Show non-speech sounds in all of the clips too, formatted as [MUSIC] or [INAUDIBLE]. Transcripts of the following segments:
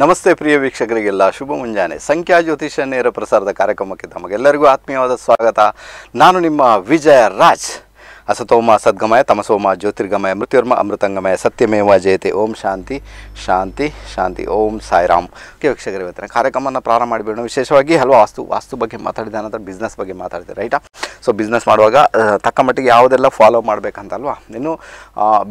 ನಮಸ್ತೆ ಪ್ರಿಯ ವೀಕ್ಷಕರಿಗೆಲ್ಲ ಶುಭ ಮುಂಜಾನೆ. ಸಂಖ್ಯಾ ಜ್ಯೋತಿಷ ನೇರ ಪ್ರಸಾರದ ಕಾರ್ಯಕ್ರಮಕ್ಕೆ ತಮಗೆಲ್ಲರಿಗೂ ಆತ್ಮೀಯವಾದ ಸ್ವಾಗತ. ನಾನು ನಿಮ್ಮ ವಿಜಯ ರಾಜ್ ಅಸತೋಮ ಸದ್ಗಮಯ ತಮಸೋಮ ಜ್ಯೋತಿರ್ಗಮಯ ಮೃತ್ಯುರ್ಮ ಅಮೃತಂಗಮಯ ಸತ್ಯಮೇವ ಜಯತೆ ಓಂ ಶಾಂತಿ ಶಾಂತಿ ಶಾಂತಿ ಓಂ ಸಾಯಿರಾಮ್ ಓಕೆ ವೀಕ್ಷಕರು, ಇವತ್ತಿನ ಕಾರ್ಯಕ್ರಮವನ್ನು ಪ್ರಾರಂಭ ಮಾಡಿಬಿಡೋಣ ವಿಶೇಷವಾಗಿ ಹಲವು ವಾಸ್ತು ವಾಸ್ತು ಬಗ್ಗೆ ಮಾತಾಡಿದ ನಂತರ ಬಿಸ್ನೆಸ್ ಬಗ್ಗೆ ಮಾತಾಡಿದೆ ರೈಟಾ ಸೊ ಬಿಸ್ನೆಸ್ ಮಾಡುವಾಗ ತಕ್ಕ ಮಟ್ಟಿಗೆ ಯಾವುದೆಲ್ಲ ಫಾಲೋ ಮಾಡಬೇಕಂತಲ್ವಾ? ಇನ್ನು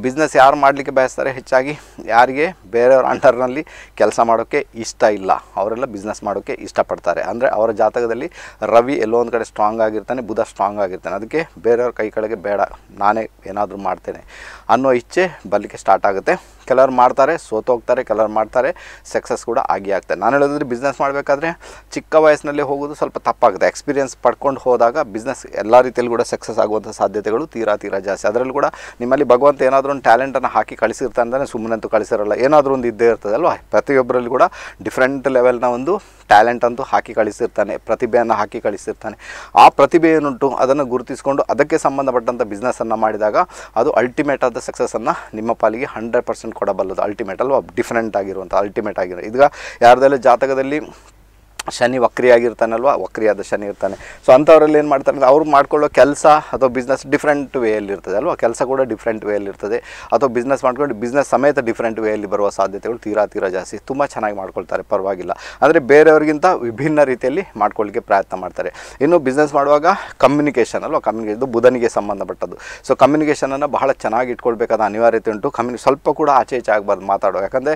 ಬಿಸ್ನೆಸ್ ಯಾರು ಮಾಡಲಿಕ್ಕೆ ಬಯಸ್ತಾರೆ? ಹೆಚ್ಚಾಗಿ ಯಾರಿಗೆ? ಬೇರೆಯವ್ರ ಅಂಡರ್ನಲ್ಲಿ ಕೆಲಸ ಮಾಡೋಕ್ಕೆ ಇಷ್ಟ ಇಲ್ಲ. ಅವರೆಲ್ಲ ಬಿಸ್ನೆಸ್ ಮಾಡೋಕ್ಕೆ ಇಷ್ಟಪಡ್ತಾರೆ. ಅಂದರೆ ಅವರ ಜಾತಕದಲ್ಲಿ ರವಿ ಎಲ್ಲೋ ಒಂದು ಕಡೆ ಸ್ಟ್ರಾಂಗ್ ಆಗಿರ್ತಾನೆ, ಬುಧ ಸ್ಟ್ರಾಂಗ್ ಆಗಿರ್ತಾನೆ. ಅದಕ್ಕೆ ಬೇರೆಯವ್ರ ಕೈ ಕಡೆಗೆ ಬೇಡ. ನಾನೇ ಏನಾದರೂ ಮಾಡ್ತೇನೆ ಅನ್ನೋ ಇಚ್ಛೆ ಬರಲಿಕ್ಕೆ ಸ್ಟಾರ್ಟ್ ಆಗುತ್ತೆ. ಕೆಲವ್ರು ಮಾಡ್ತಾರೆ ಸೋತೋಗ್ತಾರೆ ಕಲರ್ ಮಾಡ್ತಾರೆ ಸಕ್ಸಸ್ ಕೂಡ ಆಗಿ ಆಗ್ತಾರೆ ನಾನು ಹೇಳೋದ್ರೆ ಬಿಸ್ನೆಸ್ ಮಾಡಬೇಕಾದ್ರೆ ಚಿಕ್ಕ ವಯಸ್ಸಿನಲ್ಲಿ ಹೋಗೋದು ಸ್ವಲ್ಪ ತಪ್ಪಾಗುತ್ತೆ. ಎಕ್ಸ್ಪೀರಿಯನ್ಸ್ ಪಡ್ಕೊಂಡು ಹೋದಾಗ ಬಿಸ್ನೆಸ್ ಎಲ್ಲ ರೀತಿಯಲ್ಲಿ ಕೂಡ ಸಕ್ಸಸ್ ಆಗುವಂಥ ಸಾಧ್ಯತೆಗಳು ತೀರಾ ತೀರಾ ಜಾಸ್ತಿ. ಅದರಲ್ಲೂ ಕೂಡ ನಿಮ್ಮಲ್ಲಿ ಭಗವಂತ ಏನಾದರೂ ಒಂದು ಟ್ಯಾಲೆಂಟನ್ನು ಹಾಕಿ ಕಳಿಸಿರ್ತಾನೆ ಸುಮ್ಮನಂತೂ ಕಳಿಸಿರಲ್ಲ. ಏನಾದರೂ ಒಂದು ಇದ್ದೇ ಇರ್ತದೆ ಅಲ್ವಾ? ಪ್ರತಿಯೊಬ್ಬರಲ್ಲಿ ಕೂಡ ಡಿಫ್ರೆಂಟ್ ಲೆವೆಲ್ನ ಒಂದು ಟ್ಯಾಲೆಂಟ್ ಅಂತೂ ಹಾಕಿ ಕಳಿಸಿರ್ತಾನೆ, ಪ್ರತಿಭೆಯನ್ನು ಹಾಕಿ ಕಳಿಸಿರ್ತಾನೆ. ಆ ಪ್ರತಿಭೆ ಏನುಂಟು ಅದನ್ನು ಗುರುತಿಸಿಕೊಂಡು ಅದಕ್ಕೆ ಸಂಬಂಧಪಟ್ಟಂಥ ಬಿಸ್ನೆಸ್ಸನ್ನು ಮಾಡಿದಾಗ ಅದು ಅಲ್ಟಿಮೇಟ್ ಆದ ಸಕ್ಸಸ್ಸನ್ನು ನಿಮ್ಮ ಪಾಲಿಗೆ ಹಂಡ್ರೆಡ್ ಪರ್ಸೆಂಟ್ ಕೊಡಬಲ್ಲದು ಅಲ್ಟಿಮೇಟ್ ಅಲ್ವಾ? ಡಿಫ್ರೆಂಟ್ ಆಗಿರುವಂಥ ಅಲ್ಟಿಮೇಟ್ ಆಗಿರೋ ಈಗ ಯಾರ್ದೆಲ್ಲ ಜಾತಕದಲ್ಲಿ ಶನಿ ವಕ್ರಿಯಾಗಿರ್ತಾನಲ್ವ ವಕ್ರಿಯಾದ ಶನಿ ಇರ್ತಾನೆ. ಸೊ ಅಂಥವ್ರಲ್ಲಿ ಏನು ಮಾಡ್ತಾರೆ ಅಂದರೆ ಅವ್ರು ಮಾಡ್ಕೊಳ್ಳೋ ಕೆಲಸ ಅಥವಾ ಬಿಸ್ನೆಸ್ ಡಿಫ್ರೆಂಟ್ ವೇಯಲ್ಲಿ ಇರ್ತದೆ ಅಲ್ವಾ? ಕೆಲಸ ಕೂಡ ಡಿಫ್ರೆಂಟ್ ವೇಯಲ್ಲಿ ಇರ್ತದೆ. ಅಥವಾ ಬಿಸ್ನೆಸ್ ಮಾಡ್ಕೊಂಡು ಬಿಸ್ನೆಸ್ ಸಮೇತ ಡಿಫ್ರೆಂಟ್ ವೇಯಲ್ಲಿ ಬರುವ ಸಾಧ್ಯತೆಗಳು ತೀರಾ ತೀರಾ ಜಾಸ್ತಿ. ತುಂಬ ಚೆನ್ನಾಗಿ ಮಾಡ್ಕೊಳ್ತಾರೆ, ಪರವಾಗಿಲ್ಲ. ಅಂದರೆ ಬೇರೆಯವ್ರಿಗಿಂತ ವಿಭಿನ್ನ ರೀತಿಯಲ್ಲಿ ಮಾಡ್ಕೊಳ್ಳಿಕ್ಕೆ ಪ್ರಯತ್ನ ಮಾಡ್ತಾರೆ. ಇನ್ನು ಬಿಸ್ನೆಸ್ ಮಾಡುವಾಗ ಕಮ್ಯುನಿಕೇಷನ್ ಅಲ್ವಾ? ಕಮ್ಯುನಿಕೇಷನ್ ಇದು ಬುಧನಿಗೆ ಸಂಬಂಧಪಟ್ಟದ್ದು. ಸೊ ಕಮ್ಯುನಿಕೇಷನನ್ನು ಬಹಳ ಚೆನ್ನಾಗಿ ಇಟ್ಕೊಳ್ಬೇಕಾದ ಅನಿವಾರ್ಯತೆ ಉಂಟು. ಕಮ್ಯುನಿ ಸ್ವಲ್ಪ ಕೂಡ ಆಚೆ ಈಚೆ ಆಗಬಾರ್ದು ಮಾತಾಡೋ ಯಾಕಂದರೆ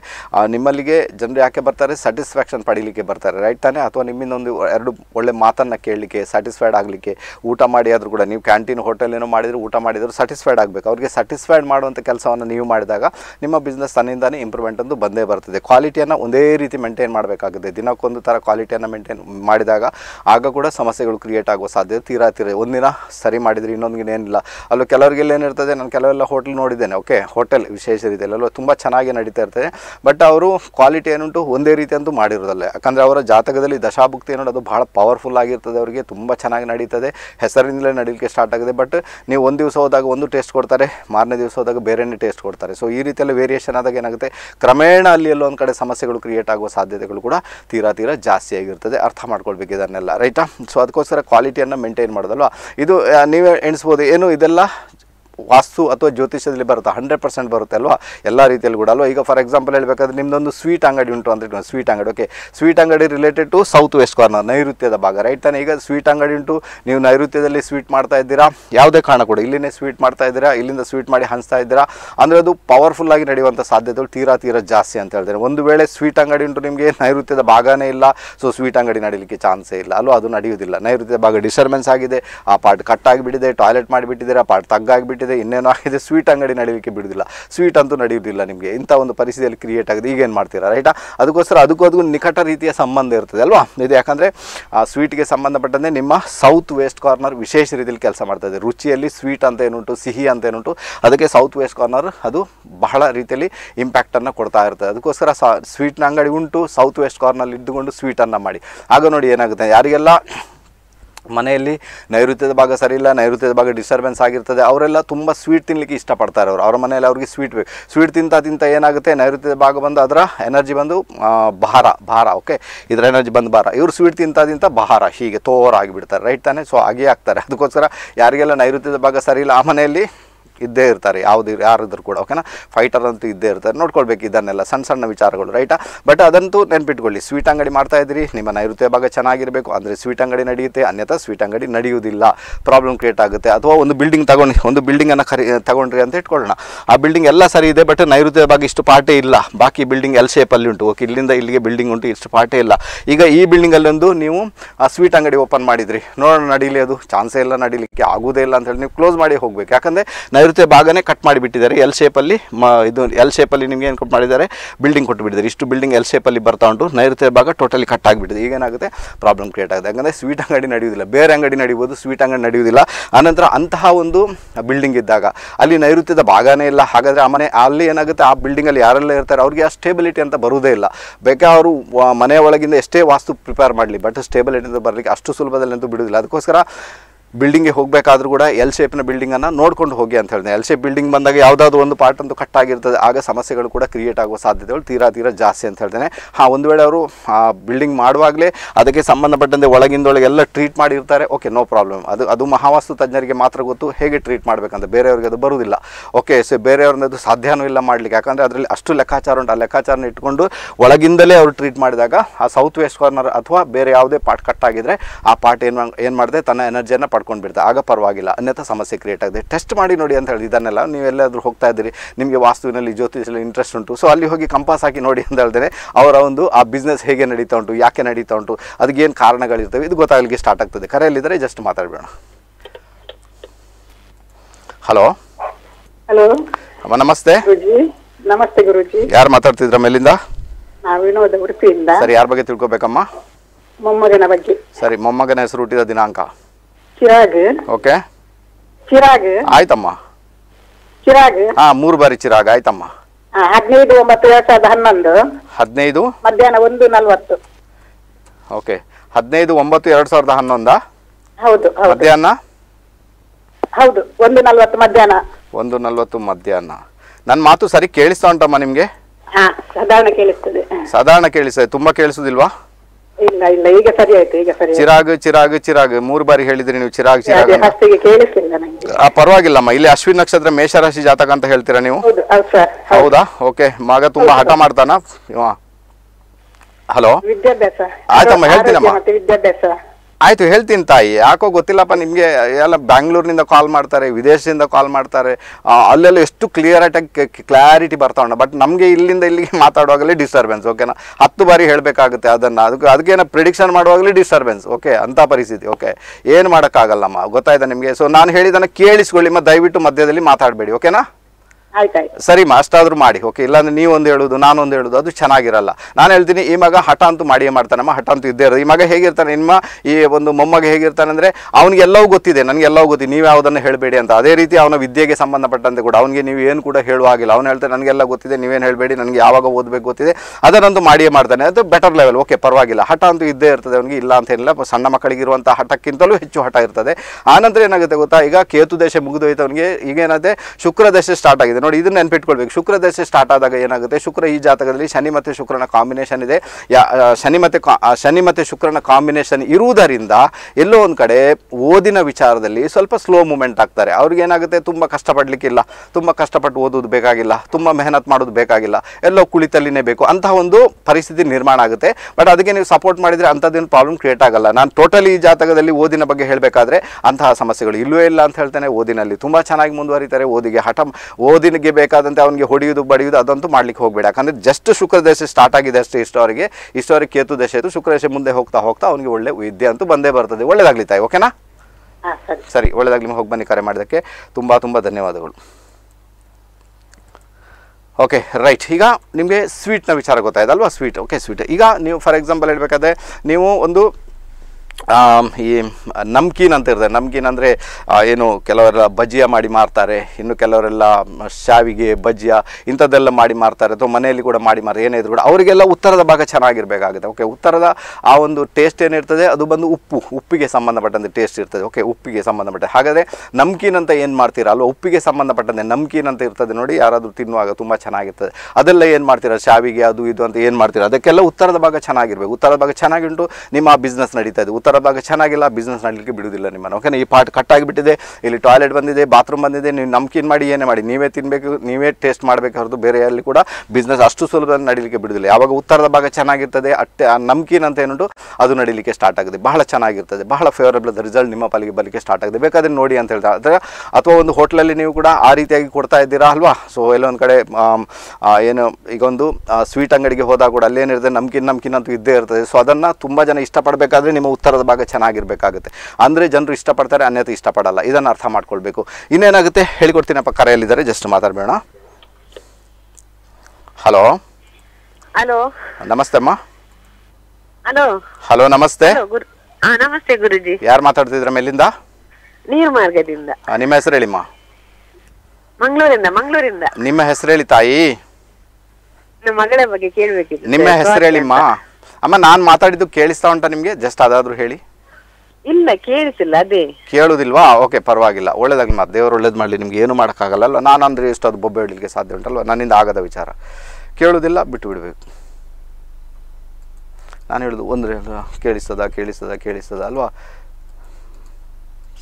ನಿಮ್ಮಲ್ಲಿಗೆ ಜನರು ಯಾಕೆ ಬರ್ತಾರೆ? ಸ್ಯಾಟಿಸ್ಫ್ಯಾಕ್ಷನ್ ಪಡೀಲಿಕ್ಕೆ ಬರ್ತಾರೆ ರೈಟ್ ತಾನೇ? ಅಥವಾ ನಿಮ್ಮಿಂದ ಒಂದು ಎರಡು ಒಳ್ಳೆ ಮಾತನ್ನು ಕೇಳಲಿಕ್ಕೆ ಸ್ಯಾಟಿಸ್ಫೈಡ್ ಆಗಲಿಕ್ಕೆ, ಊಟ ಮಾಡಿ ಆದರೂ ಕೂಡ ನೀವು ಕ್ಯಾಂಟೀನ್ ಹೋಟೆಲ್ ಏನೋ ಮಾಡಿದ್ರು ಊಟ ಮಾಡಿದರೂ ಸ್ಯಾಟಿಸ್ಫೈಡ್ ಆಗಬೇಕು. ಅವರಿಗೆ ಸ್ಯಾಟಿಸ್ಫೈಡ್ ಮಾಡುವಂಥ ಕೆಲಸವನ್ನು ನೀವು ಮಾಡಿದಾಗ ನಿಮ್ಮ ಬಿಸ್ನೆಸ್ ತನ್ನಿಂದಾನೇ ಇಂಪ್ರೂವ್ಮೆಂಟ್ ಒಂದು ಬಂದೇ ಬರ್ತದೆ. ಕ್ವಾಲಿಟಿಯನ್ನು ಒಂದೇ ರೀತಿ ಮೇಂಟೈನ್ ಮಾಡಬೇಕಾಗುತ್ತೆ. ದಿನಕ್ಕೊಂದು ಥರ ಕ್ವಾಲಿಟಿಯನ್ನು ಮೇಂಟೈನ್ ಮಾಡಿದಾಗ ಆಗ ಕೂಡ ಸಮಸ್ಯೆಗಳು ಕ್ರಿಯೇಟ್ ಆಗುವ ಸಾಧ್ಯತೆ ತೀರಾ ತೀರ. ಒಂದಿನ ಸರಿ ಮಾಡಿದರೆ ಇನ್ನೊಂದಿನ ಏನಿಲ್ಲ. ಅಲ್ಲೂ ಕೆಲವರಿಗೆಲ್ಲ ಏನಿರ್ತದೆ, ನಾನು ಕೆಲವೆಲ್ಲ ಹೋಟೆಲ್ ನೋಡಿದ್ದೇನೆ. ಓಕೆ ಹೋಟೆಲ್ ವಿಶೇಷ ರೀತಿಯಲ್ಲಿ. ಅಲ್ವಾ ತುಂಬ ಚೆನ್ನಾಗಿ ನಡೀತಾ ಇರ್ತದೆ. ಬಟ್ ಅವರು ಕ್ವಾಲಿಟಿ ಏನುಂಟು ಒಂದೇ ರೀತಿ ಅಂತೂ ಮಾಡಿರೋದಲ್ಲ. ಯಾಕಂದರೆ ಅವರ ಜಾತಕದಲ್ಲಿ ದಶಾಭುಕ್ತಿ ಅನ್ನೋದು ಬಹಳ ಪವರ್ಫುಲ್ ಆಗಿರ್ತದೆ ಅವರಿಗೆ, ತುಂಬ ಚೆನ್ನಾಗಿ ನಡೀತದೆ. ಹೆಸರಿನಿಂದಲೇ ನಡೀಲಿಕ್ಕೆ ಸ್ಟಾರ್ಟ್ ಆಗಿದೆ. ಬಟ್ ನೀವು ಒಂದು ದಿವಸ ಹೋದಾಗ ಒಂದು ಟೇಸ್ಟ್ ಕೊಡ್ತಾರೆ, ಮಾರನೇ ದಿವಸ ಹೋದಾಗ ಬೇರೆನೇ ಟೇಸ್ಟ್ ಕೊಡ್ತಾರೆ. ಸೊ ಈ ರೀತಿಯಲ್ಲಿ ವೇರಿಯೇಷನ್ ಆದಾಗ ಏನಾಗುತ್ತೆ? ಕ್ರಮೇಣ ಅಲ್ಲಿ ಎಲ್ಲೋ ಒಂದು ಕಡೆ ಸಮಸ್ಯೆಗಳು ಕ್ರಿಯೇಟ್ ಆಗುವ ಸಾಧ್ಯತೆಗಳು ಕೂಡ ತೀರಾ ತೀರಾ ಜಾಸ್ತಿ ಆಗಿರ್ತದೆ. ಅರ್ಥ ಮಾಡ್ಕೊಳ್ಬೇಕು ಇದನ್ನೆಲ್ಲ ರೈಟಾ ಸೊ ಅದಕ್ಕೋಸ್ಕರ ಕ್ವಾಲಿಟಿಯನ್ನು ಮೇಂಟೈನ್ ಮಾಡೋದಲ್ವಾ? ಇದು ನೀವೇ ಎಣಿಸ್ಬೋದು. ಏನು ಇದೆಲ್ಲ? ವಾಸ್ತು ಅಥವಾ ಜ್ಯೋತಿಷ್ಯದಲ್ಲಿ ಬರುತ್ತೆ? ಹಂಡ್ರೆಡ್ ಪರ್ಸೆಂಟ್ ಬರುತ್ತೆ ಅಲ್ವಾ? ಎಲ್ಲ ರೀತಿಯಲ್ಲಿ ಕೂಡ ಅಲ್ವಾ? ಈಗ ಫಾರ್ ಎಕ್ಸಾಂಪಲ್ ಹೇಳಬೇಕಾದ್ರೆ ನಿಮ್ಮದೊಂದು ಸ್ವೀಟ್ ಅಂಗಡಿ ಉಂಟು ಅಂತ ಸ್ವೀಟ್ ಅಂಗಡಿ ಓಕೆ ಸ್ವೀಟ್ ಅಂಗಡಿ related to south west corner ನೈಋತ್ಯದ ಭಾಗ ರೈಟ್ ತಾನೇ ಈಗ ಸ್ವೀಟ್ ಅಂಗಡಿ ಉಂಟು, ನೀವು ನೈಋತ್ಯದಲ್ಲಿ ಸ್ವೀಟ್ ಮಾಡ್ತಾ ಇದ್ದೀರಾ? ಯಾವುದೇ ಕಾರಣ ಕೂಡ, ಇಲ್ಲಿನೇ ಸ್ವೀಟ್ ಮಾಡ್ತಾ ಇದ್ದೀರಾ? ಇಲ್ಲಿಂದ ಸ್ವೀಟ್ ಮಾಡಿ ಹಂಚ್ತಾ ಇದ್ದೀರಾ? ಅಂದರೆ ಅದು ಪವರ್ಫುಲ್ ಆಗಿ ನಡೆಯುವಂಥ ಸಾಧ್ಯತೆಗಳು ತೀರಾ ತೀರಾ ಜಾಸ್ತಿ ಅಂತ ಹೇಳ್ತಾರೆ ಒಂದು ವೇಳೆ ಸ್ವೀಟ್ ಅಂಗಡಿ ಉಂಟು, ನಿಮಗೆ ನೈಋತ್ಯದ ಭಾಗನೇ ಇಲ್ಲ ಸೊ ಸ್ವೀಟ್ ಅಂಗಡಿ ನಡೀಲಿಕ್ಕೆ ಚಾನ್ಸೇ ಇಲ್ಲ. ಅಲ್ವಾ? ಅದು ನಡೆಯುವುದಿಲ್ಲ. ನೈಋತ್ಯದ ಭಾಗ ಡಿಸ್ಟರ್ಬೆನ್ಸ್ ಆಗಿದೆ, ಆ ಪಾರ್ಟ್ ಕಟ್ ಆಗಿಬಿಟ್ಟಿದೆ ಟಾಯ್ಲೆಟ್ ಮಾಡಿಬಿಟ್ಟಿದ್ದೀರಾ ಪಾರ್ಟ್ ತಗ್ಗಾಗಿಬಿಟ್ಟಿದೆ. ಇನ್ನೇನೋ ಆಗಿದೆ ಸ್ವೀಟ್ ಅಂಗಡಿ ನಡೀಲಿಕ್ಕೆ ಬಿಡೋದಿಲ್ಲ. ಸ್ವೀಟ್ ಅಂತೂ ನಡೆಯುವುದಿಲ್ಲ ನಿಮಗೆ. ಇಂಥ ಒಂದು ಪರಿಸ್ಥಿತಿಯಲ್ಲಿ ಕ್ರಿಯೇಟ್ ಆಗಿದೆ. ಈಗೇನು ಮಾಡ್ತೀರಾ ರೈಟಾ ಅದಕ್ಕೋಸ್ಕರ ಅದಕ್ಕೂ ಅದಕ್ಕೂ ನಿಕಟ ರೀತಿಯ ಸಂಬಂಧ ಇರ್ತದೆ, ಅಲ್ವಾ? ಇದು ಯಾಕಂದರೆ, ಆ ಸ್ವೀಟ್ಗೆ ಸಂಬಂಧಪಟ್ಟಂತೆ ನಿಮ್ಮ ಸೌತ್ ವೆಸ್ಟ್ ಕಾರ್ನರ್ ವಿಶೇಷ ರೀತಿಯಲ್ಲಿ ಕೆಲಸ ಮಾಡ್ತಾ ಇದೆ. ರುಚಿಯಲ್ಲಿ ಸ್ವೀಟ್ ಅಂತ ಏನುಂಟು, ಸಿಹಿ ಅಂತ ಏನುಂಟು, ಅದಕ್ಕೆ ಸೌತ್ ವೆಸ್ಟ್ ಕಾರ್ನರ್ ಅದು ಬಹಳ ರೀತಿಯಲ್ಲಿ ಇಂಪ್ಯಾಕ್ಟನ್ನು ಕೊಡ್ತಾ ಇರ್ತದೆ. ಅದಕ್ಕೋಸ್ಕರ ಸ್ವೀಟ್ನ ಅಂಗಡಿ ಉಂಟು ಸೌತ್ ವೆಸ್ಟ್ ಕಾರ್ನಲ್ಲಿ ಇದ್ದುಕೊಂಡು ಸ್ವೀಟನ್ನು ಮಾಡಿ. ಆಗ ನೋಡಿ ಏನಾಗುತ್ತೆ? ಯಾರಿಗೆಲ್ಲ ಮನೆಯಲ್ಲಿ ನೈಋತ್ಯದ ಭಾಗ ಸರಿ ಇಲ್ಲ ನೈಋತ್ಯದ ಭಾಗ ಡಿಸ್ಟರ್ಬೆನ್ಸ್ ಆಗಿರ್ತದೆ, ಅವರೆಲ್ಲ ತುಂಬ ಸ್ವೀಟ್ ತಿನ್ನಲಿಕ್ಕೆ ಇಷ್ಟಪಡ್ತಾರೆ ಅವರು. ಅವರ ಮನೆಯಲ್ಲಿ ಅವ್ರಿಗೆ ಸ್ವೀಟ್ ಬೇಕು. ಸ್ವೀಟ್ ತಿಂತ ತಿಂತ ಏನಾಗುತ್ತೆ, ನೈಋತ್ಯದ ಭಾಗ ಬಂದು ಅದರ ಎನರ್ಜಿ ಬಂದು ಭಾರ ಭಾರ ಓಕೆ ಇದರ ಎನರ್ಜಿ ಬಂದು ಭಾರ. ಇವರು ಸ್ವೀಟ್ ತಿಂತ ತಿಂತ ಭಾರ, ಹೀಗೆ ತೋರ ಆಗಿಬಿಡ್ತಾರೆ ರೈಟ್ ತಾನೆ? ಸೊ ಹಾಗೆ ಆಗ್ತಾರೆ. ಅದಕ್ಕೋಸ್ಕರ ಯಾರಿಗೆಲ್ಲ ನೈಋತ್ಯದ ಭಾಗ ಸರಿ ಇಲ್ಲ ಆ ಮನೆಯಲ್ಲಿ ಇದ್ದೇ ಇರ್ತಾರೆ, ಯಾವುದು ಯಾರಿದ್ರು ಕೂಡ ಓಕೆನಾ ಫೈಟರ್ ಅಂತೂ ಇದ್ದೇ ಇರ್ತಾರೆ. ನೋಡ್ಕೊಳ್ಬೇಕು ಇದನ್ನೆಲ್ಲ ಸಣ್ಣ ಸಣ್ಣ ವಿಚಾರಗಳು ರೈಟಾ ಬಟ್ ಅದಂತೂ ನೆನ್ಪಿಟ್ಕೊಳ್ಳಿ. ಸ್ವೀಟ್ ಅಂಗಡಿ ಮಾಡ್ತಾ ಇದ್ದೀರಿ ನಿಮ್ಮ ನೈಋತ್ಯ ಭಾಗ ಚೆನ್ನಾಗಿರಬೇಕು. ಅಂದರೆ ಸ್ವೀಟ್ ಅಂಗಡಿ ನಡೆಯುತ್ತೆ, ಅನ್ಯಥಾ ಸ್ವೀಟ್ ಅಂಗಡಿ ನಡೆಯುವುದಿಲ್ಲ. ಪ್ರಾಬ್ಲಮ್ ಕ್ರಿಯೇಟ್ ಆಗುತ್ತೆ. ಅಥವಾ ಒಂದು ಬಿಲ್ಡಿಂಗ್ ತಗೊಂಡು, ಒಂದು ಬಿಲ್ಡಿಂಗನ್ನು ಖರೀ, ತಗೊಂಡ್ರಿ ಅಂತ ಇಟ್ಕೊಳ್ಳೋಣ. ಆ ಬಿಲ್ಡಿಂಗ್ ಎಲ್ಲ ಸರಿ ಇದೆ ಬಟ್ ನೈರುತ್ಯ ಭಾಗ ಇಷ್ಟು ಪಾರ್ಟೇ ಇಲ್ಲ. ಬಾಕಿ ಬಿಲ್ಡಿಂಗ್ ಎಲ್ ಶೇಪಲ್ಲಿ ಉಂಟು. ಓಕೆ ಇಲ್ಲಿಂದ ಇಲ್ಲಿಗೆ ಬಿಲ್ಡಿಂಗ್ ಉಂಟು, ಇಷ್ಟು ಪಾರ್ಟೇ ಇಲ್ಲ. ಈಗ ಈ ಬಿಲ್ಡಿಂಗಲ್ಲೊಂದು ನೀವು, ಆ ಸ್ವೀಟ್ ಅಂಗಡಿ ಓಪನ್ ಮಾಡಿದ್ರಿ. ನೋಡೋಣ, ನಡೀಲಿ ಅದು. ಚಾನ್ಸೇ ಇಲ್ಲ ನಡೀಲಿಕ್ಕೆ ಆಗೋದೇ ಇಲ್ಲ ಅಂತ ಹೇಳಿ ನೀವು ಕ್ಲೋಸ್ ಮಾಡಿ ಹೋಗ್ಬೇಕು. ಯಾಕಂದರೆ ನೈಋತ್ಯ ಭಾಗನೇ ಕಟ್ ಮಾಡಿಬಿಟ್ಟಿದ್ದಾರೆ. ಎಲ್ ಶೇಪಲ್ಲಿ ಮ, ಇದು ಎಲ್ ಶೇಪಲ್ಲಿ ನಿಮ್ಗೆ ಏನು ಕೊಟ್ಟು ಮಾಡಿದ್ದಾರೆ? ಬಿಲ್ಡಿಂಗ್ ಕೊಟ್ಟುಬಿಟ್ಟಿದ್ದಾರೆ ಇಷ್ಟು ಬಿಲ್ಡಿಂಗ್ ಎಲ್ ಶೇಪಲ್ಲಿ ಬರ್ತಾ ಉಂಟು. ನೈಋತ್ಯ ಭಾಗ ಟೋಟಲಿ ಕಟ್ ಆಗಿಬಿಟ್ಟಿದೆ. ಈಗೇನಾಗುತ್ತೆ ಪ್ರಾಬ್ಲಮ್ ಕ್ರಿಯೇಟ್ ಆಗುತ್ತೆ. ಯಾಕಂದರೆ ಸ್ವೀಟ್ ಅಂಗಡಿ ನಡೆಯುವುದಿಲ್ಲ. ಬೇರೆ ಅಂಗಡಿ ನಡೆಯುವುದು ಸ್ವೀಟ್ ಅಂಗಡಿ ನಡೆಯುವುದಿಲ್ಲ. ಆನಂತರ ಅಂತಹ ಒಂದು ಬಿಲ್ಡಿಂಗ್ ಇದ್ದಾಗ ಅಲ್ಲಿ ನೈಋತ್ಯದ ಭಾಗನೇ ಇಲ್ಲ. ಹಾಗಾದರೆ ಆ ಮನೆ, ಅಲ್ಲಿ ಏನಾಗುತ್ತೆ? ಆ ಬಿಲ್ಡಿಂಗಲ್ಲಿ ಯಾರೆಲ್ಲ ಇರ್ತಾರೆ? ಅವ್ರಿಗೆ ಆ ಸ್ಟೇಬಿಲಿಟಿ ಅಂತ ಬರುವುದೇ ಇಲ್ಲ. ಬೇಕಾ ಅವರು ಮನೆ ಒಳಗಿಂದ ಎಷ್ಟೇ ವಾಸ್ತು ಪ್ರಿಪೇರ್ ಮಾಡಲಿ ಬಟ್ ಸ್ಟೇಬಿಲಿಟಿ ಅಂತ ಬರಲಿಕ್ಕೆ ಅಷ್ಟು ಸುಲಭದಲ್ಲಿ ಅಂತೂ ಬಿಡುವುದಿಲ್ಲ. ಅದಕ್ಕೋಸ್ಕರ ಬಿಲ್ಡಿಂಗ್ಗೆ ಹೋಗಬೇಕಾದ್ರೂ ಕೂಡ ಎಲ್ ಶೇಪ್ನ ಬಿಲ್ಡಿಂಗನ್ನು ನೋಡ್ಕೊಂಡು ಹೋಗಿ ಅಂತ ಹೇಳಿದೆ. ಎಲ್ ಶೇಪ್ ಬಿಲ್ಡಿಂಗ್ ಬಂದಾಗ ಯಾವುದಾದ್ರು ಒಂದು ಪಾರ್ಟ್ ಅಂತೂ ಕಟ್ ಆಗಿರ್ತದೆ. ಆಗ ಸಮಸ್ಯೆಗಳು ಕೂಡ ಕ್ರಿಯೇಟ್ ಆಗುವ ಸಾಧ್ಯತೆಗಳು ತೀರಾ ತೀರಾ ಜಾಸ್ತಿ ಅಂತ ಹೇಳ್ತೇನೆ ಹಾಂ, ಒಂದು ವೇಳೆ ಅವರು ಬಿಲ್ಡಿಂಗ್ ಮಾಡುವಾಗಲೇ ಅದಕ್ಕೆ ಸಂಬಂಧಪಟ್ಟಂತೆ ಒಳಗಿಂದೊಳಗೆ ಎಲ್ಲ ಟ್ರೀಟ್ ಮಾಡಿರ್ತಾರೆ ಓಕೆ ನೋ ಪ್ರಾಬ್ಲಮ್ ಅದು ಅದು ಮಹಾವಾಸ್ತು ತಜ್ಞರಿಗೆ ಮಾತ್ರ ಗೊತ್ತು, ಹೇಗೆ ಟ್ರೀಟ್ ಮಾಡಬೇಕಂತ. ಬೇರೆಯವ್ರಿಗೆ ಅದು ಬರುವುದಿಲ್ಲ ಓಕೆ ಸೊ ಬೇರೆಯವ್ರನ್ನ ಅದು ಸಾಧ್ಯನೂ ಇಲ್ಲ ಮಾಡಲಿಕ್ಕೆ. ಯಾಕಂದರೆ ಅದರಲ್ಲಿ ಅಷ್ಟು ಲೆಕ್ಕಾಚಾರ ಉಂಟು. ಆ ಲೆಕ್ಕಾಚಾರನ ಇಟ್ಕೊಂಡು ಒಳಗಿಂದಲೇ ಅವರು ಟ್ರೀಟ್ ಮಾಡಿದಾಗ ಆ ಸೌತ್ ವೆಸ್ಟ್ ಕಾರ್ನರ್ ಅಥವಾ ಬೇರೆ ಯಾವುದೇ ಪಾರ್ಟ್ ಕಟ್ ಆಗಿದ್ರೆ ಆ ಪಾರ್ಟ್ ಏನು ಏನು ಮಾಡಿದೆ? ತನ್ನ ಎನರ್ಜಿಯನ್ನು ಪಡ್ಕೊಂಡು ಬಿಡ್ತಾ ಆಗ ಪರವಾಗಿಲ್ಲ. ಅನ್ಯಥ ಸಮಸ್ಯೆ ಕ್ರಿಯೇಟ್ ಆಗಿದೆ. ಟೆಸ್ಟ್ ಮಾಡಿ ನೋಡಿ ಅಂತ ಹೇಳಿ ಇದನ್ನೆಲ್ಲ ನೀವೆಲ್ಲಾದರೂ ಹೋಗ್ತಾ ಇದ್ದೀರಿ. ನಿಮಗೆ ವಾಸ್ತುವಿನಲ್ಲಿ ಜ್ಯೋತಿಷಲ್ಲಿ ಇಂಟ್ರೆಸ್ಟ್ ಉಂಟು. ಸೊ ಅಲ್ಲಿ ಹೋಗಿ ಕಂಪಾಸ್ ಹಾಕಿ ನೋಡಿ ಅಂತ ಹೇಳಿದ್ರೆ ಅವರ ಒಂದು ಆ ಬಿಸ್ನೆಸ್ ಹೇಗೆ ನಡೀತಾ ಉಂಟು ಯಾಕೆ ನಡೀತಾ ಉಂಟು ಅದಕ್ಕೆ ಏನು ಕಾರಣಗಳಿರ್ತವೆ ಇದು ಗೊತ್ತಾಗಲಿಕ್ಕೆ ಸ್ಟಾರ್ಟ್ ಆಗ್ತದೆ. ಕರೆಯಲ್ಲಿದ್ದರೆ ಜಸ್ಟ್ ಮಾತಾಡಬೇಡ ಹಲೋ ಹಲೋ ಅಮ್ಮ ನಮಸ್ತೆ. ನಮಸ್ತೆ ಗುರುಜಿ. ಯಾರು ಮಾತಾಡ್ತಿದ್ರ ಮೇಲಿಂದ? ವಿನೋದ ಉಡುಪಿಯಿಂದ. ಸರಿ ಯಾರ ಬಗ್ಗೆ ತಿಳ್ಕೊಬೇಕಮ್ಮ? ಮೊಮ್ಮಗನ ಬಗ್ಗೆ. ಸರಿ ಮೊಮ್ಮಗನ ಹೆಸರು ಹುಟ್ಟಿದ ದಿನಾಂಕ. ಚಿರಾಗ್. ಓಕೆ. ಚಿರಾಗ್. ಆಯ್ತಮ್ಮ. ಚಿರಾಗ್. ಹಾ ಮೂರು ಬಾರಿ ಚಿರಾಗ್ ಆಯ್ತಮ್ಮ. ಹದಿನೈದು ಒಂಬತ್ತು ಎರಡ್ ಸಾವಿರದ ಹನ್ನೊಂದು. ಹದಿನೈದು. ಮಧ್ಯಾಹ್ನ ಒಂದು ನಲ್ವತ್ತು. ಓಕೆ. ಹದಿನೈದು ಒಂಬತ್ತು ಎರಡು ಸಾವಿರದ ಹನ್ನೊಂದಾ? ಹೌದು ಹೌದು. ಮಧ್ಯಾಹ್ನ? ಹೌದು ಒಂದು ನಲ್ವತ್ತು ಮಧ್ಯಾಹ್ನ. ಒಂದು ನಲ್ವತ್ತು ಮಧ್ಯಾಹ್ನ. ನನ್ನ ಮಾತು ಸರಿ ಕೇಳಿಸ್ತಾ ಉಂಟಮ್ಮ ನಿಮಗೆ? ಹಾ ಸಾಧಾರಣ ಕೇಳಿಸ್ತದೆ. ಸಾಧಾರಣ ಕೇಳಿಸ್ತದೆ. ತುಂಬ ಕೇಳಿಸೋದಿಲ್ವಾ? ಇಲ್ಲ ಇಲ್ಲ ಈಗ ಸರಿ ಆಯ್ತು ಈಗ ಸರಿ ಚಿರಾಗ್ ಚಿರಾಗ್ ಚಿರಾಗ್ ಮೂರು ಬಾರಿ ಹೇಳಿದ್ರಿ ನೀವು ಚಿರಾಗ್ ಚಿರಾಗ್ ಅದೇ ಅಂತ. ಫಸ್ಟಿಗೆ ಕೇಳಿಸ್ಲಿಲ್ಲ ನಂಗೆ. ಆ ಪರವಾಗಿಲ್ಲಮ್ಮ ಇಲ್ಲಿ ಅಶ್ವಿನ್ ನಕ್ಷತ್ರ ಮೇಷರಾಶಿ ಜಾತಕ ಅಂತ ಹೇಳ್ತೀರಾ ನೀವು? ಹೌದು ಹೌದು ಸರ್ ಹೌದಾ. ಓಕೆ ಮಗ ತುಂಬಾ ಹಠ ಮಾಡ್ತಾನ? ಹಲೋ? ವಿದ್ಯಾಭ್ಯಾಸ. ಆಯ್ತಮ್ಮ, ಹೇಳ್ತೀನಮ್ಮ. ಮತ್ತೆ ವಿದ್ಯಾಭ್ಯಾಸ. ಆಯ್ತು, ಹೇಳ್ತೀನಿ ತಾಯಿ. ಯಾಕೋ ಗೊತ್ತಿಲ್ಲಪ್ಪ, ನಿಮಗೆ ಎಲ್ಲ ಬ್ಯಾಂಗ್ಳೂರಿನಿಂದ ಕಾಲ್ ಮಾಡ್ತಾರೆ, ವಿದೇಶದಿಂದ ಕಾಲ್ ಮಾಡ್ತಾರೆ. ಅಲ್ಲೆಲ್ಲ ಎಷ್ಟು ಕ್ಲಿಯರ್ ಆಗಿ ಕ್ಲಾರಿಟಿ ಬರ್ತಾ ಉಂಟು. ಬಟ್ ನಮಗೆ ಇಲ್ಲಿಂದ ಇಲ್ಲಿಗೆ ಮಾತಾಡುವಾಗಲೇ ಡಿಸ್ಟರ್ಬೆನ್ಸ್ ಓಕೆನಾ ಹತ್ತು ಬಾರಿ ಹೇಳಬೇಕಾಗುತ್ತೆ ಅದನ್ನು. ಅದಕ್ಕೆ ಅದಕ್ಕೇನೋ ಪ್ರಿಡಿಕ್ಷನ್ ಮಾಡುವಾಗಲೇ ಡಿಸ್ಟರ್ಬೆನ್ಸ್ ಓಕೆ ಅಂಥ ಪರಿಸ್ಥಿತಿ ಓಕೆ ಏನು ಮಾಡೋಕ್ಕಾಗಲ್ಲಮ್ಮ? ಗೊತ್ತಾಯ್ತಾ ನಿಮಗೆ? ಸೊ ನಾನು ಹೇಳಿದ್ದನ್ನು ಕೇಳಿಸ್ಕೊಳ್ಳಿ ಮತ್ತು ದಯವಿಟ್ಟು ಮಧ್ಯದಲ್ಲಿ ಮಾತಾಡಬೇಡಿ ಓಕೆನಾ ಆಯ್ತಾಯ್ತು. ಮಾ, ಅಷ್ಟಾದ್ರೂ ಮಾಡಿ ಓಕೆ ಇಲ್ಲಾಂದ್ರೆ ನೀವೊಂದು ಹೇಳುದು, ನಾನೊಂದು ಹೇಳುದು, ಅದು ಚೆನ್ನಾಗಿರಲ್ಲ. ನಾನು ಹೇಳ್ತೀನಿ, ಈ ಮಗ ಹಠ ಅಂತೂ ಮಾಡಿಯೇ ಮಾಡ್ತಾನಮ್ಮ ಹಠ ಅಂತೂ ಇದ್ದೇ ಇರೋದು. ಈ ಮಗ ಹೇಗಿರ್ತಾನೆ, ನಿಮ್ಮ ಈ ಒಂದು ಮೊಮ್ಮಗ ಹೇಗಿರ್ತಾನೆ ಅಂದ್ರೆ, ಅವನಿಗೆ ಎಲ್ಲವೂ ಗೊತ್ತಿದೆ, ನನಗೆ ಎಲ್ಲವೂ ಗೊತ್ತಿದೆ ನೀವು ಯಾವುದನ್ನು ಹೇಳಬೇಡಿ ಅಂತ. ಅದೇ ರೀತಿ ಅವನ ವಿದ್ಯೆಗೆ ಸಂಬಂಧಪಟ್ಟಂತೆ ಕೂಡ, ಅವನಿಗೆ ನೀವು ಏನು ಕೂಡ ಹೇಳುವಾಗಿಲ್ಲ ಅವನು ಹೇಳ್ತಾರೆ ನನಗೆಲ್ಲ ಗೊತ್ತಿದೆ, ನೀವೇನು ಹೇಳಬೇಡಿ, ನನಗೆ ಯಾವಾಗ ಓದಬೇಕು ಗೊತ್ತಿದೆ. ಅದನ್ನಂತೂ ಮಾಡಿಯೇ ಮಾಡ್ತಾನೆ. ಅದು ಬೆಟರ್ ಲೆವೆಲ್ ಓಕೆ ಪರವಾಗಿಲ್ಲ. ಹಠ ಅಂತೂ ಇದ್ದೇ ಇರ್ತದೆ ಅವನಿಗೆ, ಇಲ್ಲ ಅಂತ ಏನಿಲ್ಲ. ಸಣ್ಣ ಮಕ್ಕಳಿಗಿರುವಂಥ ಹಠಕ್ಕಿಂತಲೂ ಹೆಚ್ಚು ಹಠ ಇರ್ತದೆ. ಆನಂತರ ಏನಾಗುತ್ತೆ ಗೊತ್ತಾ? ಈಗ ಕೇತು ದೇಶ ಮುಗಿದೋಯ್ತು ಅವನಿಗೆ. ಈಗ ಏನಾಗುತ್ತೆ? ಶುಕ್ರ ದಶೆ ಸ್ಟಾರ್ಟ್ ಆಗಿದೆ. ನೋಡಿ, ಇದನ್ನ ನೆನ್ಪಿಟ್ಕೊಳ್ಬೇಕು. ಶುಕ್ರ ದಶೆ ಸ್ಟಾರ್ಟ್ ಆದಾಗ ಏನಾಗುತ್ತೆ? ಶುಕ್ರ ಈ ಜಾತಕದಲ್ಲಿ ಶನಿ ಮತ್ತು ಶುಕ್ರನ ಕಾಂಬಿನೇಷನ್ ಇದೆ. ಶನಿ ಮತ್ತು ಶನಿ ಮತ್ತು ಶುಕ್ರನ ಕಾಂಬಿನೇಷನ್ ಇರುವುದರಿಂದ ಎಲ್ಲೋ ಒಂದು ಕಡೆ ಓದಿನ ವಿಚಾರದಲ್ಲಿ ಸ್ವಲ್ಪ ಸ್ಲೋ ಮೂಮೆಂಟ್ ಆಗ್ತಾರೆ. ಅವ್ರಿಗೆ ಏನಾಗುತ್ತೆ? ತುಂಬ ಕಷ್ಟಪಡಲಿಕ್ಕಿಲ್ಲ. ತುಂಬ ಕಷ್ಟಪಟ್ಟು ಓದೋದು ಬೇಕಾಗಿಲ್ಲ. ತುಂಬ ಮೆಹನತ್ ಮಾಡೋದು ಬೇಕಾಗಿಲ್ಲ. ಎಲ್ಲೋ ಕುಳಿತಲ್ಲಿನೇ ಬೇಕು. ಅಂತಹ ಒಂದು ಪರಿಸ್ಥಿತಿ ನಿರ್ಮಾಣ ಆಗುತ್ತೆ. ಬಟ್ ಅದಕ್ಕೆ ನೀವು ಸಪೋರ್ಟ್ ಮಾಡಿದರೆ ಅಂಥದ್ದೇನು ಪ್ರಾಬ್ಲಮ್ ಕ್ರಿಯೇಟ್ ಆಗಲ್ಲ. ನಾನು ಟೋಟಲಿ ಈ ಜಾತಕದಲ್ಲಿ ಓದಿನ ಬಗ್ಗೆ ಹೇಳಬೇಕಾದ್ರೆ ಅಂತಹ ಸಮಸ್ಯೆಗಳು ಇಲ್ಲವೇ ಇಲ್ಲ ಅಂತ ಹೇಳ್ತೇನೆ. ಓದಿನಲ್ಲಿ ತುಂಬ ಚೆನ್ನಾಗಿ ಮುಂದುವರಿತಾರೆ. ಓದಿಗೆ ಹಠ ಓದಿನಿಗೆ ಬೇಕಾದಂತೆ ಅವನಿಗೆ ಹೊಡೆಯುವುದು ಬಡಿಯುವುದು ಅದಂತೂ ಮಾಡ್ಲಿಕ್ಕೆ ಹೋಗಬೇಡ. ಯಾಕಂದರೆ ಜಸ್ಟ್ ಶುಕ್ರ ದಶೆ ಸ್ಟಾರ್ಟ್ ಆಗಿದೆ ಅಷ್ಟೇ ಇಷ್ಟವರಿಗೆ ಇಷ್ಟವರಿಗೆ ಕೇತು ದಶೆ ಇತ್ತು ಶುಕ್ರ ದಶೆ ಮುಂದೆ ಹೋಗ್ತಾ ಹೋಗ್ತಾ ಅವನಿಗೆ ಒಳ್ಳೆ ವಿದ್ಯೆ ಅಂತೂ ಬಂದೇ ಬರ್ತದೆ. ಒಳ್ಳೇದಾಗ್ಲಿ ತಾಯಿ ಓಕೆನಾ ಸರಿ. ಒಳ್ಳೆದಾಗಲಿ. ಹೋಗಿ ಬನ್ನಿ ಕರೆ ಮಾಡೋದಕ್ಕೆ ತುಂಬ ತುಂಬ ಧನ್ಯವಾದಗಳು. ಓಕೆ ರೈಟ್ ಈಗ ನಿಮಗೆ ಸ್ವೀಟ್ನ ವಿಚಾರ ಗೊತ್ತಾಯ್ತಲ್ವಾ? ಸ್ವೀಟ್ ಓಕೆ ಸ್ವೀಟ್ ಈಗ ನೀವು ಫಾರ್ ಎಕ್ಸಾಂಪಲ್ ಹೇಳಬೇಕಾದ್ರೆ ನೀವು ಒಂದು ಈ ನಮ್ಕೀನ್ ಅಂತ ಇರ್ತದೆ. ನಮ್ಕೀನ್ ಅಂದರೆ ಏನು ಕೆಲವರೆಲ್ಲ ಬಜ್ಜಿಯ ಮಾಡಿ ಮಾರ್ತಾರೆ, ಇನ್ನು ಕೆಲವರೆಲ್ಲ ಶಾವಿಗೆ, ಬಜ್ಜಿಯ ಇಂಥದ್ದೆಲ್ಲ ಮಾಡಿ ಮಾರ್ತಾರೆ, ಅಥವಾ ಮನೆಯಲ್ಲಿ ಕೂಡ ಮಾಡಿ ಮಾರ್ತಾರೆ, ಏನೇ ಇದ್ರು ಕೂಡ. ಅವರಿಗೆಲ್ಲ ಉತ್ತರದ ಭಾಗ ಚೆನ್ನಾಗಿರಬೇಕಾಗುತ್ತೆ. ಓಕೆ ಉತ್ತರದ ಆ ಒಂದು ಟೇಸ್ಟ್ ಏನಿರ್ತದೆ, ಅದು ಬಂದು ಉಪ್ಪು, ಉಪ್ಪಿಗೆ ಸಂಬಂಧಪಟ್ಟಂತೆ ಟೇಸ್ಟ್ ಇರ್ತದೆ. ಓಕೆ ಉಪ್ಪಿಗೆ ಸಂಬಂಧಪಟ್ಟ ಹಾಗಾದರೆ, ನಮ್ಕೀನ್ ಅಂತ ಏನು ಮಾಡ್ತೀರಾ? ಅಲ್ವಾ, ಉಪ್ಪಿಗೆ ಸಂಬಂಧಪಟ್ಟಂತೆ ನಮ್ಕೀನ್ ಅಂತ ಇರ್ತದೆ ನೋಡಿ, ಯಾರಾದರೂ ತಿನ್ನುವಾಗ ತುಂಬ ಚೆನ್ನಾಗಿರ್ತದೆ. ಅದೆಲ್ಲ ಏನು ಮಾಡ್ತೀರಾ? ಶಾವಿಗೆ, ಅದು ಇದು ಅಂತ ಏನು ಮಾಡ್ತೀರಾ? ಅದಕ್ಕೆಲ್ಲ ಉತ್ತರದ ಭಾಗ ಚೆನ್ನಾಗಿರ್ಬೇಕು. ಉತ್ತರದ ಭಾಗ ಚೆನ್ನಾಗಿ ಉಂಟು, ನಿಮ್ಮ ಬಿಸ್ನೆಸ್ ನಡೀತಾ ಇದೆ. ಉತ್ತರ ಭಾಗ ಚೆನ್ನಾಗಿಲ್ಲ ಬಿಸ್ನೆಸ್ ಮಾಡಲಿಕ್ಕೆ ಬಿಡುವುದಿಲ್ಲ ನಿಮ್ಮನ್ನು. ಓಕೆನಾ ಈ ಪಾರ್ಟ್ ಕಟ್ ಆಗಿಬಿಟ್ಟಿದೆ, ಇಲ್ಲಿ ಟಾಯ್ಲೆಟ್ ಬಂದಿದೆ ಬಾತ್ರೂಮ್ ಬಂದಿದೆ, ನೀವು ನಮ್ಕಿನ್ ಮಾಡಿ, ಏನೇ ಮಾಡಿ, ನೀವೇ ತಿನ್ನಬೇಕು ನೀವೇ ಟೇಸ್ಟ್ ಮಾಡಬೇಕು ಹೊರತು ಬೇರೆ ಕೂಡ ಬಿಸ್ನೆಸ್ ಅಷ್ಟು ಸುಲಭದಲ್ಲಿ ನಡೀಲಿಕ್ಕೆ ಬಿಡುವುದಿಲ್ಲ ಯಾವಾಗ ಉತ್ತರದ ಭಾಗ ಚೆನ್ನಾಗಿರ್ತದೆ, ಅಟ್ಟೆ, ಆ ನಮ್ಕೀನ್ ಅಂತ ಏನುಂಟು, ಅದು ನಡೀಲಿಕ್ಕೆ ಸ್ಟಾರ್ಟ್ ಆಗಿದೆ ಬಹಳ ಚೆನ್ನಾಗಿರ್ತದೆ, ಬಹಳ ಫೇವರಬಲ್ ರಿಸಲ್ಟ್ ನಿಮ್ಮ ಪಾಲಿಗೆ ಬರಲಿಕ್ಕೆ ಸ್ಟಾರ್ಟ್ ಆಗಿದೆ ಬೇಕಾದ್ರೆ ನೋಡಿ ಅಂತ ಹೇಳ್ತಾರೆ ಅಥವಾ ಅಥವಾ ಒಂದು ಹೋಟ್ಲಲ್ಲಿ ನೀವು ಕೂಡ ಆ ರೀತಿಯಾಗಿ ಕೊಡ್ತಾ ಇದ್ದೀರಾ ಅಲ್ವಾ? ಸೊ ಎಲ್ಲೊಂದು ಕಡೆ ಏನು ಈಗ ಒಂದು ಸ್ವೀಟ್ ಅಂಗಡಿಗೆ ಹೋದಾಗ ಕೂಡ ಅಲ್ಲೇನಿರ್ತದೆ, ನಮ್ಕಿನ್ ನಮ್ಕಿನ್ ಅಂತೂ ಇದ್ದೇ ಇರ್ತದೆ. ಸೊ ಅದನ್ನು ತುಂಬ ಜನ ಇಷ್ಟಪಡಬೇಕಾದ್ರೆ ನಿಮ್ಮ ಉತ್ತರದ ಭಾಗ ಚೆನ್ನಾಗಿರಬೇಕಾಗುತ್ತೆ. ಅಂದರೆ ಜನರು ಇಷ್ಟಪಡ್ತಾರೆ ಅನ್ಯತೆ ಇಷ್ಟಪಡಲ್ಲ. ಇದನ್ನು ಅರ್ಥ ಮಾಡ್ಕೊಳ್ಬೇಕು. ಇನ್ನೇನಾಗುತ್ತೆ? ಹೇಳಿಕೊಡ್ತೀನಪ್ಪ ಕರೆಯಲ್ಲಿದ್ದಾರೆ. ಜಸ್ಟ್ ಮಾತಾಡಬೇಡ ಹಲೋ? ಹಲೋ? ನಮಸ್ತೆ ಅಮ್ಮ. ಹಲೋ? ಹಲೋ ನಮಸ್ತೆ. ನಮಸ್ತೆ ಗುರುಜಿ. ಯಾರು ಮಾತಾಡ್ತಿದ್ರ ಮೇಲಿಂದ? ನೀರು ಮಾರ್ಗದಿಂದ ನಿಮ್ಮ ಹೆಸರು ಹೇಳಿಮ್ಮ. ಮಂಗಳೂರಿಂದ ಮಂಗಳೂರಿಂದ. ನಿಮ್ಮ ಹೆಸರು ಹೇಳಿ ತಾಯಿ. ನಮ್ಮ ಮಗಳ ಬಗ್ಗೆ ಕೇಳಬೇಕಿತ್ತು. ನಿಮ್ಮ ಹೆಸರು ಹೇಳಿಮ್ಮ. ಅಮ್ಮ ನಾನು ಮಾತಾಡಿದ್ದು ಕೇಳಿಸ್ತಾ ಉಂಟಾ ನಿಮಗೆ? ಜಸ್ಟ್ ಅದಾದರೂ ಹೇಳಿ. ಇಲ್ಲ ಕೇಳಿಸಿಲ್ಲ ಅದೇ. ಕೇಳುದಿಲ್ವಾ? ಓಕೆ ಪರವಾಗಿಲ್ಲ. ಒಳ್ಳೇದಾಗಲಿ ಮತ್ತೆ ದೇವರು ಒಳ್ಳೇದು ಮಾಡಲಿ. ನಿಮ್ಗೆ ಏನು ಮಾಡೋಕ್ಕಾಗಲ್ಲ ನಾನು ಅಂದರೆ ಎಷ್ಟು ಅದು ಬೊಬ್ಬೆ ಹೇಳಲಿಕ್ಕೆ ಸಾಧ್ಯ ಉಂಟಲ್ವ? ನನ್ನಿಂದ ಆಗದ ವಿಚಾರ. ಕೇಳೋದಿಲ್ಲ ಬಿಟ್ಟು ಬಿಡಬೇಕು. ನಾನು ಹೇಳೋದು ಒಂದ್ರೆ ಕೇಳಿಸ್ತದ ಕೇಳಿಸ್ತದ ಕೇಳಿಸ್ತದ ಅಲ್ವಾ?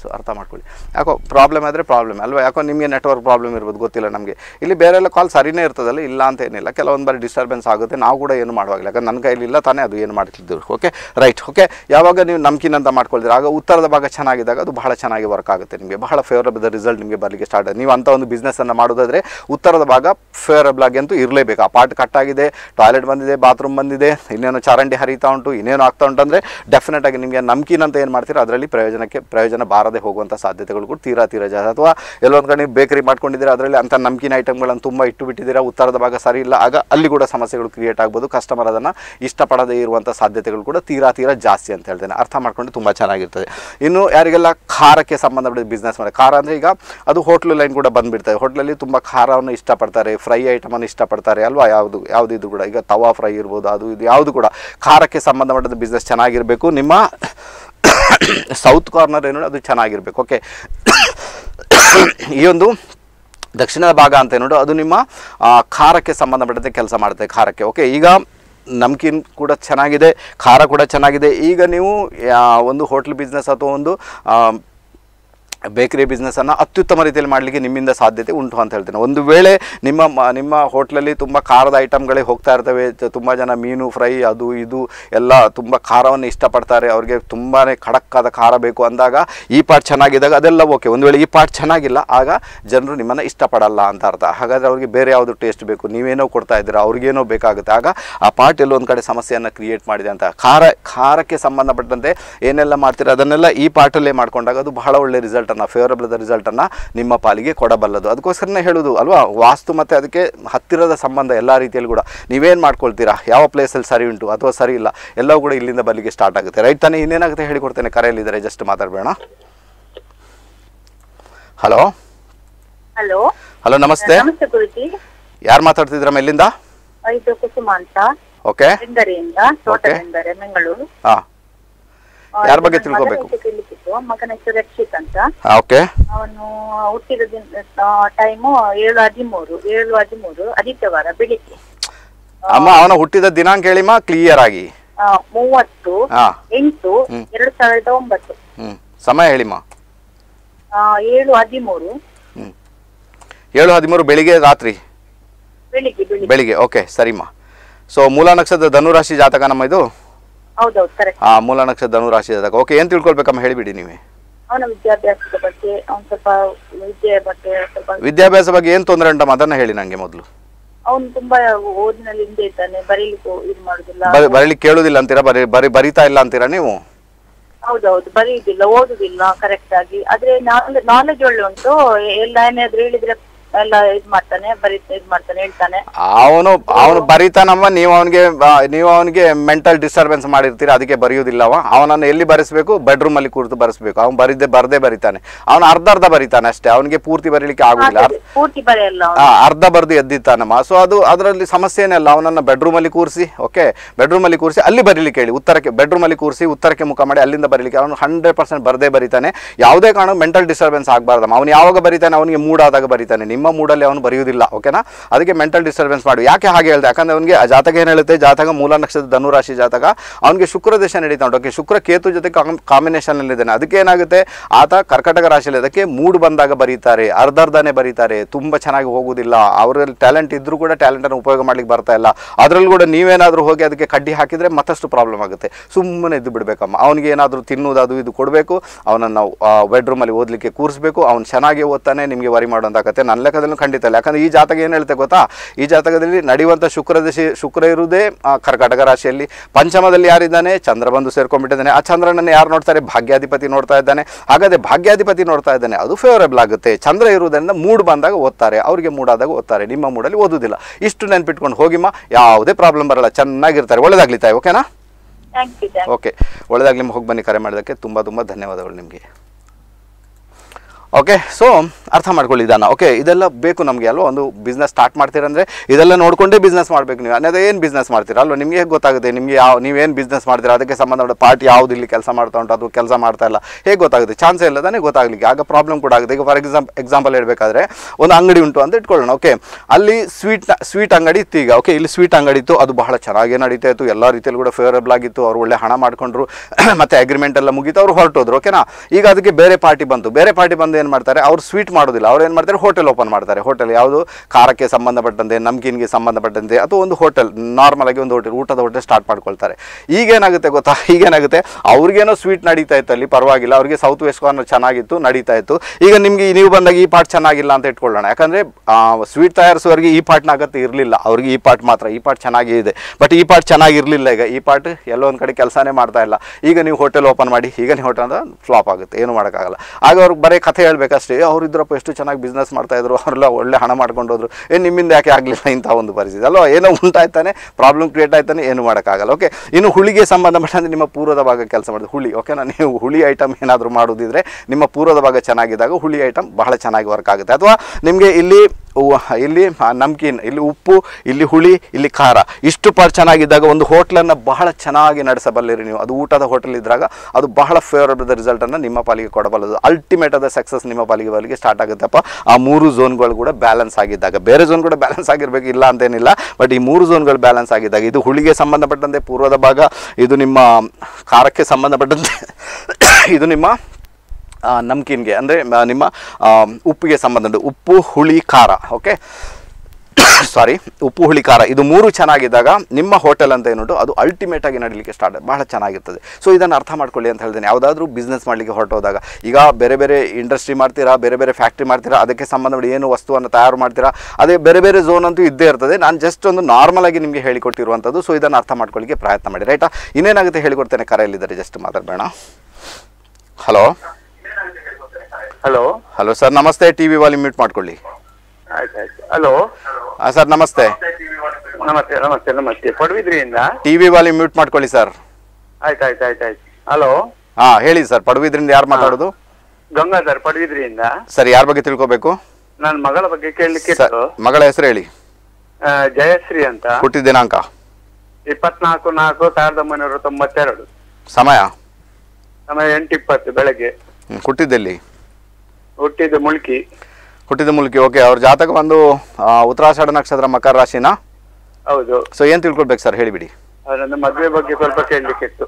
ಸೊ ಅರ್ಥ ಮಾಡ್ಕೊಳ್ಳಿ. ಯಾಕೋ ಪ್ರಾಬ್ಲಮ್ ಆದರೆ ಪ್ರಾಬ್ಲಮ್ ಅಲ್ವಾ? ಯಾಕೋ ನಿಮಗೆ ನೆಟ್ವರ್ಕ್ ಪ್ರಾಬ್ಲಮ್ ಇರ್ಬೋದು, ಗೊತ್ತಿಲ್ಲ ನಮಗೆ. ಇಲ್ಲಿ ಬೇರೆಲ್ಲ ಕಾಲ್ ಸರಿನೇ ಇರ್ತದಲ್ಲ, ಇಲ್ಲ ಅಂತ ಏನಿಲ್ಲ. ಕೆಲವೊಂದು ಬಾರಿ ಡಿಸ್ಟರ್ಬೆನ್ಸ್ ಆಗುತ್ತೆ. ನಾವು ಕೂಡ ಏನು ಮಾಡುವಾಗಿಲ್ಲ ಯಾಕಂದ್ರೆ ನನ್ನ ಕೈಲಿ ಇಲ್ಲ ತಾನೇ ಅದು ಏನು ಮಾಡ್ತಿದ್ದರು ಓಕೆ ರೈಟ್ ಓಕೆ ಯಾವಾಗ ನೀವು ನಮ್ಕಿನ್ ಅಂತ ಮಾಡ್ಕೊಳ್ತೀರ? ಆಗ ಉತ್ತರದ ಭಾಗ ಚೆನ್ನಾಗಿದ್ದಾಗ ಅದು ಬಹಳ ಚೆನ್ನಾಗಿ ವರ್ಕ್ ಆಗುತ್ತೆ ನಿಮಗೆ. ಬಹಳ ಫೇವರಬಲ್ ರಿಸಲ್ಟ್ ನಿಮಗೆ ಬರಲಿಕ್ಕೆ ಸ್ಟಾರ್ಟ್ ನೀವು ಅಂಥ ಒಂದು ಬಿಸ್ನೆಸ್ಸನ್ನು ಮಾಡೋದಾದರೆ ಉತ್ತರದ ಭಾಗ ಫೇವರಬಲ್ ಆಗಿ ಅಂತೂ ಇರಲೇಬೇಕು. ಆ ಪಾರ್ಟ್ ಕಟ್ ಆಗಿದೆ ಟಾಯ್ಲೆಟ್ ಬಂದಿದೆ ಬಾತ್ರೂಮ್ ಬಂದಿದೆ, ಇನ್ನೇನು ಚರಂಡಿ ಹರಿತಾ ಉಂಟು, ಇನ್ನೇನು ಆಗ್ತಾ ಉಂಟು ಅಂದರೆ ಡೆಫಿನೆಟ್ ಆಗಿ ನಿಮಗೆ ಅಂತ ಏನು ಮಾಡ್ತೀರಾ? ಅದರಲ್ಲಿ ಪ್ರಯೋಜನಕ್ಕೆ, ಪ್ರಯೋಜನ ಬಾರದೆ ಹೋಗುವಂಥ ಸಾಧ್ಯತೆಗಳು ಕೂಡ ತೀರಾ ತೀರಾ ಜಾಸ್ತಿ. ಅಥವಾ ಎಲ್ಲೊಂದು ಕಡೆ ನೀವು ಬೇಕರಿ ಮಾಡ್ಕೊಂಡಿದ್ದೀರಾ, ಅದರಲ್ಲಿ ಅಂಥ ನಂಬಿಕೆನ ಐಟಮ್ಗಳನ್ನು ತುಂಬ ಇಟ್ಟು ಬಿಟ್ಟಿದ್ದೀರಾ ಉತ್ತರದ ಭಾಗ ಸರಿ ಇಲ್ಲ, ಆಗ ಅಲ್ಲಿ ಕೂಡ ಸಮಸ್ಯೆಗಳು ಕ್ರಿಯೇಟ್ ಆಗ್ಬೋದು. ಕಸ್ಟಮರ್ ಅದನ್ನು ಇಷ್ಟಪಡದೇ ಇರುವಂಥ ಸಾಧ್ಯತೆಗಳು ಕೂಡ ತೀರಾ ತೀರಾ ಜಾಸ್ತಿ ಅಂತ ಹೇಳ್ತೇನೆ. ಅರ್ಥ ಮಾಡ್ಕೊಂಡು ತುಂಬ ಚೆನ್ನಾಗಿರ್ತದೆ. ಇನ್ನು ಯಾರಿಗೆಲ್ಲ ಖಾರಕ್ಕೆ ಸಂಬಂಧಪಟ್ಟ ಬಿಸ್ನೆಸ್ ಮಾಡಿ ಖಾರ ಅಂದರೆ ಈಗ ಅದು ಹೋಟ್ಲು ಲೈನ್ ಕೂಡ ಬಂದುಬಿಡ್ತದೆ. ಹೋಟ್ಲಲ್ಲಿ ತುಂಬ ಖಾರವನ್ನು ಇಷ್ಟಪಡ್ತಾರೆ ಫ್ರೈ ಐಟಮನ್ನು ಇಷ್ಟಪಡ್ತಾರೆ ಅಲ್ವಾ? ಯಾವುದು, ಯಾವುದಿದು ಕೂಡ. ಈಗ ತವಾ ಫ್ರೈ ಇರ್ಬೋದು, ಅದು ಇದು ಯಾವುದು ಕೂಡ. ಖಾರಕ್ಕೆ ಸಂಬಂಧಪಟ್ಟದ ಬಿಸ್ನೆಸ್ ಚೆನ್ನಾಗಿರಬೇಕು. ನಿಮ್ಮ ಸೌತ್ ಕಾರ್ನರ್ ಏನು ಅದು ಚೆನ್ನಾಗಿರ್ಬೇಕು ಓಕೆ ಈ ಒಂದು ದಕ್ಷಿಣದ ಭಾಗ ಅಂತ ಏನು ಅದು ನಿಮ್ಮ ಖಾರಕ್ಕೆ ಸಂಬಂಧಪಟ್ಟಂತೆ ಕೆಲಸ ಮಾಡುತ್ತೆ ಖಾರಕ್ಕೆ ಓಕೆ ಈಗ ನಮ್ಕಿನ್ ಕೂಡ ಚೆನ್ನಾಗಿದೆ, ಖಾರ ಕೂಡ ಚೆನ್ನಾಗಿದೆ. ಈಗ ನೀವು ಒಂದು ಹೋಟ್ಲ್ ಬಿಸ್ನೆಸ್ ಅಥವಾ ಒಂದು ಬೇಕರಿ ಬಿಸ್ನೆಸ್ಸನ್ನು ಅತ್ಯುತ್ತಮ ರೀತಿಯಲ್ಲಿ ಮಾಡಲಿಕ್ಕೆ ನಿಮ್ಮಿಂದ ಸಾಧ್ಯತೆ ಉಂಟು ಅಂತ ಹೇಳ್ತೇನೆ. ಒಂದು ವೇಳೆ ನಿಮ್ಮ ನಿಮ್ಮ ಹೋಟ್ಲಲ್ಲಿ ತುಂಬ ಖಾರದ ಐಟಮ್ಗಳೇ ಹೋಗ್ತಾ ಇರ್ತವೆ ತುಂಬ ಜನ ಮೀನು ಫ್ರೈ ಅದು ಇದು ಎಲ್ಲ ತುಂಬ ಖಾರವನ್ನು ಇಷ್ಟಪಡ್ತಾರೆ, ಅವ್ರಿಗೆ ತುಂಬಾ ಖಡಕ್ಕಾದ ಖಾರ ಬೇಕು ಅಂದಾಗ ಈ ಪಾರ್ಟ್ ಚೆನ್ನಾಗಿದ್ದಾಗ ಅದೆಲ್ಲ ಓಕೆ ಒಂದು ವೇಳೆ ಈ ಪಾರ್ಟ್ ಚೆನ್ನಾಗಿಲ್ಲ, ಆಗ ಜನರು ನಿಮ್ಮನ್ನು ಇಷ್ಟಪಡಲ್ಲ ಅಂತ ಅರ್ಥ. ಹಾಗಾದರೆ ಅವ್ರಿಗೆ ಬೇರೆ ಯಾವುದು ಟೇಸ್ಟ್ ಬೇಕು? ನೀವೇನೋ ಕೊಡ್ತಾ ಇದ್ದೀರಾ, ಅವ್ರಿಗೇನೋ ಬೇಕಾಗುತ್ತೆ. ಆಗ ಆ ಪಾರ್ಟ್ ಎಲ್ಲೊಂದು ಕಡೆ ಸಮಸ್ಯೆಯನ್ನು ಕ್ರಿಯೇಟ್ ಮಾಡಿದೆ ಅಂತ. ಖಾರ, ಖಾರಕ್ಕೆ ಸಂಬಂಧಪಟ್ಟಂತೆ ಏನೆಲ್ಲ ಮಾಡ್ತೀರಾ ಅದನ್ನೆಲ್ಲ ಈ ಪಾರ್ಟಲ್ಲೇ ಮಾಡ್ಕೊಂಡಾಗ ಅದು ಬಹಳ ಒಳ್ಳೆ ರಿಸಲ್ಟನ್ನು ಫೇವರಬಲ್ ರಿಸಲ್ಟನ್ನು ನಿಮ್ಮ ಪಾಲಿಗೆ ಕೊಡಬಲ್ಲದು. ಅದಕ್ಕೋಸ್ಕರನೇ ಹೇಳೋದು ಅಲ್ವಾ? ವಾಸ್ತು ಮತ್ತು ಅದಕ್ಕೆ ಹತ್ತಿರದ ಸಂಬಂಧ ಎಲ್ಲ ರೀತಿಯಲ್ಲಿ ಕೂಡ. ನೀವೇನು ಮಾಡ್ಕೊಳ್ತೀರಾ? ಯಾವ ಪ್ಲೇಸಲ್ಲಿ ಸರಿ ಉಂಟು ಅಥವಾ ಸರಿ ಇಲ್ಲ ಎಲ್ಲವೂ ಕೂಡ ಇಲ್ಲಿಂದ ಬಲ್ಲಿಗೆ ಸ್ಟಾರ್ಟ್ ಆಗುತ್ತೆ. ರೈಟ್ ತಾನೇ ಇನ್ನೇನಾಗುತ್ತೆ ಹೇಳಿಕೊಡ್ತೇನೆ ಕರೆಯಲ್ಲಿದ್ದಾರೆ ಜಸ್ಟ್ ಮಾತಾಡಬೇಡ ಹಲೋ ಹಲೋ ಹಲೋ ನಮಸ್ತೆ. ಯಾರು ಮಾತಾಡ್ತಿದ್ರಮ್ಮ ಎಲ್ಲಿಂದ ಇದು ಕುಸುಮ ಅಂತ. ಓಕೆ ಬೆಂಗಳೂರು ಹಾಂ. ಯಾರ್ ಬಗ್ಗೆ ತಿಳ್ಕೊಬೇಕು? ಮಗನ ಹೆಸರು. ರಕ್ಷಿತ್ ಅಂತ. ಓಕೆ. ಅವನು ಹುಟ್ಟಿದ ಟೈಮು ಏಳು ಹದಿಮೂರು ಏಳು ಹದಿಮೂರು ಆದಿತ್ಯವಾರ ಬೆಳಿಗ್ಗೆ. ಅಮ್ಮ ಅವನ ಹುಟ್ಟಿದ ದಿನಾಂಕ ಹೇಳಿಮ್ಮ ಕ್ಲಿಯರ್ ಆಗಿ. ಮೂವತ್ತು ಎಂಟು. ಎರಡು ಸಾವಿರದ ಒಂಬತ್ತು. ಸಮಯ ಹೇಳಿಮ್ಮ. ಏಳು ಹದಿಮೂರು. ಏಳು ಹದಿಮೂರು ಬೆಳಿಗ್ಗೆ ರಾತ್ರಿ? ಬೆಳಿಗ್ಗೆ ಬೆಳಿಗ್ಗೆ. ಬೆಳಿಗ್ಗೆ ಓಕೆ ಸರಿಮ್ಮ. ಸೊ ಮೂಲ ನಕ್ಷತ್ರ ಧನುರಾಶಿ ಜಾತಕ ನಮ್ಮ ಇದು ಹೌದೌದು ಕರೆಕ್ಟ್ ಆ ಮೂಲ ನಕ್ಷತ್ರ ಧನುರಾಶಿ ಜಾತಕ ಓಕೆ ಏನ್ ತಿಳ್ಕೊಳ್ಬೇಕಮ್ಮ ಹೇಳಿಬಿಡಿ ನೀವೇ. ಅವನ ವಿದ್ಯಾಭ್ಯಾಸದ ಬಗ್ಗೆ ಅವನು ಸ್ವಲ್ಪ ವಿದ್ಯೆ ಬಗ್ಗೆ ಸ್ವಲ್ಪ ವಿದ್ಯಾಭ್ಯಾಸ ಬಗ್ಗೆ ಏನ್ ತೊಂದರೆ ಉಂಟಮ್ಮ? ಅದನ್ನ ಹೇಳಿ ನಂಗೆ ಮೊದಲು. ಅವನು ತುಂಬಾ ಓದಿನಲ್ಲಿ ಹಿಂದೆ ಇದ್ದಾನೆ ಬರೀಲಿಕ್ಕೆ ಇದು ಮಾಡುದಿಲ್ಲ. ಬರಿ ಬರೀಲಿಕ್ಕೆ ಕೇಳೋದಿಲ್ಲ ಅಂತೀರಾ? ಬರಿ ಬರೀ ಬರಿತಾ ಇಲ್ಲ ಅಂತೀರಾ ನೀವು? ಹೌದೌದು ಬರೀದಿಲ್ಲ ಓದುದಿಲ್ಲ ಕರೆಕ್ಟ್ ಆಗಿ. ಆದ್ರೆ ನಾಲೆಜ್ ಒಳ್ಳೆ ಉಂಟು ಎಲ್ಲ ಏನಾದ್ರು ಹೇಳಿದ್ರೆ ಎಲ್ಲ ಇದ್ ಮಾಡ್ತಾನೆ ಬರೀ ಇದ್ ಮಾಡ್ತಾನೆ ಹೇಳ್ತಾನೆ. ಅವನು ಅವನು ಬರಿತಾನಮ್ಮ ನೀವು ಅವನಿಗೆ ನೀವು ಅವನಿಗೆ ಮೆಂಟಲ್ ಡಿಸ್ಟರ್ಬೆನ್ಸ್ ಮಾಡಿರ್ತೀರ ಅದಕ್ಕೆ ಬರೆಯೋದಿಲ್ಲವ. ಅವನನ್ನು ಎಲ್ಲಿ ಬರೆಸಬೇಕು? ಬೆಡ್ರೂಮ್ ಅಲ್ಲಿ ಕೂರ್ತು ಬರೆಸಬೇಕು. ಅವನು ಬರೀದೆ ಬರ್ದೇ ಬರಿತಾನೆ. ಅವನು ಅರ್ಧ ಅರ್ಧ ಬರಿತಾನೆ ಅಷ್ಟೇ. ಅವನಿಗೆ ಪೂರ್ತಿ ಬರೀಲಿಕ್ಕೆ ಆಗುದಿಲ್ಲ. ಅರ್ಧ ಪೂರ್ತಿ ಬರೆಯಲ್ಲ ಅವನು. ಅರ್ಧ ಬರ್ದು ಎದ್ದಿತ್ತಾನಮ್ಮ ಸೊ ಅದು ಅದರಲ್ಲಿ ಸಮಸ್ಯೆ ಏನಲ್ಲ ಅವನನ್ನ ಬೆಡ್ರೂಮ್ ಅಲ್ಲಿ ಕೂರಿಸಿ ಓಕೆ ಬೆಡ್ರೂಮಲ್ಲಿ ಕೂರಿಸಿ ಅಲ್ಲಿ ಬರೀಲಿಕ್ಕೆ ಹೇಳಿ. ಉತ್ತರಕ್ಕೆ ಬೆಡ್ರೂಮ್ ಅಲ್ಲಿ ಕೂರಿಸಿ ಉತ್ತರಕ್ಕೆ ಮುಖ ಮಾಡಿ ಅಲ್ಲಿಂದ ಬರೀಲಿಕ್ಕೆ. ಅವನು ಹಂಡ್ರೆಡ್ ಪರ್ಸೆಂಟ್ ಬರದೇ ಬರೀತಾನೆ. ಯಾವುದೇ ಕಾರಣ ಮೆಂಟಲ್ ಡಿಸ್ಟರ್ಬೆನ್ಸ್ ಆಗಬಾರ್ದಮ್ಮ. ಅವನು ಯಾವಾಗ ಬರೀತಾನೆ? ಅವನಿಗೆ ಮೂಡ್ ಆದಾಗ ಬರೀತಾನೆ. ನಿಮ್ಮ ಮೂಡಲ್ಲಿ ಅವನು ಬರೆಯುವುದಿಲ್ಲ ಓಕೆನಾ ಅದಕ್ಕೆ ಮೆಂಟಲ್ ಡಿಸ್ಟರ್ಬೆನ್ಸ್ ಮಾಡಿ. ಯಾಕೆ ಹಾಗೆ ಹೇಳ್ದೆ? ಯಾಕಂದ್ರೆ ಅವನಿಗೆ ಜಾತಕ ಏನು ಹೇಳುತ್ತೆ? ಜಾತಕ ಮೂಲ ನಕ್ಷತ್ರ ಧನುರಾಶಿ ಜಾತಕ. ಅವನಿಗೆ ಶುಕ್ರ ದೇಶ ನಡೀತಾ ಉಂಟು. ಓಕೆ, ಶುಕ್ರ ಕೇತು ಜೊತೆ ಕಾಂಬಿನೇಷನ್ ಇದ್ದಾನೆ. ಅದಕ್ಕೆ ಏನಾಗುತ್ತೆ? ಆತ ಕರ್ಕಟಕ ರಾಶಿಯಲ್ಲಿ, ಅದಕ್ಕೆ ಮೂಡ್ ಬಂದಾಗ ಬರೀತಾರೆ ಅರ್ಧ ಅರ್ಧನೇ ಬರೀತಾರೆ. ತುಂಬ ಚೆನ್ನಾಗಿ ಹೋಗುವುದಿಲ್ಲ. ಅವರಲ್ಲಿ ಟ್ಯಾಲೆಂಟ್ ಇದ್ರೂ ಕೂಡ ಟ್ಯಾಲೆಂಟನ್ನು ಉಪಯೋಗ ಮಾಡ್ಲಿಕ್ಕೆ ಬರ್ತಾ ಇಲ್ಲ. ಅದರಲ್ಲೂ ಕೂಡ ನೀವೇನಾದರೂ ಹೋಗಿ ಅದಕ್ಕೆ ಕಡ್ಡಿ ಹಾಕಿದರೆ ಮತ್ತಷ್ಟು ಪ್ರಾಬ್ಲಮ್ ಆಗುತ್ತೆ. ಸುಮ್ಮನೆ ಇದ್ದು ಬಿಡಬೇಕಮ್ಮ. ಅವನಿಗೆ ಏನಾದರೂ ತಿನ್ನುವುದು ಅದು ಇದು ಕೊಡಬೇಕು. ಅವನನ್ನು ಬೆಡ್ರೂಮಲ್ಲಿ ಓದಲಿಕ್ಕೆ ಕೂರಿಸಬೇಕು. ಅವ್ನು ಚೆನ್ನಾಗಿ ಓದ್ತಾನೆ, ನಿಮಗೆ ವರಿ ಮಾಡುವಂತಾಗತ್ತೆ. ನನ್ನ ಲೆಕ್ಕದಲ್ಲೂ ಖಂಡಿತ ಇಲ್ಲ. ಯಾಕಂದ್ರೆ ಈ ಜಾತಕ ಏನು ಹೇಳುತ್ತೆ ಗೊತ್ತಾ? ಈ ಜಾತಕದಲ್ಲಿ ನಡೆಯುವಂಥ ಶುಕ್ರ ದಶೆ ಶುಕ್ರ ಇರುವುದೇ ಕರ್ಕಾಟಕ ರಾಶಿಯಲ್ಲಿ. ಪಂಚಮದಲ್ಲಿ ಯಾರಿದ್ದಾನೆ? ಚಂದ್ರ ಬಂದು ಸೇರ್ಕೊಂಡ್ಬಿಟ್ಟಿದ್ದಾನೆ. ಆ ಚಂದ್ರನನ್ನು ಯಾರು ನೋಡ್ತಾರೆ? ಭಾಗ್ಯಾಧಿಪತಿ ನೋಡ್ತಾ ಇದ್ದಾನೆ. ಹಾಗಾದ್ರೆ ಭಾಗ್ಯಾಧಿಪತಿ ನೋಡ್ತಾ ಇದ್ದಾನೆ ಅದು ಫೇವರೇಬಲ್ ಆಗುತ್ತೆ. ಚಂದ್ರ ಇರುವುದರಿಂದ ಮೂಡ್ ಬಂದಾಗ ಓದ್ತಾರೆ. ಅವರಿಗೆ ಮೂಡಾದಾಗ ಓದ್ತಾರೆ. ನಿಮ್ಮ ಮೂಡಲ್ಲಿ ಓದುವುದಿಲ್ಲ ಇಷ್ಟು ನೆನ್ಪಿಟ್ಕೊಂಡು ಹೋಗಿಮ್ಮ. ಯಾವುದೇ ಪ್ರಾಬ್ಲಮ್ ಬರಲ್ಲ. ಚೆನ್ನಾಗಿರ್ತಾರೆ. ಒಳ್ಳೇದಾಗ್ಲಿ ತಾಯಿ ಓಕೆನಾ ಓಕೆ ಒಳ್ಳೆದಾಗಲಿ ಹೋಗಿ ಬನ್ನಿ ಕರೆ ಮಾಡೋದಕ್ಕೆ ತುಂಬ ತುಂಬ ಧನ್ಯವಾದಗಳು ನಿಮಗೆ. ಓಕೆ ಸೊ ಅರ್ಥ ಮಾಡ್ಕೊಳ್ಳಿ ಇದನ್ನು ಓಕೆ ಇದೆಲ್ಲ ಬೇಕು ನಮಗೆ ಅಲ್ವ? ಒಂದು ಬಿಸ್ನೆಸ್ ಸ್ಟಾರ್ಟ್ ಮಾಡ್ತೀರಂದರೆ ಇದೆಲ್ಲ ನೋಡಿಕೊಂಡೇ ಬಿಸ್ನೆಸ್ ಮಾಡಬೇಕು ನೀವು. ಅನ್ನೋದು ಏನು ಬಿಸ್ನೆಸ್ ಮಾಡ್ತೀರಾ? ಅಲ್ವಾ? ನಿಮಗೆ ಹೇಗೆ ಗೊತ್ತಾಗುತ್ತೆ? ನಿಮಗೆ ಯಾವ ನೀವೇನು ಬಿಸ್ನೆಸ್ ಮಾಡ್ತೀರಾ? ಅದಕ್ಕೆ ಸಂಬಂಧಪಟ್ಟ ಪಾರ್ಟಿ ಯಾವುದು ಇಲ್ಲಿ ಕೆಲಸ ಮಾಡ್ತಾ ಉಂಟು? ಅದು ಕೆಲಸ ಮಾಡ್ತಾ ಇಲ್ಲ. ಹೇಗೆ ಗೊತ್ತಾಗುತ್ತೆ? ಚಾನ್ಸ್ ಇಲ್ಲದೇ ಗೊತ್ತಾಗಲಿಕ್ಕೆ. ಆಗ ಪ್ರಾಬ್ಲಮ್ ಕೂಡ ಆಗುತ್ತೆ. ಈಗ ಫಾರ್ ಎಕ್ಸಾಂಪ್ ಎಕ್ಸಾಂಪಲ್ ಹೇಳಬೇಕಾದ್ರೆ ಒಂದು ಅಂಗಡಿ ಉಂಟು ಅಂತ ಇಟ್ಕೊಳ್ಳೋಣ. ಓಕೆ ಅಲ್ಲಿ ಸ್ವೀಟ್ ಸ್ವೀಟ್ ಅಂಗಡಿ ಇತ್ತು ಈಗ. ಓಕೆ ಇಲ್ಲಿ ಸ್ವೀಟ್ ಅಂಗಡಿ ಇತ್ತು. ಅದು ಬಹಳ ಚೆನ್ನಾಗಿ ನಡೀತಾ ಇತ್ತು. ಎಲ್ಲ ರೀತಿಯಲ್ಲಿ ಕೂಡ ಫೇವರಬಲ್ ಆಗಿತ್ತು. ಅವರು ಒಳ್ಳೆ ಹಣ ಮಾಡ್ಕೊಂಡ್ರು. [COUGHS] ಮತ್ತೆ ಅಗ್ರಿಮೆಂಟ್ ಎಲ್ಲ ಮುಗಿತು. ಅವರು ಹೊರಟೋದ್ರು. ಓಕೆನಾ ಈಗ ಅದಕ್ಕೆ ಬೇರೆ ಪಾರ್ಟಿ ಬಂತು. ಬೇರೆ ಪಾರ್ಟಿ ಬಂದು ಏನು ಮಾಡ್ತಾರೆ? ಅವ್ರು ಸ್ವೀಟ್ ಮಾಡೋದಿಲ್ಲ. ಅವ್ರು ಏನು ಮಾಡ್ತಾರೆ? ಹೋಟೆಲ್ ಓಪನ್ ಮಾಡ್ತಾರೆ. ಹೋಟೆಲ್ ಯಾವುದು? ಖಾರಕ್ಕೆ ಸಂಬಂಧಪಟ್ಟಂತೆ ನಮ್ಕಿನ್ಗೆ ಸಂಬಂಧಪಟ್ಟಂತೆ, ಅಥವಾ ಒಂದು ಹೋಟೆಲ್ ನಾರ್ಮಲ್ ಆಗಿ ಒಂದು ಹೋಟೆಲ್ ಊಟದ ಹೋಟೆಲ್ ಸ್ಟಾರ್ಟ್ ಮಾಡ್ಕೊಳ್ತಾರೆ. ಈಗೇನಾಗುತ್ತೆ ಗೊತ್ತಾ? [LAUGHS] ಈಗೇನಾಗುತ್ತೆ? ಅವ್ರಿಗೇನೋ ಸ್ವೀಟ್ ನಡೀತಾ ಇತ್ತು ಅಲ್ಲಿ, ಪರವಾಗಿಲ್ಲ. ಅವ್ರಿಗೆ ಸೌತ್ ವೆಸ್ಟ್ ಕಾರ್ನರ್ ಚೆನ್ನಾಗಿತ್ತು, ನಡೀತಾ ಇತ್ತು. ಈಗ ನಿಮಗೆ ನೀವು ಬಂದಾಗ ಈ ಪಾರ್ಟ್ ಚೆನ್ನಾಗಿಲ್ಲ ಅಂತ ಇಟ್ಕೊಳ್ಳೋಣ. ಯಾಕಂದರೆ ಸ್ವೀಟ್ ತಯಾರಿಸುವವರಿಗೆ ಈ ಪಾರ್ಟ್ನ ಅಗತ್ಯ ಇರಲಿಲ್ಲ. ಅವ್ರಿಗೆ ಈ ಪಾರ್ಟ್ ಮಾತ್ರ, ಈ ಪಾರ್ಟ್ ಚೆನ್ನಾಗಿದೆ ಬಟ್ ಈ ಪಾರ್ಟ್ ಚೆನ್ನಾಗಿರಲಿಲ್ಲ ಈಗ. ಈ ಪಾರ್ಟ್ ಎಲ್ಲೋ ಕಡೆ ಕೆಲಸನೇ ಮಾಡ್ತಾ ಇಲ್ಲ. ಈಗ ನೀವು ಹೋಟೆಲ್ ಓಪನ್ ಮಾಡಿ, ಈಗ ನೀವು ಹೋಟೆಲ್ ಫ್ಲಾಪ್ ಆಗುತ್ತೆ. ಏನು ಮಾಡೋಕ್ಕಾಗಲ್ಲ. ಆಗ ಅವ್ರಿಗೆ ಬರೀ ಕಥೆ ಹೇಳ್ಬೇಕಷ್ಟೇ ಅವ್ರು ಇದ್ರಪ್ಪ ಎಷ್ಟು ಚೆನ್ನಾಗಿ ಬಿಸ್ನೆಸ್ ಮಾಡ್ತಾ ಇದ್ರು, ಅವರೆಲ್ಲ ಒಳ್ಳೆ ಹಣ ಮಾಡ್ಕೊಂಡು ಹೋದ್ರು. ಏನು ನಿಮ್ಮಿಂದ ಯಾಕೆ ಆಗಲಿಲ್ಲ ಇಂಥ ಒಂದು ಪರಿಸ್ಥಿತಿ? ಅಲ್ವಾ? ಏನೋ ಉಂಟಾಯ್ತಾನೆ ಪ್ರಾಬ್ಲಮ್ ಕ್ರಿಯೇಟ್ ಆಯ್ತಾನೆ, ಏನು ಮಾಡೋಕ್ಕಾಗಲ್ಲ. ಓಕೆ ಇನ್ನು ಹುಳಿಗೆ ಸಂಬಂಧಪಟ್ಟಂತೆ ನಿಮ್ಮ ಪೂರ್ವದ ಭಾಗ ಕೆಲಸ ಮಾಡಿದ್ರು ಹುಳಿ ಓಕೆನಾ ನೀವು ಹುಳಿ ಐಟಮ್ ಏನಾದರೂ ಮಾಡೋದಿದ್ರೆ ನಿಮ್ಮ ಪೂರ್ವದ ಭಾಗ ಚೆನ್ನಾಗಿದ್ದಾಗ ಹುಳಿ ಐಟಮ್ ಬಹಳ ಚೆನ್ನಾಗಿ ವರ್ಕ್ ಆಗುತ್ತೆ. ಅಥವಾ ನಿಮಗೆ ಇಲ್ಲಿ ಇಲ್ಲಿ ನಮ್ಕೀನ್, ಇಲ್ಲಿ ಉಪ್ಪು, ಇಲ್ಲಿ ಹುಳಿ, ಇಲ್ಲಿ ಖಾರ, ಇಷ್ಟು ಪಾರ್ ಚೆನ್ನಾಗಿದ್ದಾಗ ಒಂದು ಹೋಟ್ಲನ್ನು ಬಹಳ ಚೆನ್ನಾಗಿ ನಡೆಸಬಲ್ಲಿರಿ ನೀವು. ಅದು ಊಟದ ಹೋಟೆಲ್ ಇದ್ದಾಗ ಅದು ಬಹಳ ಫೇವರಬಲ್ ರಿಸಲ್ಟನ್ನು ನಿಮ್ಮ ಪಾಲಿಗೆ ಕೊಡಬಲ್ಲದು. ಅಲ್ಟಿಮೇಟ್ ಆದ ಸಕ್ಸಸ್ ನಿಮ್ಮ ಪಾಲಿಗೆ ಬಲಿಗೆ ಸ್ಟಾರ್ಟ್ ಆಗುತ್ತಪ್ಪ. ಆ ಮೂರು ಝೋನ್ಗಳು ಕೂಡ ಬ್ಯಾಲೆನ್ಸ್ ಆಗಿದ್ದಾಗ. ಬೇರೆ ಝೋನ್ ಕೂಡ ಬ್ಯಾಲೆನ್ಸ್ ಆಗಿರಬೇಕು, ಇಲ್ಲ ಅಂತೇನಿಲ್ಲ. ಬಟ್ ಈ ಮೂರು ಝೋನ್ಗಳು ಬ್ಯಾಲೆನ್ಸ್ ಆಗಿದ್ದಾಗ, ಇದು ಹುಳಿಗೆ ಸಂಬಂಧಪಟ್ಟಂತೆ ಪೂರ್ವದ ಭಾಗ, ಇದು ನಿಮ್ಮ ಖಾರಕ್ಕೆ ಸಂಬಂಧಪಟ್ಟಂತೆ, ಇದು ನಿಮ್ಮ ನಮ್ಕಿನ್ಗೆ, ಅಂದರೆ ನಿಮ್ಮ ಉಪ್ಪಿಗೆ ಸಂಬಂಧ ಉಪ್ಪು, ಹುಳಿ, ಖಾರ ಓಕೆ ಸಾರಿ ಉಪ್ಪು ಹುಳಿ ಖಾರ. ಇದು ಮೂರು ಚೆನ್ನಾಗಿದ್ದಾಗ ನಿಮ್ಮ ಹೋಟೆಲ್ ಅಂತ ಏನುಂಟು ಅದು ಅಲ್ಟಿಮೇಟ್ ಆಗಿ ನಡೀಲಿಕ್ಕೆ ಸ್ಟಾರ್ಟ್ ಬಹಳ ಚೆನ್ನಾಗಿರ್ತದೆ. ಸೊ ಇದನ್ನು ಅರ್ಥ ಮಾಡ್ಕೊಳ್ಳಿ ಅಂತ ಹೇಳ್ತೇನೆ. ಯಾವುದಾದ್ರೂ ಬಿಸ್ನೆಸ್ ಮಾಡಲಿಕ್ಕೆ ಹೊರಟೋದಾಗ ಈಗ ಬೇರೆ ಬೇರೆ ಇಂಡಸ್ಟ್ರಿ ಮಾಡ್ತೀರಾ ಬೇರೆ ಬೇರೆ ಫ್ಯಾಕ್ಟ್ರಿ ಮಾಡ್ತೀರಾ ಅದಕ್ಕೆ ಸಂಬಂಧಪಟ್ಟ ಏನು ವಸ್ತುವನ್ನು ತಯಾರು ಮಾಡ್ತೀರಾ ಅದೇ ಬೇರೆ ಬೇರೆ ಝೋನ್ ಅಂತೂ ಇದ್ದೇ ಇರ್ತದೆ. ನಾನು ಜಸ್ಟ್ ಒಂದು ನಾರ್ಮಲ್ ಆಗಿ ನಿಮಗೆ ಹೇಳಿಕೊಟ್ಟಿರುವಂಥದ್ದು ಸೊ ಇದನ್ನು ಅರ್ಥ ಮಾಡ್ಕೊಳ್ಳಿಕ್ಕೆ ಪ್ರಯತ್ನ ಮಾಡಿ. ರೈಟಾ ಇನ್ನೇನಾಗುತ್ತೆ ಹೇಳಿಕೊಡ್ತೇನೆ. ಕರೆಯಲ್ಲಿದ್ದಾರೆ ಜಸ್ಟ್ ಮಾತಾಡಬೇಡ. ಹಲೋ ಹಲೋ ಹಲೋ ಸರ್ ನಮಸ್ತೆ. ಟಿ ವಿ ವಾಲಿ ಮ್ಯೂಟ್ ಮಾಡ್ಕೊಳ್ಳಿ. ಆಯ್ತು ಆಯ್ತು ಹಲೋ ಸರ್ ನಮಸ್ತೆ. ನಮಸ್ತೆ ನಮಸ್ತೆ ನಮಸ್ತೆ. ಪಡುಬಿದ್ರಿಯಿಂದ? ಟಿ ವಿ ವಾಲ್ಯೂಮ್ ಮ್ಯೂಟ್ ಮಾಡ್ಕೊಳ್ಳಿ ಸರ್ ಆಯ್ತು ಆಯ್ತು ಆಯ್ತು ಆಯ್ತು ಹಲೋ ಹಾ ಹೇಳಿ ಸರ್ ಪಡುವಿದ್ರಿಂದ ಯಾರು ಮಾತಾಡೋದು? ಗಂಗಾಧರ್ ಪಡುಬಿದ್ರಿಯಿಂದ? ಸರ್ ಯಾರ ಬಗ್ಗೆ ತಿಳ್ಕೊಬೇಕು? ನನ್ನ ಮಗಳ ಬಗ್ಗೆ ಕೇಳಲಿಕ್ಕೆ ಸರ್ ಮಗಳ ಹೆಸರು ಹೇಳಿ. ಜಯಶ್ರೀ ಅಂತ. ಹುಟ್ಟಿದ ದಿನಾಂಕ? ಇಪ್ಪತ್ನಾಲ್ಕು ನಾಲ್ಕು ಸಾವಿರದ ಒಂಬೈನೂರ ತೊಂಬತ್ತೆರಡು. ಸಮಯ? ಸಮಯ ಎಂಟು ಇಪ್ಪತ್ತು ಬೆಳಗ್ಗೆ. ಹುಟ್ಟಿದ್ದೆಲ್ಲಿ? ಹುಟ್ಟಿದ್ದು ಮುಳ್ಕಿ. ಹುಟ್ಟಿದ ಮೂಲಕಿ ಓಕೆ ಅವ್ರ ಜಾತಕ ಬಂದು ಉತ್ತರಾಷಾಢ ನಕ್ಷತ್ರ ಮಕರ ರಾಶಿನ? ಹೌದು. ಸೊ ಏನು ತಿಳ್ಕೊಳ್ಬೇಕು ಸರ್ ಹೇಳಿಬಿಡಿ. ನನ್ನ ಮದುವೆ ಬಗ್ಗೆ ಸ್ವಲ್ಪ ಕೇಳಲಿಕ್ಕಿತ್ತು.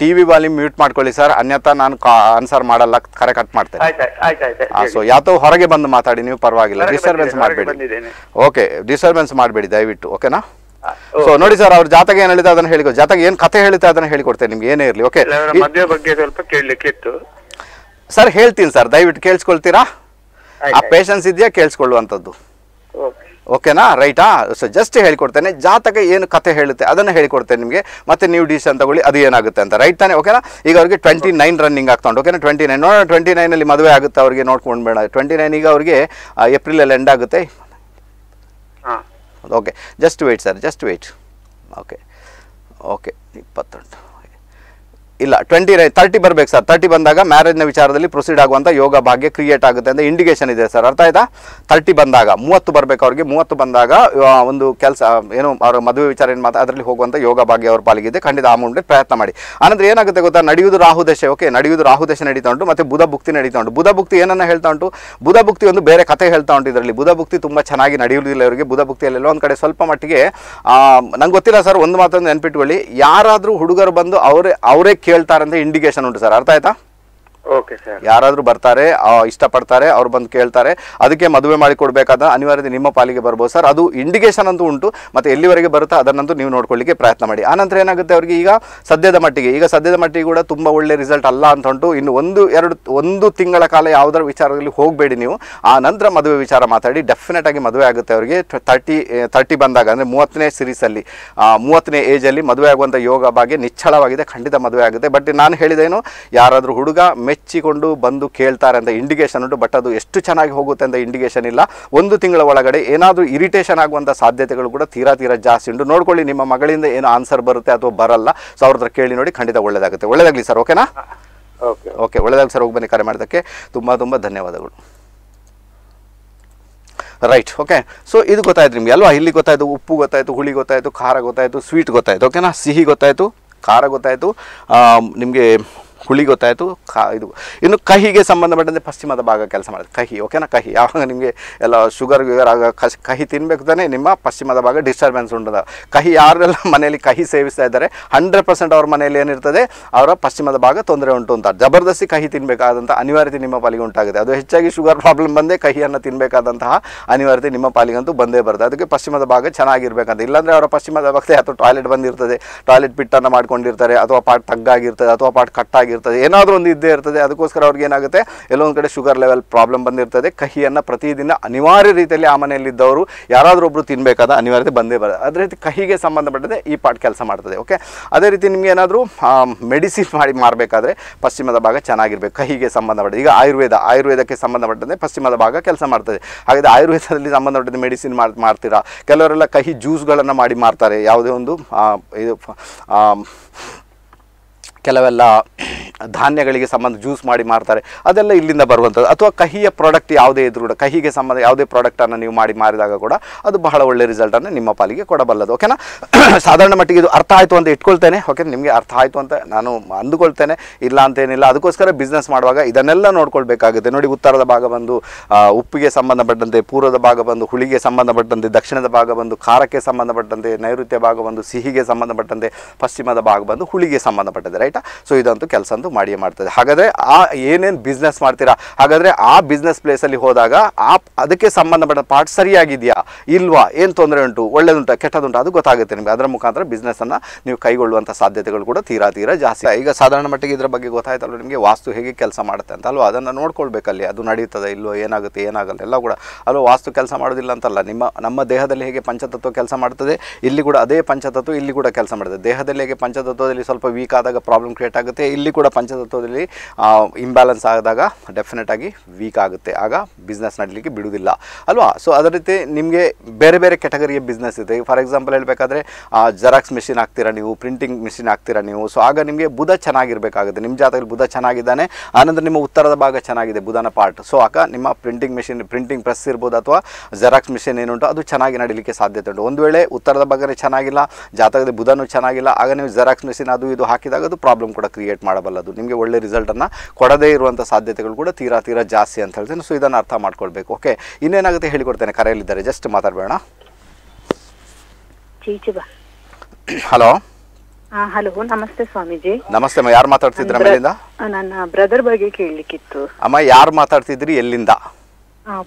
ಟಿ ವಿ ವಾಲ್ಯೂಮ್ ಮ್ಯೂಟ್ ಮಾಡ್ಕೊಳ್ಳಿ ಸರ್ ಅನ್ಯಥಾ ನಾನು ಆನ್ಸರ್ ಮಾಡಲ್ಲ. ಕರೆ ಕಟ್ ಮಾಡ್ತೇನೆ. ಸೊ ಯಾತೋ ಹೊರಗೆ ಬಂದು ಮಾತಾಡಿ ನೀವು ಪರವಾಗಿಲ್ಲ. ಡಿಸ್ಟರ್ಬೆನ್ಸ್ ಮಾಡಬೇಡಿ. ಓಕೆ ಡಿಸ್ಟರ್ಬೆನ್ಸ್ ಮಾಡಬೇಡಿ ದಯವಿಟ್ಟು ಓಕೆನಾ ಸೊ ನೋಡಿ ಸರ್ ಅವ್ರ ಜಾತಕ ಏನ್ ಹೇಳಿದ ಅದನ್ನ ಹೇಳಿ ಜಾತಕ ಏನ್ ಕಥೆ ಹೇಳುತ್ತೆ ಅದನ್ನ ಹೇಳಿಕೊಡ್ತೇನೆ ನಿಮ್ಗೆ ಏನೇ ಇರಲಿ ಓಕೆ ಮದುವೆ ಬಗ್ಗೆ ಸ್ವಲ್ಪ ಕೇಳಲಿಕ್ಕಿತ್ತು. ಸರ್ ಹೇಳ್ತೀನಿ ಸರ್ ದಯವಿಟ್ಟು ಕೇಳಿಸ್ಕೊಳ್ತೀರಾ? ಆ ಪೇಷನ್ಸ್ ಇದೆಯಾ ಕೇಳಿಸ್ಕೊಳ್ಳುವಂಥದ್ದು. ಓಕೆ ಓಕೆನಾ ರೈಟಾ ಸೊ ಜಸ್ಟ್ ಹೇಳಿಕೊಡ್ತೇನೆ. ಜಾತಕ ಏನು ಕತೆ ಹೇಳುತ್ತೆ ಅದನ್ನು ಹೇಳಿಕೊಡ್ತೇನೆ ನಿಮಗೆ. ಮತ್ತೆ ನೀವು ಡಿಸಿಷನ್ ತಗೊಳ್ಳಿ ಅದು ಏನಾಗುತ್ತೆ ಅಂತ. ರೈಟ್ ತಾನೆ? ಓಕೆನಾ ಈಗ ಅವ್ರಿಗೆ ಟ್ವೆಂಟಿ ನೈನ್ ರನ್ನಿಂಗ್ ಆಗ್ತಾ ಉಂಟು. ಓಕೆನಾ ಟ್ವೆಂಟಿ ನೈನ್ ನೋಡೋಣ ಟ್ವೆಂಟಿ ನೈನಲ್ಲಿ ಮದುವೆ ಆಗುತ್ತೆ ಅವ್ರಿಗೆ? ನೋಡ್ಕೊಂಡು ಬೇಡ. ಟ್ವೆಂಟಿ ನೈನ್ ಈಗ ಅವ್ರಿಗೆ ಏಪ್ರಿಲಲ್ಲಿ ಎಂಡ್ ಆಗುತ್ತೆ. ಹಾ. Okay just wait sir just wait okay okay ಇಪ್ಪತ್ತೊಂದು. ಇಲ್ಲ ಟ್ವೆಂಟಿ ತರ್ಟಿ ಬರ್ಬೇಕು ಸರ್. ತರ್ಟಿ ಬಂದಾಗ ಮ್ಯಾರೇಜ್ನ ವಿಚಾರದಲ್ಲಿ ಪ್ರೊಸೀಡ್ ಆಗುವಂಥ ಯೋಗ ಭಾಗ್ಯ ಕ್ರಿಯೇಟ್ ಆಗುತ್ತೆ ಅಂತ ಇಂಡಿಕೇಶನ್ ಇದೆ ಸರ್. ಅರ್ಥ ಆಯ್ತಾ? ತರ್ಟಿ ಬಂದಾಗ, ಮೂವತ್ತು ಬರಬೇಕು ಅವ್ರಿಗೆ. ಮೂವತ್ತು ಬಂದಾಗ ಒಂದು ಕೆಲಸ ಏನು, ಅವರ ಮದುವೆ ವಿಚಾರ ಏನು ಮಾತಾ, ಅದರಲ್ಲಿ ಹೋಗುವಂಥ ಯೋಗ ಭಾಗ್ಯ ಅವ್ರ ಪಾಲಿಗಿದೆ ಖಂಡಿತ ಆ ಮುಂದೆ ಪ್ರಯತ್ನ ಮಾಡಿ. ಆನಂತರ ಏನಾಗುತ್ತೆ ಗೊತ್ತಾ? ನಡೆಯುವುದು ರಾಹು ದಶೆ ಓಕೆ ನಡೆಯುವುದು ರಾಹು ದಶೆ ನಡೀತಾ ಉಂಟು, ಮತ್ತು ಬುಧ ಭುಕ್ತಿ ನಡೀತಾ ಉಂಟು. ಬುಧ ಭುಕ್ತಿ ಏನನ್ನ ಹೇಳ್ತಾ ಉಂಟು? ಬುಧ ಭುಕ್ತಿ ಒಂದು ಬೇರೆ ಕಥೆ ಹೇಳ್ತಾ ಉಂಟು ಇದರಲ್ಲಿ. ಬುಧ ಭುಕ್ತಿ ತುಂಬ ಚೆನ್ನಾಗಿ ನಡೆಯುವುದಿಲ್ಲ ಅವರಿಗೆ ಬುಧ ಭುಕ್ತಿಯಲ್ಲಿ ಒಂದು ಕಡೆ ಸ್ವಲ್ಪ ಮಟ್ಟಿಗೆ ನಂಗೆ ಗೊತ್ತಿಲ್ಲ ಸರ್, ಒಂದು ಮಾತೊಂದು ನೆನ್ಪಿಟ್ಕೊಳ್ಳಿ. ಯಾರಾದರೂ ಹುಡುಗರು ಬಂದು ಅವರೇ ಅವರೇ ಕೇಳ್ತಾರೆ ಅಂತ ಇಂಡಿಕೇಶನ್ ಉಂಟು ಸರ್. ಅರ್ಥ ಆಯ್ತಾ? ಯಾರಾದರೂ ಬರ್ತಾರೆ ಇಷ್ಟಪಡ್ತಾರೆ, ಅವ್ರು ಬಂದು ಕೇಳ್ತಾರೆ. ಅದಕ್ಕೆ ಮದುವೆ ಮಾಡಿ ಕೊಡಬೇಕಾದ ಅನಿವಾರ್ಯತೆ ನಿಮ್ಮ ಪಾಲಿಗೆ ಬರ್ಬೋದು ಸರ್ ಅದು ಇಂಡಿಕೇಶನ್ ಅಂತೂ ಉಂಟು, ಮತ್ತೆ ಎಲ್ಲಿವರೆಗೆ ಬರುತ್ತಾ ಅದನ್ನಂತೂ ನೀವು ನೋಡ್ಕೊಳ್ಳಿಕ್ಕೆ ಪ್ರಯತ್ನ ಮಾಡಿ. ಆನಂತರ ಏನಾಗುತ್ತೆ ಅವರಿಗೆ ಈಗ ಸದ್ಯದ ಮಟ್ಟಿಗೆ, ಈಗ ಸದ್ಯದ ಮಟ್ಟಿಗೆ ಕೂಡ ತುಂಬಾ ಒಳ್ಳೆ ರಿಸಲ್ಟ್ ಅಲ್ಲ ಅಂತ ಉಂಟು. ಇನ್ನು ಒಂದು, ಎರಡು, ಒಂದು ತಿಂಗಳ ಕಾಲ ಯಾವುದರ ವಿಚಾರದಲ್ಲಿ ಹೋಗಬೇಡಿ ನೀವು. ಆ ನಂತರ ಮದುವೆ ವಿಚಾರ ಮಾತಾಡಿ ಡೆಫಿನೆಟ್ ಆಗಿ ಮದುವೆ ಆಗುತ್ತೆ ಅವರಿಗೆ. ತರ್ಟಿ ತರ್ಟಿ ಬಂದಾಗ, ಅಂದರೆ ಮೂವತ್ತನೇ ಸಿರೀಸಲ್ಲಿ ಮೂವತ್ತನೇ ಏಜಲ್ಲಿ ಮದುವೆ ಆಗುವಂಥ ಯೋಗ ಬಗ್ಗೆ ನಿಚ್ಚಳವಾಗಿದೆ, ಖಂಡಿತ ಮದುವೆ ಆಗುತ್ತೆ. ಬಟ್ ನಾನು ಹೇಳಿದೇನು ಯಾರಾದರೂ ಹುಡುಗ ಮೆಚ್ಚಿಕೊಂಡು ಬಂದು ಕೇಳ್ತಾರೆ ಅಂತ ಇಂಡಿಕೇಶನ್ ಉಂಟು. ಬಟ್ ಅದು ಎಷ್ಟು ಚೆನ್ನಾಗಿ ಹೋಗುತ್ತೆ ಅಂತ ಇಂಡಿಕೇಶನ್ ಇಲ್ಲ. ಒಂದು ತಿಂಗಳ ಒಳಗಡೆ ಏನಾದರೂ ಇರಿಟೇಷನ್ ಆಗುವಂಥ ಸಾಧ್ಯತೆಗಳು ಕೂಡ ತೀರಾ ತೀರಾ ಜಾಸ್ತಿ ಉಂಟು. ನೋಡ್ಕೊಳ್ಳಿ ನಿಮ್ಮ ಮಗಳಿಂದ ಏನು ಆನ್ಸರ್ ಬರುತ್ತೆ ಅಥವಾ ಬರಲ್ಲ. ಸೊ ಅವ್ರ ಹತ್ರ ಕೇಳಿ ನೋಡಿ ಖಂಡಿತ ಒಳ್ಳೆಯದಾಗುತ್ತೆ ಒಳ್ಳೇದಾಗಲಿ ಸರ್ ಓಕೆನಾ ಓಕೆ ಓಕೆ ಒಳ್ಳೆಯದಾಗಲಿ ಸರ್ ಹೋಗಿ ಬನ್ನಿ ಕರೆ ಮಾಡೋದಕ್ಕೆ ತುಂಬ ತುಂಬ ಧನ್ಯವಾದಗಳು. ರೈಟ್ ಓಕೆ ಸೊ ಇದು ಗೊತ್ತಾಯ್ತು ನಿಮಗೆ ಅಲ್ವಾ? ಇಲ್ಲಿ ಗೊತ್ತಾಯಿತು ಉಪ್ಪು ಗೊತ್ತಾಯಿತು ಹುಳಿ ಗೊತ್ತಾಯಿತು ಖಾರ ಗೊತ್ತಾಯಿತು ಸ್ವೀಟ್ ಗೊತ್ತಾಯ್ತು ಓಕೆನಾ ಸಿಹಿ ಗೊತ್ತಾಯಿತು ಖಾರ ಗೊತ್ತಾಯಿತು. ನಿಮಗೆ ಹುಳಿ ಗೊತ್ತಾಯಿತು ಕಾ ಇದು. ಇನ್ನು ಕಹಿಗೆ ಸಂಬಂಧಪಟ್ಟಂತೆ ಪಶ್ಚಿಮದ ಭಾಗ ಕೆಲಸ ಮಾಡುತ್ತೆ. ಕಹಿ ಓಕೆನಾ ಕಹಿ. ಯಾವಾಗ ನಿಮಗೆ ಎಲ್ಲ ಶುಗರ್ ಗಿಗರ್ ಆಗ ಕಸಿ ಕಹಿ ತಿನ್ನಬೇಕು ತಾನೇ ನಿಮ್ಮ ಪಶ್ಚಿಮದ ಭಾಗ ಡಿಸ್ಟರ್ಬೆನ್ಸ್ ಉಂಟದ. ಕಹಿ ಯಾರೆಲ್ಲ ಮನೆಯಲ್ಲಿ ಕಹಿ ಸೇವಿಸ್ತಾ ಇದ್ದಾರೆ ಹಂಡ್ರೆಡ್ ಪರ್ಸೆಂಟ್ ಅವ್ರ ಮನೆಯಲ್ಲಿ ಏನಿರ್ತದೆ, ಅವರ ಪಶ್ಚಿಮದ ಭಾಗ ತೊಂದರೆ ಉಂಟು ಅಂತ. ಜಬರ್ದಸ್ತಿ ಕಹಿ ತಿನ್ನಬೇಕಾದಂಥ ಅನಿವಾರ್ಯತೆ ನಿಮ್ಮ ಪಾಲಿಗೆ ಉಂಟಾಗಿದೆ. ಅದು ಹೆಚ್ಚಾಗಿ ಶುಗರ್ ಪ್ರಾಬ್ಲಮ್ ಬಂದೇ ಕಹಿಯನ್ನು ತಿನ್ನಬೇಕಾದಂತಹ ಅನಿವಾರ್ಯತೆ ನಿಮ್ಮ ಪಾಲಿಗಂತೂ ಬಂದೇ ಬರ್ತದೆ. ಅದಕ್ಕೆ ಪಶ್ಚಿಮದ ಭಾಗ ಚೆನ್ನಾಗಿರ್ಬೇಕಂತ. ಇಲ್ಲಾಂದರೆ ಅವರ ಪಶ್ಚಿಮದ ಭಾಗದಲ್ಲಿ ಅಥವಾ ಟಾಯ್ಲೆಟ್ ಬಂದಿರ್ತದೆ. ಟಾಯ್ಲೆಟ್ ಬಿಟ್ಟನ್ನು ಮಾಡ್ಕೊಂಡಿರ್ತಾರೆ, ಅಥವಾ ಪಾಟ್ ತಗ್ಗಾಗಿರ್ತದೆ, ಅಥವಾ ಪಾಟ್ ಕಟ್ಟಾಗಿರ್ತದೆ ಏನಾದರೂ ಒಂದು ಇದ್ದೇ ಇರ್ತದೆ, ಅದಕ್ಕೋಸ್ಕರ ಅವ್ರಿಗೆ ಏನಾಗುತ್ತೆ? ಎಲ್ಲೊಂದು ಕಡೆ ಶುಗರ್ ಲೆವೆಲ್ ಪ್ರಾಬ್ಲಮ್ ಬಂದಿರ್ತದೆ. ಕಹಿಯನ್ನು ಪ್ರತಿದಿನ ಅನಿವಾರ್ಯ ರೀತಿಯಲ್ಲಿ ಆ ಮನೆಯಲ್ಲಿದ್ದವರು ಯಾರಾದರೂ ಒಬ್ಬರು ತಿನ್ನಬೇಕಾದ ಅನಿವಾರ್ಯತೆ ಬಂದೇ ಬರುತ್ತೆ. ಅದೇ ರೀತಿ ಕಹಿಗೆ ಸಂಬಂಧಪಟ್ಟಂತೆ ಈ ಪಾಟ್ ಕೆಲಸ ಮಾಡ್ತದೆ ಓಕೆ ಅದೇ ರೀತಿ ನಿಮಗೆ ಏನಾದರೂ ಮೆಡಿಸಿನ್ ಮಾಡಿ ಮಾರಬೇಕಾದ್ರೆ ಪಶ್ಚಿಮದ ಭಾಗ ಚೆನ್ನಾಗಿರಬೇಕು. ಕಹಿಗೆ ಸಂಬಂಧಪಟ್ಟಿದೆ ಈಗ ಆಯುರ್ವೇದ, ಆಯುರ್ವೇದಕ್ಕೆ ಸಂಬಂಧಪಟ್ಟಂತೆ ಪಶ್ಚಿಮದ ಭಾಗ ಕೆಲಸ ಮಾಡ್ತದೆ. ಹಾಗಾದರೆ ಆಯುರ್ವೇದದಲ್ಲಿ ಸಂಬಂಧಪಟ್ಟಂತೆ ಮೆಡಿಸಿನ್ ಮಾಡ್ ಮಾಡ್ತೀರಾ ಕೆಲವರೆಲ್ಲ ಕಹಿ ಜ್ಯೂಸ್ಗಳನ್ನು ಮಾಡಿ ಮಾರ್ತಾರೆ. ಯಾವುದೇ ಒಂದು ಇದು ಕೆಲವೆಲ್ಲ ಧಾನ್ಯಗಳಿಗೆ ಸಂಬಂಧ ಜ್ಯೂಸ್ ಮಾಡಿ ಮಾರ್ತಾರೆ. ಅದೆಲ್ಲ ಇಲ್ಲಿಂದ ಬರುವಂಥದ್ದು. ಅಥವಾ ಕಹಿಯ ಪ್ರಾಡಕ್ಟ್ ಯಾವುದೇ ಇದ್ರೂ ಕೂಡ, ಕಹಿಗೆ ಸಂಬಂಧ ಯಾವುದೇ ಪ್ರಾಡಕ್ಟನ್ನು ನೀವು ಮಾಡಿ ಮಾರಿದಾಗ ಕೂಡ ಅದು ಬಹಳ ಒಳ್ಳೆ ರಿಸಲ್ಟನ್ನು ನಿಮ್ಮ ಪಾಲಿಗೆ ಕೊಡಬಲ್ಲದು. ಓಕೆನಾ [COUGHS] ಸಾಧಾರಣ ಮಟ್ಟಿಗೆ ಇದು ಅರ್ಥ ಆಯಿತು ಅಂತ ಇಟ್ಕೊಳ್ತೇನೆ. ಓಕೆ ನಿಮಗೆ ಅರ್ಥ ಆಯಿತು ಅಂತ ನಾನು ಅಂದುಕೊಳ್ತೇನೆ. ಇಲ್ಲ ಅಂತೇನಿಲ್ಲ. ಅದಕ್ಕೋಸ್ಕರ ಬಿಸ್ನೆಸ್ ಮಾಡುವಾಗ ಇದನ್ನೆಲ್ಲ ನೋಡ್ಕೊಳ್ಬೇಕಾಗುತ್ತೆ. ನೋಡಿ, ಉತ್ತರದ ಭಾಗ ಬಂದು ಉಪ್ಪಿಗೆ ಸಂಬಂಧಪಟ್ಟಂತೆ, ಪೂರ್ವದ ಭಾಗ ಬಂದು, ಹುಳಿಗೆ ಸಂಬಂಧಪಟ್ಟಂತೆ, ದಕ್ಷಿಣದ ಭಾಗ ಬಂದು, ಖಾರಕ್ಕೆ ಸಂಬಂಧಪಟ್ಟಂತೆ, ನೈಋತ್ಯ ಭಾಗ ಬಂದು, ಸಿಹಿಗೆ ಸಂಬಂಧಪಟ್ಟಂತೆ, ಪಶ್ಚಿಮದ ಭಾಗ ಬಂದು, ಹುಳಿಗೆ ಸಂಬಂಧಪಟ್ಟಂತೆ ರೈಟಾ ಸೊ ಇದಂತೂ ಕೆಲಸ ಅಂತೂ ಮಾಡಿಯೇ ಮಾಡ್ತದೆ. ಹಾಗಾದರೆ ಆ ಏನೇನು ಬಿಸ್ನೆಸ್ ಮಾಡ್ತೀರಾ? ಹಾಗಾದರೆ ಆ ಬಿಸ್ನೆಸ್ ಪ್ಲೇಸಲ್ಲಿ ಹೋದಾಗ ಆ ಅದಕ್ಕೆ ಸಂಬಂಧಪಟ್ಟ ಪಾರ್ಟ್ ಸರಿಯಾಗಿದೆಯಾ? ಇಲ್ವಾ? ಏನು ತೊಂದರೆ ಉಂಟು? ಒಳ್ಳೆಯದುಂಟ ಕೆಟ್ಟದುಂಟು? ಅದು ಗೊತ್ತಾಗುತ್ತೆ ನಿಮಗೆ. ಅದರ ಮುಖಾಂತರ ಬಿಸ್ನೆಸ್ಸನ್ನು ನೀವು ಕೈಗೊಳ್ಳುವಂಥ ಸಾಧ್ಯತೆಗಳು ಕೂಡ ತೀರಾ ತೀರಾ ಜಾಸ್ತಿ. ಈಗ ಸಾಧಾರಣ ಮಟ್ಟಿಗೆ ಇದರ ಬಗ್ಗೆ ಗೊತ್ತಾಯ್ತಲ್ಲ ನಿಮಗೆ? ವಾಸ್ತು ಹೇಗೆ ಕೆಲಸ ಮಾಡುತ್ತೆ ಅಂತ ಅಲ್ವಾ? ಅದನ್ನು ನೋಡ್ಕೊಳ್ಬೇಕಲ್ಲಿ. ಅದು ನಡೀತದೆ ಇಲ್ಲೋ ಏನಾಗುತ್ತೆ? ಏನಾಗಲ್ಲ? ಎಲ್ಲ ಕೂಡ ಅಲ್ವಾ? ವಾಸ್ತು ಕೆಲಸ ಮಾಡೋದಿಲ್ಲ ಅಂತಲ್ಲ. ನಿಮ್ಮ, ನಮ್ಮ ದೇಹದಲ್ಲಿ ಹೇಗೆ ಪಂಚತತ್ವ ಕೆಲಸ ಮಾಡ್ತದೆ? ಇಲ್ಲಿ ಕೂಡ ಅದೇ ಪಂಚತತ್ವ, ಇಲ್ಲಿ ಕೂಡ ಕೆಲಸ ಮಾಡ್ತದೆ. ದೇಹದಲ್ಲಿ ಹೇಗೆ ಪಂಚತತ್ವದಲ್ಲಿ ಸ್ವಲ್ಪ ವೀಕ್ ಆದಾಗ ಪ್ರಾಬ್ಲಮ್ ಕ್ರಿಯೇಟ್ ಆಗುತ್ತೆ. ಇಲ್ಲಿ ಕೂಡ ಪಂಚತತ್ವದಲ್ಲಿ ಇಂಬ್ಯಾಲೆನ್ಸ್ ಆದಾಗ ಡೆಫಿನೆಟ್ ಆಗಿ ವೀಕ್ ಆಗುತ್ತೆ. ಆಗ ಬಿಸ್ನೆಸ್ ನಡಲಿಕ್ಕೆ ಬಿಡುವುದಿಲ್ಲ. ಅಲ್ವಾ? ಸೊ ಅದೇ ರೀತಿ ನಿಮಗೆ ಬೇರೆ ಬೇರೆ ಕೆಟಗರಿಯ ಬಿಸ್ನೆಸ್ ಇದೆ. ಫಾರ್ ಎಕ್ಸಾಂಪಲ್ ಹೇಳಬೇಕಾದ್ರೆ ಜೆರಾಕ್ಸ್ ಮಿಷಿನ್ ಹಾಕ್ತೀರಾ ನೀವು? ಪ್ರಿಂಟಿಂಗ್ ಮಿಷಿನ್ ಹಾಕ್ತೀರಾ ನೀವು? ಸೊ ಆಗ ನಿಮಗೆ ಬುಧ ಚೆನ್ನಾಗಿರಬೇಕಾಗುತ್ತೆ. ನಿಮ್ಮ ಜಾತಕದಲ್ಲಿ ಬುಧ ಚೆನ್ನಾಗಿದ್ದಾನೆ. ಆನಂತರ ನಿಮ್ಮ ಉತ್ತರದ ಭಾಗ ಚೆನ್ನಾಗಿದೆ, ಬುಧನ ಪಾರ್ಟ್ ಸೊ ಆಗ ನಿಮ್ಮ ಪ್ರಿಂಟಿಂಗ್ ಮಿಷಿನ್ ಪ್ರಿಂಟಿಂಗ್ ಪ್ರೆಸ್ ಇರ್ಬೋದು ಅಥವಾ ಜೆರಾಕ್ಸ್ ಮಿಷಿನ್ ಏನುಂಟು ಅದು ಚೆನ್ನಾಗಿ ನಡೀಲಿಕ್ಕೆ ಸಾಧ್ಯತೆ ಉಂಟು. ಒಂದು ವೇಳೆ ಉತ್ತರದ ಭಾಗನೇ ಚೆನ್ನಾಗಿಲ್ಲ ಜಾತಕದ ಬುಧನೂ ಚೆನ್ನಾಗಿಲ್ಲ, ಆಗ ನೀವು ಜೆರಾಕ್ಸ್ ಮಿಷಿನ್ ಅದು ಇದು ಹಾಕಿದಾಗ ಅದು ಪ್ರಾಬ್ಲಮ್ ಕೂಡ ಕ್ರಿಯೇಟ್ ಮಾಡಬಲ್ಲದು ನಿಮಗೆ ಒಳ್ಳೆ ರಿಸಲ್ಟನ್ನು ಕೊಡದೇ ಇರುವಂಥ ಸಾಧ್ಯತೆಗಳು ಕೂಡ ತೀರಾ ತೀರಾ ಜಾಸ್ತಿ ಅಂತ ಹೇಳ್ತೇನೆ. ಸೊ ಇದನ್ನು ಅರ್ಥ ಮಾಡ್ಕೊಳ್ಬೇಕು. ಓಕೆ ಇನ್ನೇನಾಗುತ್ತೆ ಹೇಳಿಕೊಡ್ತೇನೆ. ಕರೆಯಲ್ಲಿದ್ದಾರೆ. ಜಸ್ಟ್ ಮಾತಾಡಬೇಡ ಹಲೋ ಹಲೋ ನಮಸ್ತೆ ಸ್ವಾಮೀಜಿ. ನಮಸ್ತೆ ಅಮ್ಮ. ಯಾರು ಮಾತಾಡ್ತಿದ್ರ ಮೇಲಿಂದ? ನನ್ನ ಬ್ರದರ್ ಬಗ್ಗೆ ಕೇಳಲಿಕ್ಕಿತ್ತು. ಅಮ್ಮ ಯಾರು ಮಾತಾಡ್ತಿದ್ರಿ ಎಲ್ಲಿಂದ?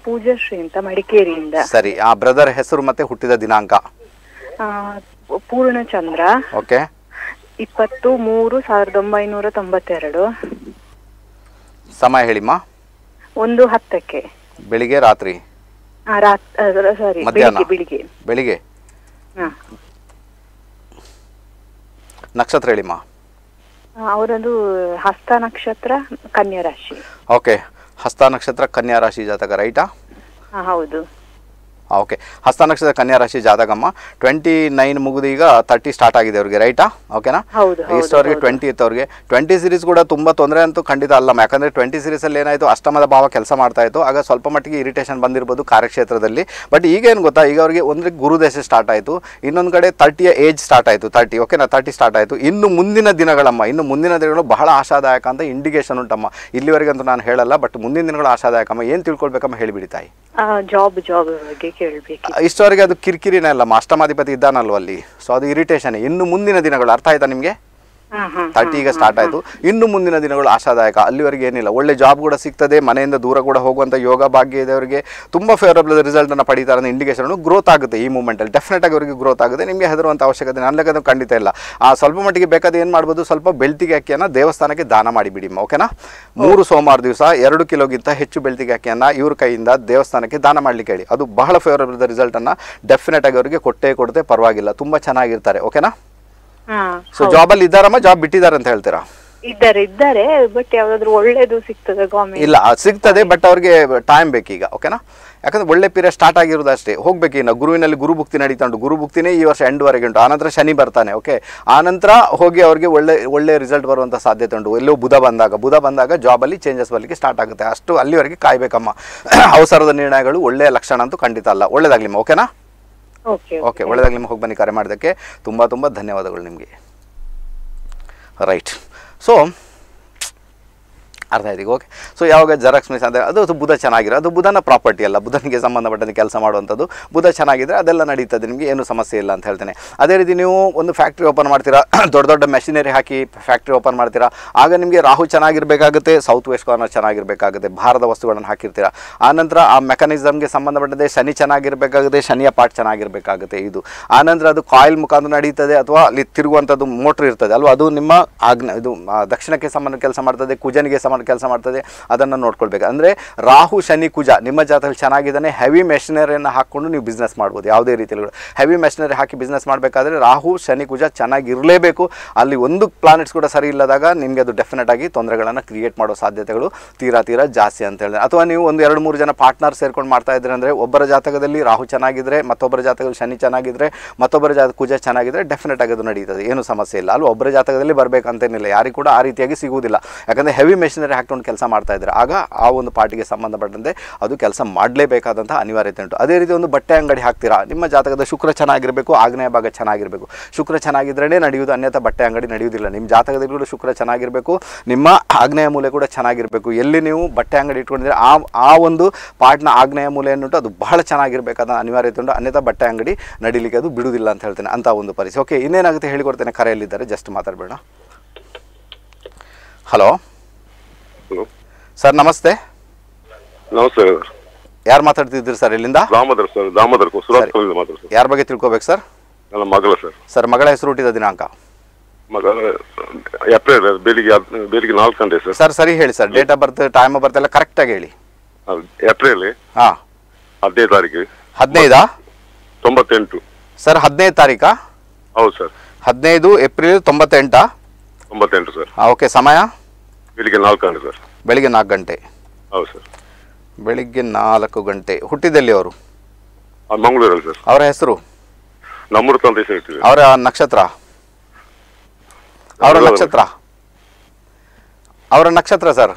ಪೂಜಾಶ್ರೀ ಅಂತ ಮಡಿಕೇರಿಯಿಂದ. ಸರಿ. ಆ ಬ್ರದರ್ ಹೆಸರು ಮತ್ತೆ ಹುಟ್ಟಿದ ದಿನಾಂಕ? ಪೂರ್ಣಚಂದ್ರ. ಓಕೆ ಇಪ್ಪತ್ತು ಮೂರು ಸಾವಿರದ ಒಂಬೈನೂರ ತೊಂಬತ್ತೆರಡು. ಸಮಯ ಹೇಳಿಮ್ಮ. ಒಂದು ಹತ್ತಕ್ಕೆ. ಬೆಳಿಗ್ಗೆ ರಾತ್ರಿ? ಆ, ರಾತ್ ಸಾರಿ ಮಧ್ಯಾಹ್ನ. ಬೆಳಿಗ್ಗೆ ಬೆಳಿಗ್ಗೆ. ಬೆಳಿಗ್ಗೆ? ಹಾ. ನಕ್ಷತ್ರ ಹೇಳಿಮ್ಮ. ಅವರದು ಹಸ್ತ ನಕ್ಷತ್ರ ಕನ್ಯಾ ರಾಶಿ. ಓಕೆ. ಹಸ್ತ ನಕ್ಷತ್ರ ಕನ್ಯಾ ರಾಶಿ ಜಾತಕ ರೈಟಾ? ಹಾ ಹೌದು. ಓಕೆ ಹಸ್ತ ನಕ್ಷತ್ರ ಕನ್ಯಾ ರಾಶಿ ಜಾತಕಮ್ಮ. ಟ್ವೆಂಟಿ ನೈನ್ ಮುಗಿದು ಈಗ ತರ್ಟಿ ಸ್ಟಾರ್ಟ್ ಆಗಿದೆ ಅವ್ರಿಗೆ ರೈಟಾ ಓಕೆನಾ ಇಷ್ಟವರೆಗೆ. ಟ್ವೆಂಟಿ ಇತ್ತು ಅವ್ರಿಗೆ. ಟ್ವೆಂಟಿ ಸೀರೀಸ್ ಕೂಡ ತುಂಬ ತೊಂದರೆ ಅಂತೂ ಖಂಡಿತ ಅಲ್ಲಮ್ಮ ಯಾಕಂದರೆ ಟ್ವೆಂಟಿ ಸೀರೀಸಲ್ಲಿ ಏನಾಯಿತು ಅಷ್ಟಮದ ಭಾವ ಕೆಲಸ ಮಾಡ್ತಾ ಇತ್ತು. ಆಗ ಸ್ವಲ್ಪ ಮಟ್ಟಿಗೆ ಇರಿಟೇಷನ್ ಬಂದಿರ್ಬೋದು ಕಾರ್ಯಕ್ಷೇತ್ರದಲ್ಲಿ. ಬಟ್ ಈಗ ಏನು ಗೊತ್ತಾ? ಈಗ ಅವರಿಗೆ ಒಂದು ಗುರುದೇಶ ಸ್ಟಾರ್ಟ್ ಆಯಿತು. ಇನ್ನೊಂದು ಕಡೆ ತರ್ಟಿಯ ಏಜ್ ಸ್ಟಾರ್ಟ್ ಆಯಿತು ತರ್ಟಿ ಓಕೆನಾ ತರ್ಟಿ ಸ್ಟಾರ್ಟ್ ಆಯಿತು. ಇನ್ನು ಮುಂದಿನ ದಿನಗಳಮ್ಮ ಇನ್ನು ಮುಂದಿನ ದಿನಗಳು ಬಹಳ ಆಶಾದಾಯಕ ಅಂತ ಇಂಡಿಕೇಶನ್ ಉಂಟಮ್ಮ. ಇಲ್ಲಿವರೆಗಂತೂ ನಾನು ಹೇಳಲ್ಲ ಬಟ್ ಮುಂದಿನ ದಿನಗಳು ಆಶಾದಾಯಕಮ್ಮ. ಏನು ತಿಳ್ಕೊಳ್ಬೇಕಮ್ಮ ಹೇಳಿಬಿಡಿ ತಾಯಿ? ಜಾಬ್ ಜಾಬ್ ಬಗ್ಗೆ. ಕೇಳ್ಬೇಕಿತ್ತು ಇಷ್ಟವರೆಗೆ ಅದು ಕಿರಿಕಿರಿನೇ ಅಲ್ಲ, ಅಷ್ಟಮಾಧಿಪತಿ ಇದ್ದಾನಲ್ವ ಅಲ್ಲಿ. ಸೊ ಅದು ಇರಿಟೇಷನ್ ಇನ್ನು ಮುಂದಿನ ದಿನಗಳು ಅರ್ಥ ಆಯ್ತಾ ನಿಮಗೆ? ತರ್ಟಿ ಈಗ ಸ್ಟಾರ್ಟ್ ಆಯಿತು. ಇನ್ನು ಮುಂದಿನ ದಿನಗಳು ಆಶಾದಾಯಕ. ಅಲ್ಲಿವರೆಗೆ ಏನಿಲ್ಲ. ಒಳ್ಳೆ ಜಾಬ್ ಕೂಡ ಸಿಗ್ತದೆ ಮನೆಯಿಂದ ದೂರ ಕೂಡ ಹೋಗುವಂಥ ಯೋಗ ಭಾಗ್ಯ ಇದವರಿಗೆ ತುಂಬ ಫೇವರಬಲ್ ರಿಸಲ್ಟನ್ನು ಪಡೀತಾರೆ ಅನ್ನೋ ಇಂಡಿಕೇಶನ್ ಗ್ರೋತ್ ಆಗುತ್ತೆ ಈ ಮೂಮೆಂಟಲ್ಲಿ ಡೆಫಿನೆಟ್ ಆಗಿ ಅವರಿಗೆ ಗ್ರೋತ್ ಆಗುತ್ತೆ. ನಿಮಗೆ ಹೆದರುವಂಥ ಅವಶ್ಯಕತೆ ನನ್ನ ಖಂಡಿತ ಇಲ್ಲ. ಆ ಸ್ವಲ್ಪ ಮಟ್ಟಿಗೆ ಬೇಕಾದ ಏನು ಮಾಡ್ಬೋದು? ಸ್ವಲ್ಪ ಬೆಳ್ತಿಗೆ ಅಕ್ಕಿಯನ್ನು ದೇವಸ್ಥಾನಕ್ಕೆ ದಾನ ಮಾಡಿಬಿಡಿ ಓಕೆನಾ ಮೂರು ಸೋಮವಾರ ದಿವಸ ಎರಡು ಕಿಲೋಗಿಂತ ಹೆಚ್ಚು ಬೆಳ್ತಿಗೆ ಅಕ್ಕಿಯನ್ನು ಇವ್ರ ಕೈಯಿಂದ ದೇವಸ್ಥಾನಕ್ಕೆ ದಾನ ಮಾಡಲಿಕ್ಕೆ ಹೇಳಿ. ಅದು ಬಹಳ ಫೇವರಬಲ್ ರಿಸಲ್ಟನ್ನು ಡೆಫಿನೆಟ್ ಆಗಿ ಅವರಿಗೆ ಕೊಟ್ಟೇ ಕೊಡದೆ ಪರವಾಗಿಲ್ಲ. ತುಂಬ ಚೆನ್ನಾಗಿರ್ತಾರೆ ಓಕೆನಾ ಹಾ ಜಾಬ್ ಅಲ್ಲಿ ಇದ್ದಾರಮ್ಮ? ಜಾಬ್ ಬಿಟ್ಟಿದ್ದಾರೆ ಅಂತ ಹೇಳ್ತೀರಾ? ಇದ್ದಾರೆ ಇದ್ದಾರೆ ಬಟ್ ಯಾವ್ದಾದ್ರು ಒಳ್ಳೇದು ಸಿಗ್ತದೆ ಗೌರ್ಮೆಂಟ್ ಇಲ್ಲ ಸಿಗ್ತದೆ ಬಟ್ ಅವ್ರಿಗೆ ಟೈಮ್ ಬೇಕೀಗ ಓಕೆನಾ ಯಾಕಂದ್ರೆ ಒಳ್ಳೆ ಪೀರಿಯಡ್ ಸ್ಟಾರ್ಟ್ ಆಗಿರೋದು ಅಷ್ಟೇ. ಹೋಗ್ಬೇಕು ಇನ್ನು. ಗುರುವಿನಲ್ಲಿ ಗುರು ಭುಕ್ತಿ ನಡೀತಾ ಉಂಟು ಗುರು ಭುಕ್ತಿನೇ ಈ ವರ್ಷ ಎಂಡ್ವರೆಗೆ ಉಂಟು. ಆನಂತರ ಶನಿ ಬರ್ತಾನೆ ಓಕೆ ಆನಂತರ ಹೋಗಿ ಅವ್ರಿಗೆ ಒಳ್ಳೆ ಒಳ್ಳೆ ರಿಸಲ್ಟ್ ಬರುವಂಥ ಸಾಧ್ಯತೆ ಉಂಟು. ಎಲ್ಲೋ ಬುಧ ಬಂದಾಗ. ಬುಧ ಬಂದಾಗ ಜಾಬಲ್ಲಿ ಚೇಂಜಸ್ ಬರಲಿಕ್ಕೆ ಸ್ಟಾರ್ಟ್ ಆಗುತ್ತೆ. ಅಷ್ಟು ಅಲ್ಲಿವರೆಗೆ ಕಾಯ್ಬೇಕಮ್ಮ. [COUGHS] ಅವಸರದ ನಿರ್ಣಯಗಳು ಒಳ್ಳೆಯ ಲಕ್ಷಣ ಅಂತೂ ಖಂಡಿತ ಅಲ್ಲ. ಒಳ್ಳೇದಾಗ್ಲಿಮ್ಮ ಓಕೆನಾ ಓಕೆ ಒಳ್ಳೆದಾಗಲಿ ನಿಮ್ಗೆ ಹೋಗಿ ಬನ್ನಿ ಕರೆ ಮಾಡೋದಕ್ಕೆ ತುಂಬ ತುಂಬ ಧನ್ಯವಾದಗಳು ನಿಮಗೆ. ರೈಟ್ ಸೊ ಅರ್ಥ ಆಯ್ತು ಓಕೆ ಸೊ ಯಾವಾಗ ಜೆರಾಕ್ಸ್ ಮಿಸ್ ಅಂದರೆ ಅದು ಬುಧ ಚೆನ್ನಾಗಿರೋ, ಅದು ಬುಧನ ಪ್ರಾಪರ್ಟಿ ಅಲ್ಲ. ಬುಧನಿಗೆ ಸಂಬಂಧಪಟ್ಟಂತೆ ಕೆಲಸ ಮಾಡುವಂಥದ್ದು. ಬುಧ ಚೆನ್ನಾಗಿದ್ದರೆ ಅದೆಲ್ಲ ನಡೀತದೆ, ನಿಮಗೆ ಏನು ಸಮಸ್ಯೆ ಇಲ್ಲ ಅಂತ ಹೇಳ್ತೇನೆ. ಅದೇ ರೀತಿ ನೀವು ಒಂದು ಫ್ಯಾಕ್ಟ್ರಿ ಓಪನ್ ಮಾಡ್ತೀರಾ, [COUGHS] ದೊಡ್ಡ ದೊಡ್ಡ ಮೆಷಿನರಿ ಹಾಕಿ ಫ್ಯಾಕ್ಟ್ರಿ ಓಪನ್ ಮಾಡ್ತೀರಾ, ಆಗ ನಿಮಗೆ ರಾಹು ಚೆನ್ನಾಗಿರಬೇಕಾಗುತ್ತೆ ಸೌತ್ ವೆಸ್ಟ್ ಕಾರ್ನರ್ ಚೆನ್ನಾಗಿರಬೇಕಾಗುತ್ತೆ, ಭಾರದ ವಸ್ತುಗಳನ್ನು ಹಾಕಿರ್ತೀರಾ. ಆನಂತರ ಆ ಮೆಕಾನಿಸಮ್ಗೆ ಸಂಬಂಧಪಟ್ಟಂತೆ ಶನಿ ಚೆನ್ನಾಗಿರಬೇಕಾಗುತ್ತೆ, ಶನಿಯ ಪಾರ್ಟ್ ಚೆನ್ನಾಗಿರಬೇಕಾಗುತ್ತೆ ಇದು. ಆನಂತರ ಅದು ಕಾಯಿಲ್ ಮುಖಾಂತರ ನಡೀತದೆ ಅಥವಾ ಅಲ್ಲಿ ತಿರುಗುವಂಥದ್ದು ಮೋಟ್ರ್ ಇರ್ತದೆ. ಅಲ್ವಾ? ಅದು ನಿಮ್ಮ ಆಗ್ನ, ಇದು ದಕ್ಷಿಣಕ್ಕೆ ಸಂಬಂಧ ಕೆಲಸ ಮಾಡ್ತದೆ, ಕುಜನಿಗೆ ಸಂಬಂಧ ಕೆಲಸ ಮಾಡ್ತದೆ, ಅದನ್ನು ನೋಡ್ಕೊಳ್ಬೇಕು. ಅಂದರೆ ರಾಹು, ಶನಿ, ಕುಜ, ನಿಮ್ಮ ಜಾತಕದಲ್ಲಿ ಚೆನ್ನಾಗಿದ್ದಾನೆ ಹೆವಿ ಮೆಷಿನರಿಯನ್ನು ಹಾಕ್ಕೊಂಡು ನೀವು ಬಿಸ್ನೆಸ್ ಮಾಡ್ಬೋದು, ಯಾವುದೇ ರೀತಿಯಲ್ಲಿ ಹೆವಿ ಮೆಷಿನರಿ ಹಾಕಿ ಬಿಸ್ನೆಸ್ ಮಾಡಬೇಕಾದ್ರೆ ರಾಹು, ಶನಿ, ಕುಜ ಚೆನ್ನಾಗಿರಲೇಬೇಕು. ಅಲ್ಲಿ ಒಂದು ಪ್ಲಾನೆಟ್ಸ್ ಕೂಡ ಸರಿ ಇಲ್ಲದಾಗ ನಿಮಗೆ ಅದು ಡೆಫಿನೆಟ್ ಆಗಿ ತೊಂದರೆಗಳನ್ನು ಕ್ರಿಯೇಟ್ ಮಾಡೋ ಸಾಧ್ಯತೆಗಳು ತೀರಾ ತೀರಾ ಜಾಸ್ತಿ ಅಂತ ಹೇಳಿದ್ರೆ ಅಥವಾ ನೀವು ಒಂದು ಎರಡು ಮೂರು ಜನ ಪಾರ್ಟ್ನರ್ ಸೇರ್ಕೊಂಡು ಮಾಡ್ತಾ ಇದ್ರೆ ಅಂದರೆ ಒಬ್ಬರ ಜಾತಕದಲ್ಲಿ ರಾಹು ಚೆನ್ನಾಗಿದ್ರೆ, ಮತ್ತೊಬ್ಬರ ಜಾತಕದಲ್ಲಿ ಶನಿ ಚೆನ್ನಾಗಿದ್ರೆ, ಮತ್ತೊಬ್ಬರ ಜಾತ, ಕುಜ ಚೆನ್ನಾಗಿದ್ರೆ ಡೆಫಿನೆಟ್ ಆಗಿ ಅದು ನಡೀತದೆ. ಏನು ಸಮಸ್ಯೆ ಇಲ್ಲ. ಅಲ್ಲಿ ಒಬ್ಬರ ಜಾತಕದಲ್ಲಿ ಬರಬೇಕಂತೇನಿಲ್ಲ ಯಾರಿಗೂ ಕೂಡ ಆ ರೀತಿಯಾಗಿ ಸಿಗುವುದಿಲ್ಲ. ಯಾಕಂದರೆ ಹೆವಿ ಮೆಷಿನರಿ ಹಾಕ್ಕೊಂಡು ಕೆಲಸ ಮಾಡ್ತಾ ಇದ್ದಾರೆ. ಆಗ ಆ ಒಂದು ಪಾರ್ಟಿಗೆ ಸಂಬಂಧಪಟ್ಟಂತೆ ಅದು ಕೆಲಸ ಮಾಡಲೇಬೇಕಾದಂಥ ಅನಿವಾರ್ಯತೆ ಉಂಟು. ಅದೇ ರೀತಿ ಒಂದು ಬಟ್ಟೆ ಅಂಗಡಿ ಹಾಕ್ತೀರಾ? ನಿಮ್ಮ ಜಾತಕದ ಶುಕ್ರ ಚೆನ್ನಾಗಿರಬೇಕು, ಆಗ್ನೇಯ ಭಾಗ ಚೆನ್ನಾಗಿರಬೇಕು. ಶುಕ್ರ ಚೆನ್ನಾಗಿದ್ರೇ ನಡೆಯುವುದು, ಅನ್ಯಥ ಬಟ್ಟೆ ಅಂಗಡಿ ನಡೆಯುವುದಿಲ್ಲ. ನಿಮ್ಮ ಜಾತಕದಲ್ಲಿ ಕೂಡ ಶುಕ್ರ ಚೆನ್ನಾಗಿರಬೇಕು, ನಿಮ್ಮ ಆಗ್ನೇಯ ಮೂಲೆ ಕೂಡ ಚೆನ್ನಾಗಿರಬೇಕು. ಎಲ್ಲಿ ನೀವು ಬಟ್ಟೆ ಅಂಗಡಿ ಇಟ್ಕೊಂಡಿದ್ರೆ ಆ ಆ ಒಂದು ಪಾರ್ಟ್ನ ಆಗ್ನೇಯ ಮೂಲೆ ಅದು ಬಹಳ ಚೆನ್ನಾಗಿರಬೇಕಾದ ಅನಿವಾರ್ಯತೆ ಉಂಟು. ಅನ್ಯಥ ಬಟ್ಟೆ ಅಂಗಡಿ ನಡೀಲಿಕ್ಕೆ ಅದು ಬಿಡುವುದಿಲ್ಲ ಅಂತ ಹೇಳ್ತೇನೆ ಅಂತ ಒಂದು ಪರಿಸ್ಥಿತಿ. ಓಕೆ ಇನ್ನೇನಾಗುತ್ತೆ ಹೇಳಿಕೊಡ್ತೇನೆ, ಕರೆಯಲ್ಲಿದ್ದಾರೆ. ಜಸ್ಟ್ ಮಾತಾಡಬೇಡ. ಹಲೋ ಹಲೋ ಸರ್ ನಮಸ್ತೆ. ನಮಸ್ತೆ ಸರ್ ಯಾರು ಮಾತಾಡ್ತಿದ್ದೀರಿ ಸರ್ ಇಲ್ಲಿಂದ? ದಾಮೋದರ್ ಸರ್ ದಾಮೋದರ್ ಸುರತ್ ಮಾತಾಡ್ತಾರೆ ಸರ್. ಯಾರ ಬಗ್ಗೆ ತಿಳ್ಕೋಬೇಕು ಸರ್? ನನ್ನ ಮಗಳ ಸರ್. ಸರ್ ಮಗಳ ಹೆಸರು ಹುಟ್ಟಿದ ದಿನಾಂಕ. ಮಗ ಏಪ್ರಿಲ್ ಬೆಳಿಗ್ಗೆ ಹದ್- ಬೆಳಿಗ್ಗೆ ನಾಲ್ಕು ಗಂಟೆ ಸರ್. ಸರ್ ಸರಿ ಹೇಳಿ sir. Date of birth time of birth ಎಲ್ಲ ಕರೆಕ್ಟಾಗಿ ಹೇಳಿ. ಹೌದು. ಏಪ್ರಿಲ್. ಹಾಂ. ಹದಿನೈದು ತಾರೀಕು. ಹದಿನೈದಾ? ತೊಂಬತ್ತೆಂಟು. ಸರ್ ಹದಿನೈದು ತಾರೀಕಾ? ಹೌದು ಸರ್. ಹದಿನೈದು ಏಪ್ರಿಲ್ ತೊಂಬತ್ತೆಂಟಾ? ತೊಂಬತ್ತೆಂಟು ಸರ್. ಓಕೆ ಸಮಯ? ಬೆಳಿಗ್ಗೆ ನಾಲ್ಕು ಗಂಟೆ ಸರ್. ಬೆಳಿಗ್ಗೆ ನಾಲ್ಕು ಗಂಟೆ? ಹೌದು ಸರ್. ಬೆಳಿಗ್ಗೆ ನಾಲ್ಕು ಗಂಟೆ. ಹುಟ್ಟಿದಲ್ಲಿ ಅವರು? ಮಂಗಳೂರಲ್ಲಿ ಸರ್. ಅವರ ಹೆಸರು? ನಮ್ಮೂರು ಅಂತ ಹೆಸರು ಅವರ ನಕ್ಷತ್ರ? ಅವರ ನಕ್ಷತ್ರ? ಅವರ ನಕ್ಷತ್ರ ಸರ್?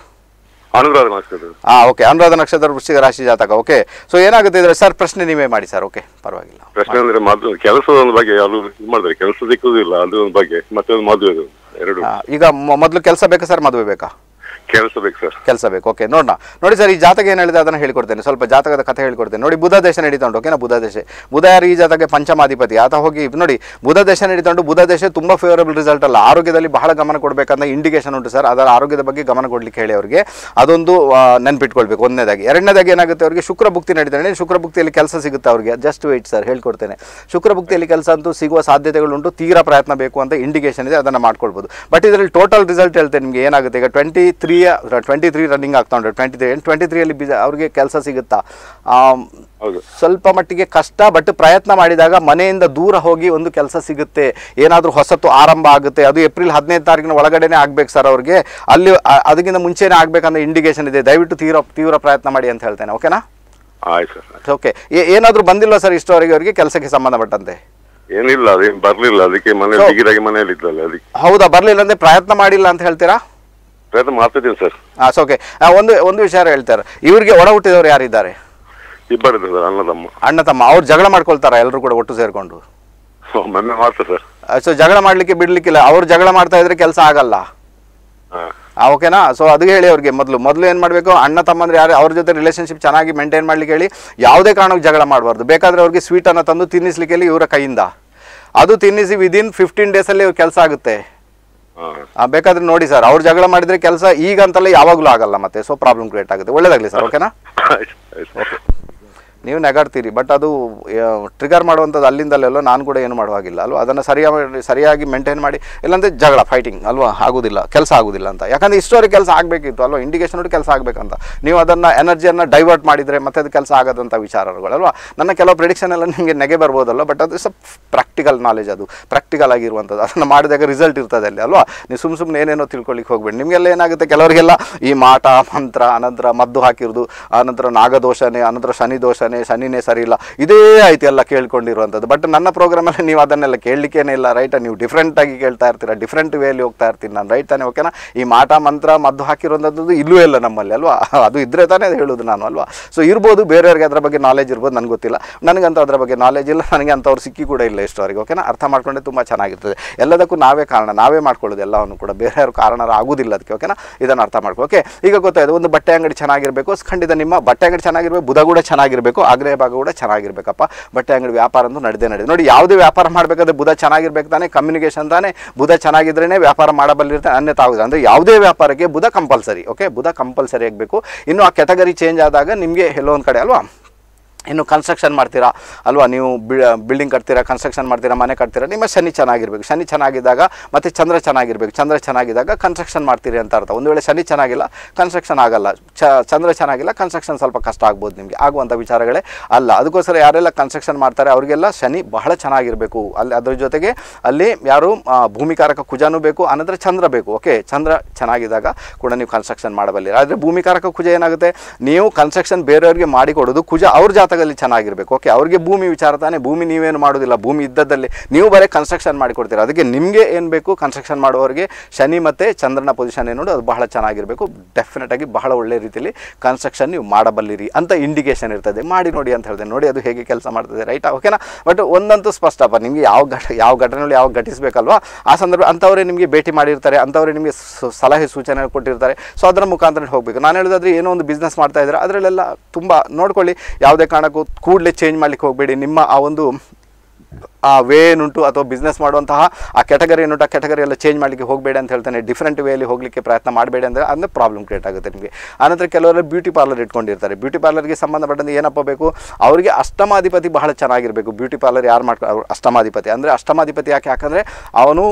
ಅನುರಾಧ ನಕ್ಷತ್ರ. ಹಾಂ ಓಕೆ. ಅನುರಾಧ ನಕ್ಷತ್ರ ವೃಶ್ಚಿಕ ರಾಶಿ ಜಾತಕ. ಓಕೆ. ಸೊ ಏನಾಗುತ್ತೆ ಇದ್ರೆ ಸರ್ ಪ್ರಶ್ನೆ ನೀವೇ ಮಾಡಿ ಸರ್. ಓಕೆ. ಪರವಾಗಿಲ್ಲ. ಪ್ರಶ್ನೆ ಅಂದ್ರೆ ಮದುವೆ ಕೆಲಸದ ಒಂದು ಬಗ್ಗೆ ಯಾರು ಇದು ಮಾಡಿದ್ರೆ ಕೆಲಸ ಸಿಕ್ಕುದಿಲ್ಲ. ಅದು ಒಂದು ಬಗ್ಗೆ. ಮತ್ತೆ ಒಂದು ಮದುವೆ ಈಗ ಮೊದಲು ಕೆಲಸ ಬೇಕಾ ಸರ್ ಮದುವೆ ಬೇಕಾ? ಕೆಲಸ ಬೇಕು ಸರ್. ಕೆಲಸ ಬೇಕು ಓಕೆ ನೋಡೋಣ. ನೋಡಿ ಸರ್, ಈ ಜಾತಕ ಏನು ಹೇಳಿದೆ ಅದನ್ನು ಹೇಳ್ಕೊಡ್ತೇನೆ. ಸ್ವಲ್ಪ ಜಾತಕದ ಕಥೆ ಹೇಳ್ಕೊಡ್ತೇನೆ. ನೋಡಿ, ಬುಧ ದೇಶ ನಡೀತಾ ಉಂಟು ಓಕೆನಾ? ಬುಧ ದೇಶ. ಬುಧ ಈ ಜಾತಕ್ಕೆ ಪಂಚಮಾಧಿಪತಿ? ಆತ ಹೋಗಿ, ನೋಡಿ, ಬುಧ ದೇಶ ನಡೀತಾ ಉಂಟು ಬುಧ ದೇಶ ತುಂಬ ಫೇವರಬಲ್ ರಿಸಲ್ಟ್ ಅಲ್ಲ. ಆರೋಗ್ಯದಲ್ಲಿ ಬಹಳ ಗಮನ ಕೊಡಬೇಕಂತ ಇಂಡಿಕೇಶನ್ ಉಂಟು ಸರ್. ಅದರ ಆರೋಗ್ಯದ ಬಗ್ಗೆ ಗಮನ ಕೊಡಲಿಕ್ಕೆ ಹೇಳಿ ಅವರಿಗೆ. ಅದೊಂದು ನೆನ್ಪಿಟ್ಕೊಳ್ಬೇಕು. ಒಂದನೇದಾಗಿ. ಎರಡನೇದಾಗಿ ಏನಾಗುತ್ತೆ ಅವರಿಗೆ? ಶುಕ್ರ ಭುಕ್ತಿ ನಡೀತಾನೆ. ಶುಕ್ರ ಭುಕ್ತಿಯಲ್ಲಿ ಕೆಲಸ ಸಿಗುತ್ತೆ ಅವರಿಗೆ? ಜಸ್ಟ್ ವೆಯ್ಟ್ ಸರ್ ಹೇಳ್ಕೊಡ್ತೇನೆ. ಶುಕ್ರ ಭುಕ್ತಿಯಲ್ಲಿ ಕೆಲಸ ಅಂತೂ ಸಿಗುವ ಸಾಧ್ಯತೆಗಳುಂಟು ತೀರಾ ಪ್ರಯತ್ನ ಬೇಕು ಅಂತ ಇಂಡಿಕೇಶನ್ ಇದೆ. ಅದನ್ನು ಮಾಡ್ಕೊಳ್ಬೋದು. ಬಟ್ ಇದರಲ್ಲಿ ಟೋಟಲ್ ರಿಸಲ್ಟ್ ಹೇಳ್ತೇನೆ ನಿಮಗೆ. ಏನಾಗುತ್ತೆ? ಈಗ ಟ್ವೆಂಟಿ ತ್ರೀಯ ಟ್ವೆಂಟಿ ತ್ರೀ ರನ್ನಿಂಗ್ ಆಗ್ತಾ ಉಂಟು. ಟ್ವೆಂಟಿ ತ್ರೀ ಟ್ವೆಂಟಿ ತ್ರೀಯಲ್ಲಿ ಬಿಜ ಅವ್ರಿಗೆ ಕೆಲಸ ಸಿಗುತ್ತಾ? ಸ್ವಲ್ಪ ಮಟ್ಟಿಗೆ ಕಷ್ಟ ಬಟ್ ಪ್ರಯತ್ನ ಮಾಡಿದಾಗ ಮನೆಯಿಂದ ದೂರ ಹೋಗಿ ಒಂದು ಕೆಲಸ ಸಿಗುತ್ತೆ. ಏನಾದರೂ ಹೊಸತು ಆರಂಭ ಆಗುತ್ತೆ. ಅದು ಏಪ್ರಿಲ್ ಹದಿನೈದು ತಾರೀಕಿನ ಒಳಗಡೆನೆ ಆಗ್ಬೇಕು ಸರ್ ಅವ್ರಿಗೆ. ಅಲ್ಲಿ ಅದಕ್ಕಿಂತ ಮುಂಚೆನೇ ಆಗ್ಬೇಕಂತ ಇಂಡಿಕೇಶನ್ ಇದೆ. ದಯವಿಟ್ಟು ತೀವ್ರ ತೀವ್ರ ಪ್ರಯತ್ನ ಮಾಡಿ ಅಂತ ಹೇಳ್ತೇನೆ ಓಕೆನಾ ಓಕೆ ಏನಾದರೂ ಬಂದಿಲ್ಲ ಸರ್ ಇಷ್ಟವರೆಗೆ ಅವರಿಗೆ ಕೆಲಸಕ್ಕೆ ಸಂಬಂಧಪಟ್ಟಂತೆ? ಏನಿಲ್ಲ ಬರ್ಲಿಲ್ಲ. ಅದಕ್ಕೆ ಬಿಗಿದಾಗಿ ಇದ್ದಲ್ಲ ಅದಕ್ಕೆ. ಹೌದಾ ಬರಲಿಲ್ಲ ಅಂದ್ರೆ ಪ್ರಯತ್ನ ಮಾಡಿಲ್ಲ ಅಂತ ಹೇಳ್ತೀರಾ? ಪ್ರಯತ್ನ ಮಾಡ್ತಿದ್ದೀನಿ ಸರ್. ಹಾಂ ಓಕೆ ಒಂದು ಒಂದು ವಿಚಾರ ಹೇಳ್ತಾರೆ. ಇವ್ರಿಗೆ ಒಡ ಹುಟ್ಟಿದವರು ಯಾರಿದ್ದಾರೆ? ಇಬ್ಬರಿದ್ದಾರೆ ಸರ್ ಅಣ್ಣ ತಮ್ಮ. ಅಣ್ಣ ತಮ್ಮ ಅವ್ರು ಜಗಳ ಮಾಡ್ಕೊಳ್ತಾರ ಎಲ್ಲರೂ ಕೂಡ ಒಟ್ಟು ಸೇರಿಕೊಂಡು? ಮೊನ್ನೆ ಮಾಡ್ತಾರೆ ಸರ್. ಸೊ ಜಗಳ ಮಾಡಲಿಕ್ಕೆ ಬಿಡ್ಲಿಕ್ಕಿಲ್ಲ ಅವ್ರು ಜಗಳ ಮಾಡ್ತಾ ಇದ್ರೆ ಕೆಲಸ ಆಗಲ್ಲ. ಓಕೆನಾ ಸೊ ಅದು ಹೇಳಿ ಅವ್ರಿಗೆ ಮೊದಲು ಮೊದಲು ಏನು ಮಾಡಬೇಕು? ಅಣ್ಣ ತಮ್ಮಂದ್ರೆ ಯಾರು? ಅವ್ರ ಜೊತೆ ರಿಲೇಷನ್ಶಿಪ್ ಚೆನ್ನಾಗಿ ಮೇಂಟೈನ್ ಮಾಡ್ಲಿಕ್ಕೆ ಹೇಳಿ ಯಾವುದೇ ಕಾರಣಕ್ಕೆ ಜಗಳ ಮಾಡಬಾರ್ದು. ಬೇಕಾದರೆ ಅವ್ರಿಗೆ ಸ್ವೀಟನ್ನು ತಂದು ತಿನ್ನಿಸ್ಲಿಕ್ಕೆ ಹೇಳಿ ಇವರ ಕೈಯಿಂದ. ಅದು ತಿನ್ನಿಸಿ ವಿದಿನ್ ಫಿಫ್ಟೀನ್ ಡೇಸಲ್ಲಿ ಕೆಲಸ ಆಗುತ್ತೆ. ಬೇಕಾದ್ರೆ ನೋಡಿ ಸರ್ ಅವ್ರು ಜಗಳ ಮಾಡಿದ್ರೆ ಕೆಲಸ ಈಗ ಅಂತಲ್ಲ ಯಾವಾಗಲೂ ಆಗಲ್ಲ ಮತ್ತೆ ಸೊ ಪ್ರಾಬ್ಲಮ್ ಕ್ರಿಯೇಟ್ ಆಗುತ್ತೆ. ಒಳ್ಳೇದಾಗಲಿ ಸರ್ ಓಕೆನಾ ಓಕೆ ನೀವು ನೆಗಾಡ್ತೀರಿ ಬಟ್ ಅದು ಟ್ರಿಗರ್ ಮಾಡುವಂಥದ್ದು ಅಲ್ಲಿಂದಲ್ಲೆಲ್ಲೋ ನಾನು ಕೂಡ ಏನು ಮಾಡುವಾಗಿಲ್ಲ, ಅಲ್ವಾ? ಅದನ್ನು ಸರಿಯಾಗಿ ಸರಿಯಾಗಿ ಮೇಂಟೈನ್ ಮಾಡಿ, ಇಲ್ಲಾಂದರೆ ಜಗಳ ಫೈಟಿಂಗ್ ಅಲ್ವಾ? ಆಗೋದಿಲ್ಲ, ಕೆಲಸ ಆಗೋದಿಲ್ಲ ಅಂತ. ಯಾಕಂದರೆ ಇಷ್ಟೋರಿಗೆ ಕೆಲಸ ಆಗಬೇಕಿತ್ತು, ಅಲ್ವಾ? ಇಂಡಿಕೇಶನ್ ನೋಡಿ ಕೆಲಸ ಆಗಬೇಕಂತ. ನೀವು ಅದನ್ನು ಎನರ್ಜಿಯನ್ನು ಡೈವರ್ಟ್ ಮಾಡಿದರೆ ಮತ್ತೆ ಅದು ಕೆಲಸ ಆಗದಂಥ ವಿಚಾರಗಳು ಅಲ್ವಾ? ನನ್ನ ಕೆಲವು ಪ್ರಿಡಿಕ್ಷನ್ ಎಲ್ಲ ನಿಮಗೆ ನೆಗೆ ಬರ್ಬೋದಲ್ವ? ಬಟ್ ಅದು ಸ್ವಲ್ಪ ಪ್ರಾಕ್ಟಿಕಲ್ ನಾಲೆಜ್ ಅದು. ಪ್ರಾಕ್ಟಿಕಲ್ ಆಗಿರುವಂಥದ್ದು. ಅದನ್ನು ಮಾಡಿದಾಗ ರಿಸಲ್ಟ್ ಇರ್ತದೆ ಅಲ್ಲಿ, ಅಲ್ವಾ? ನೀವು ಸುಮ್ಮ ಸುಮ್ಮನೆ ಏನೇನೋ ತಿಳ್ಕೊಳ್ಳಿಕ್ಕೆ ಹೋಗ್ಬೇಡಿ. ನಿಮಗೆಲ್ಲ ಏನಾಗುತ್ತೆ? ಕೆಲವರಿಗೆಲ್ಲ ಈ ಮಾಟ, ಮಂತ್ರ, ಅನಂತರ ಮದ್ದು ಹಾಕಿರೋದು ಆನಂತರ ನಾಗದೋಷನೇ, ಅನಂತರ ಶನಿ ದೋಷನೇ ಶನಿನೇ ಸರಿ ಇಲ್ಲ ಇದೇ ಆಯ್ತು ಎಲ್ಲ ಕೇಳ್ಕೊಂಡಿರುವಂಥದ್ದು. ಬಟ್ ನನ್ನ ಪ್ರೋಗ್ರಾಮಲ್ಲಿ ನೀವು ಅದನ್ನೆಲ್ಲ ಕೇಳಲಿಕ್ಕೇನೆ ಇಲ್ಲ ರೈಟ್ ನೀವು ಡಿಫ್ರೆಂಟಾಗಿ ಕೇಳ್ತಾ ಇರ್ತೀರಾ ಡಿಫ್ರೆಂಟ್ ವೇಲಿ ಹೋಗ್ತಾ ಇರ್ತೀನಿ ನಾನು ರೈಟ್ ತಾನೇ? ಓಕೆನಾ ಈ ಮಾಟ, ಮಂತ್ರ, ಮದ್ದು ಹಾಕಿರುವಂಥದ್ದು ಇಲ್ಲೂ ಇಲ್ಲ ನಮ್ಮಲ್ಲಿ, ಅಲ್ವಾ? ಅದು ಇದ್ರೆ ತಾನೇ ಹೇಳೋದು ನಾನು, ಅಲ್ವಾ? ಸೊ ಇರ್ಬೋದು, ಬೇರೆಯವ್ರಿಗೆ ಅದರ ಬಗ್ಗೆ ನಾಲೆಜ್ ಇರ್ಬೋದು ನನಗೆ ಗೊತ್ತಿಲ್ಲ. ನನಗಂತೂ ಅದರ ಬಗ್ಗೆ ನಾಲೆಜ್ ಇಲ್ಲ, ನನಗೆ ಅಂಥವ್ರು ಸಿಕ್ಕಿ ಕೂಡ ಇಲ್ಲ ಇಷ್ಟವರೆಗೆ ಓಕೆನಾ ಅರ್ಥ ಮಾಡ್ಕೊಂಡೆ ತುಂಬ ಚೆನ್ನಾಗಿರ್ತದೆ. ಎಲ್ಲದಕ್ಕೂ ನಾವೇ ಕಾರಣ, ನಾವೇ ಮಾಡ್ಕೊಳ್ಳೋದು ಎಲ್ಲವನ್ನು ಕೂಡ. ಬೇರೆಯವ್ರ ಕಾರಣ ಆಗೋದಿಲ್ಲ ಅದಕ್ಕೆ ಓಕೆನಾ ಇದನ್ನು ಅರ್ಥ ಮಾಡ್ಕೊ ಓಕೆ ಈಗ ಗೊತ್ತಾಯ್ತು, ಒಂದು ಬಟ್ಟೆ ಅಂಗಡಿ ಚೆನ್ನಾಗಿರಬೇಕು, ಖಂಡಿತ ನಿಮ್ಮ ಬಟ್ಟೆ ಅಂಗಡಿ ಚೆನ್ನಾಗಿರಬೇಕು, ಬುಧ ಕೂಡ ಚೆನ್ನಾಗಿರಬೇಕು. ಆಗ್ನೇಯ ಭಾಗ ಕೂಡ ಚೆನ್ನಾಗಿರ್ಬೇಕಪ್ಪ. ಬಟ್ಟೆ ಅಂಗಡಿ ವ್ಯಾಪಾರ ಅಂತೂ ನಡೆದೇ ನಡೆದು ನೋಡಿ, ಯಾವುದೇ ವ್ಯಾಪಾರ ಮಾಡಬೇಕಾದ್ರೆ ಬುಧ ಚೆನ್ನಾಗಿರ್ಬೇಕು ತಾನೇ ಕಮ್ಯುನಿಕೇಷನ್ ತಾನೆ, ಬುಧ ಚೆನ್ನಾಗಿದ್ರೇ ವ್ಯಾಪಾರ ಮಾಡಬಲ್ಲಿರ್ತಾನೆ ಅನ್ಯತಾ ಆಗುದು ಅಂದರೆ ಯಾವುದೇ ವ್ಯಾಪಾರಕ್ಕೆ ಬುಧ ಕಂಪಲ್ಸರಿ ಓಕೆ ಬುಧ ಕಂಪಲ್ಸರಿ ಆಗಬೇಕು. ಇನ್ನು ಆ ಕೆಟಗರಿ ಚೇಂಜ್ ಆದಾಗ ನಿಮಗೆ ಎಲ್ಲೋ ಒಂದು ಕಡೆ ಅಲ್ವಾ? ಇನ್ನು ಕನ್ಸ್ಟ್ರಕ್ಷನ್ ಮಾಡ್ತೀರಾ? ಅಲ್ವಾ, ನೀವು ಬಿಲ್ಡಿಂಗ್ ಕಟ್ತೀರಾ ಕನ್ಸ್ಟ್ರಕ್ಷನ್ ಮಾಡ್ತೀರಾ, ಮನೆ ಕಟ್ತೀರಾ? ನಿಮ್ಮ ಶನಿ ಚೆನ್ನಾಗಿರ್ಬೇಕು. ಶನಿ ಚೆನ್ನಾಗಿದ್ದಾಗ ಮತ್ತು ಚಂದ್ರ ಚೆನ್ನಾಗಿರ್ಬೇಕು. ಚಂದ್ರ ಚೆನ್ನಾಗಿದ್ದಾಗ ಕನ್ಸ್ಟ್ರಕ್ಷನ್ ಮಾಡ್ತೀರಿ ಅಂತ ಅರ್ಥ. ಒಂದು ವೇಳೆ ಶನಿ ಚೆನ್ನಾಗಿಲ್ಲ ಕನ್ಸ್ಟ್ರಕ್ಷನ್ ಆಗಲ್ಲ. ಚಂದ್ರ ಚೆನ್ನಾಗಿಲ್ಲ ಕನ್ಸ್ಟ್ರಕ್ಷನ್ ಸ್ವಲ್ಪ ಕಷ್ಟ ಆಗ್ಬೋದು ನಿಮಗೆ. ಆಗುವಂಥ ವಿಚಾರಗಳೇ ಅಲ್ಲ. ಅದಕ್ಕೋಸ್ಕರ ಯಾರೆಲ್ಲ ಕನ್ಸ್ಟ್ರಕ್ಷನ್ ಮಾಡ್ತಾರೆ, ಅವರಿಗೆಲ್ಲ ಶನಿ ಬಹಳ ಚೆನ್ನಾಗಿರಬೇಕು. ಅಲ್ಲಿ, ಅದ್ರ ಜೊತೆಗೆ ಅಲ್ಲಿ ಯಾರು ಭೂಮಿಕಾರಕ ಕುಜನೂ ಬೇಕು ಅನಂತರ ಚಂದ್ರ ಬೇಕು. ಓಕೆ? ಚಂದ್ರ ಚೆನ್ನಾಗಿದ್ದಾಗ ಕೂಡ ನೀವು ಕನ್ಸ್ಟ್ರಕ್ಷನ್ ಮಾಡಬಲ್ಲಿರಿ. ಆದರೆ ಭೂಮಿಕಾರಕ ಕುಜ ಏನಾಗುತ್ತೆ? ನೀವು ಕನ್ಸ್ಟ್ರಕ್ಷನ್ ಬೇರೆಯವ್ರಿಗೆ ಮಾಡಿಕೊಡೋದು ಕುಜ ಅವ್ರ ಜಾತಕದಲ್ಲಿ ಚೆನ್ನಾಗಿರ್ಬೇಕು. ಓಕೆ ಅವ್ರಿಗೆ ಭೂಮಿ ವಿಚಾರ ತಾನೇ. ಭೂಮಿ ನೀವೇನು ಮಾಡೋದಿಲ್ಲ. ಭೂಮಿ ಇದ್ದದ್ದಲ್ಲಿ ನೀವು ಬರೀ ಕನ್ಸ್ಟ್ರಕ್ಷನ್ ಮಾಡಿಕೊಡ್ತೀರಾ. ಅದಕ್ಕೆ ನಿಮಗೆ ಏನು ಬೇಕು? ಕನ್ಸ್ಟ್ರಕ್ಷನ್ ಮಾಡುವವರಿಗೆ ಶನಿ ಮತ್ತು ಚಂದ್ರನ ಪೊಸಿಷನ್ ಏನು ಅದು ಬಹಳ ಚೆನ್ನಾಗಿರಬೇಕು. ಡೆಫಿನೆಟಾಗಿ ಬಹಳ ಒಳ್ಳೆ ರೀತಿಯಲ್ಲಿ ಕನ್ಸ್ಟ್ರಕ್ಷನ್ ನೀವು ಮಾಡಬಲ್ಲಿರಿ ಅಂತ ಇಂಡಿಕೇಶನ್ ಇರ್ತದೆ. ಮಾಡಿ ನೋಡಿ ಅಂತ ಹೇಳಿದೆ. ನೋಡಿ ಅದು ಹೇಗೆ ಕೆಲಸ ಮಾಡ್ತದೆ. ರೈಟಾ ಓಕೆನಾ ಬಟ್ ಒಂದಂತೂ ಸ್ಪಷ್ಟಪ್ಪ, ನಿಮಗೆ ಯಾವ ಘಟ, ಯಾವ ಘಟನೆಗಳು ಯಾವ ಘಟಿಸಬೇಕಲ್ವಾ? ಆ ಸಂದರ್ಭ ಅಂಥವರೇ ನಿಮಗೆ ಭೇಟಿ ಮಾಡಿರ್ತಾರೆ ಅಂಥವರೇ ನಿಮಗೆ ಸಲಹೆ ಸೂಚನೆ ಕೊಟ್ಟಿರ್ತಾರೆ. ಸೊ ಅದರ ಮುಖಾಂತರ ಹೋಗಬೇಕು. ನಾನು ಹೇಳೋದಾದ್ರೆ ಏನೋ ಒಂದು ಬಿಸ್ನೆಸ್ ಮಾಡ್ತಾ ಇದ್ದಾರೆ, ಅದರಲ್ಲೆಲ್ಲ ತುಂಬ ನೋಡ್ಕೊಳ್ಳಿ. ಯಾವುದೇ ಕಾರಣಕ್ಕೂ ಕೂಡಲೇ ಚೇಂಜ್ ಮಾಡ್ಲಿಕ್ಕೆ ಹೋಗಬೇಡಿ. ನಿಮ್ಮ ಆ ಒಂದು ಆ ವೇ ಏನುಂಟು ಅಥವಾ ಬಿಸ್ನೆಸ್ ಮಾಡುವಂತಹ ಆ ಕೆಟಗರಿ ಏನುಂಟು ಆ ಕೆಟಗರಿ ಎಲ್ಲ ಚೇಂಜ್ ಮಾಡಲಿಕ್ಕೆ ಹೋಗಬೇಡಿ ಅಂತ ಹೇಳ್ತಾನೆ. ಡಿಫ್ರೆಂಟ್ ವೇಲಿ ಹೋಗಲಿಕ್ಕೆ ಪ್ರಯತ್ನ ಮಾಡಬೇಡಿ ಅಂದರೆ ಅಂದರೆ ಪ್ರಾಬ್ಲಮ್ ಕ್ರಿಯೇಟ್ ಆಗುತ್ತೆ ನಿಮಗೆ. ಆನಂತರ ಕೆಲವರು ಬ್ಯೂಟಿ ಪಾರ್ಲರ್ ಇಟ್ಕೊಂಡಿರ್ತಾರೆ. ಬ್ಯೂಟಿ ಪಾರ್ಲರ್ಗೆ ಸಂಬಂಧಪಟ್ಟಂತೆ ಏನಪ್ಪ ಬೇಕು? ಅವರಿಗೆ ಅಷ್ಟಮಾಧಿಪತಿ ಬಹಳ ಚೆನ್ನಾಗಿರಬೇಕು. ಬ್ಯೂಟಿ ಪಾರ್ಲರ್ ಯಾರು ಮಾಡ್ಕೊ ಅಷ್ಟಮಾಧಿಪತಿ. ಅಂದರೆ ಅಷ್ಟಮಾಧಿಪತಿ ಯಾಕೆ ಯಾಕಂದರೆ ಅವನು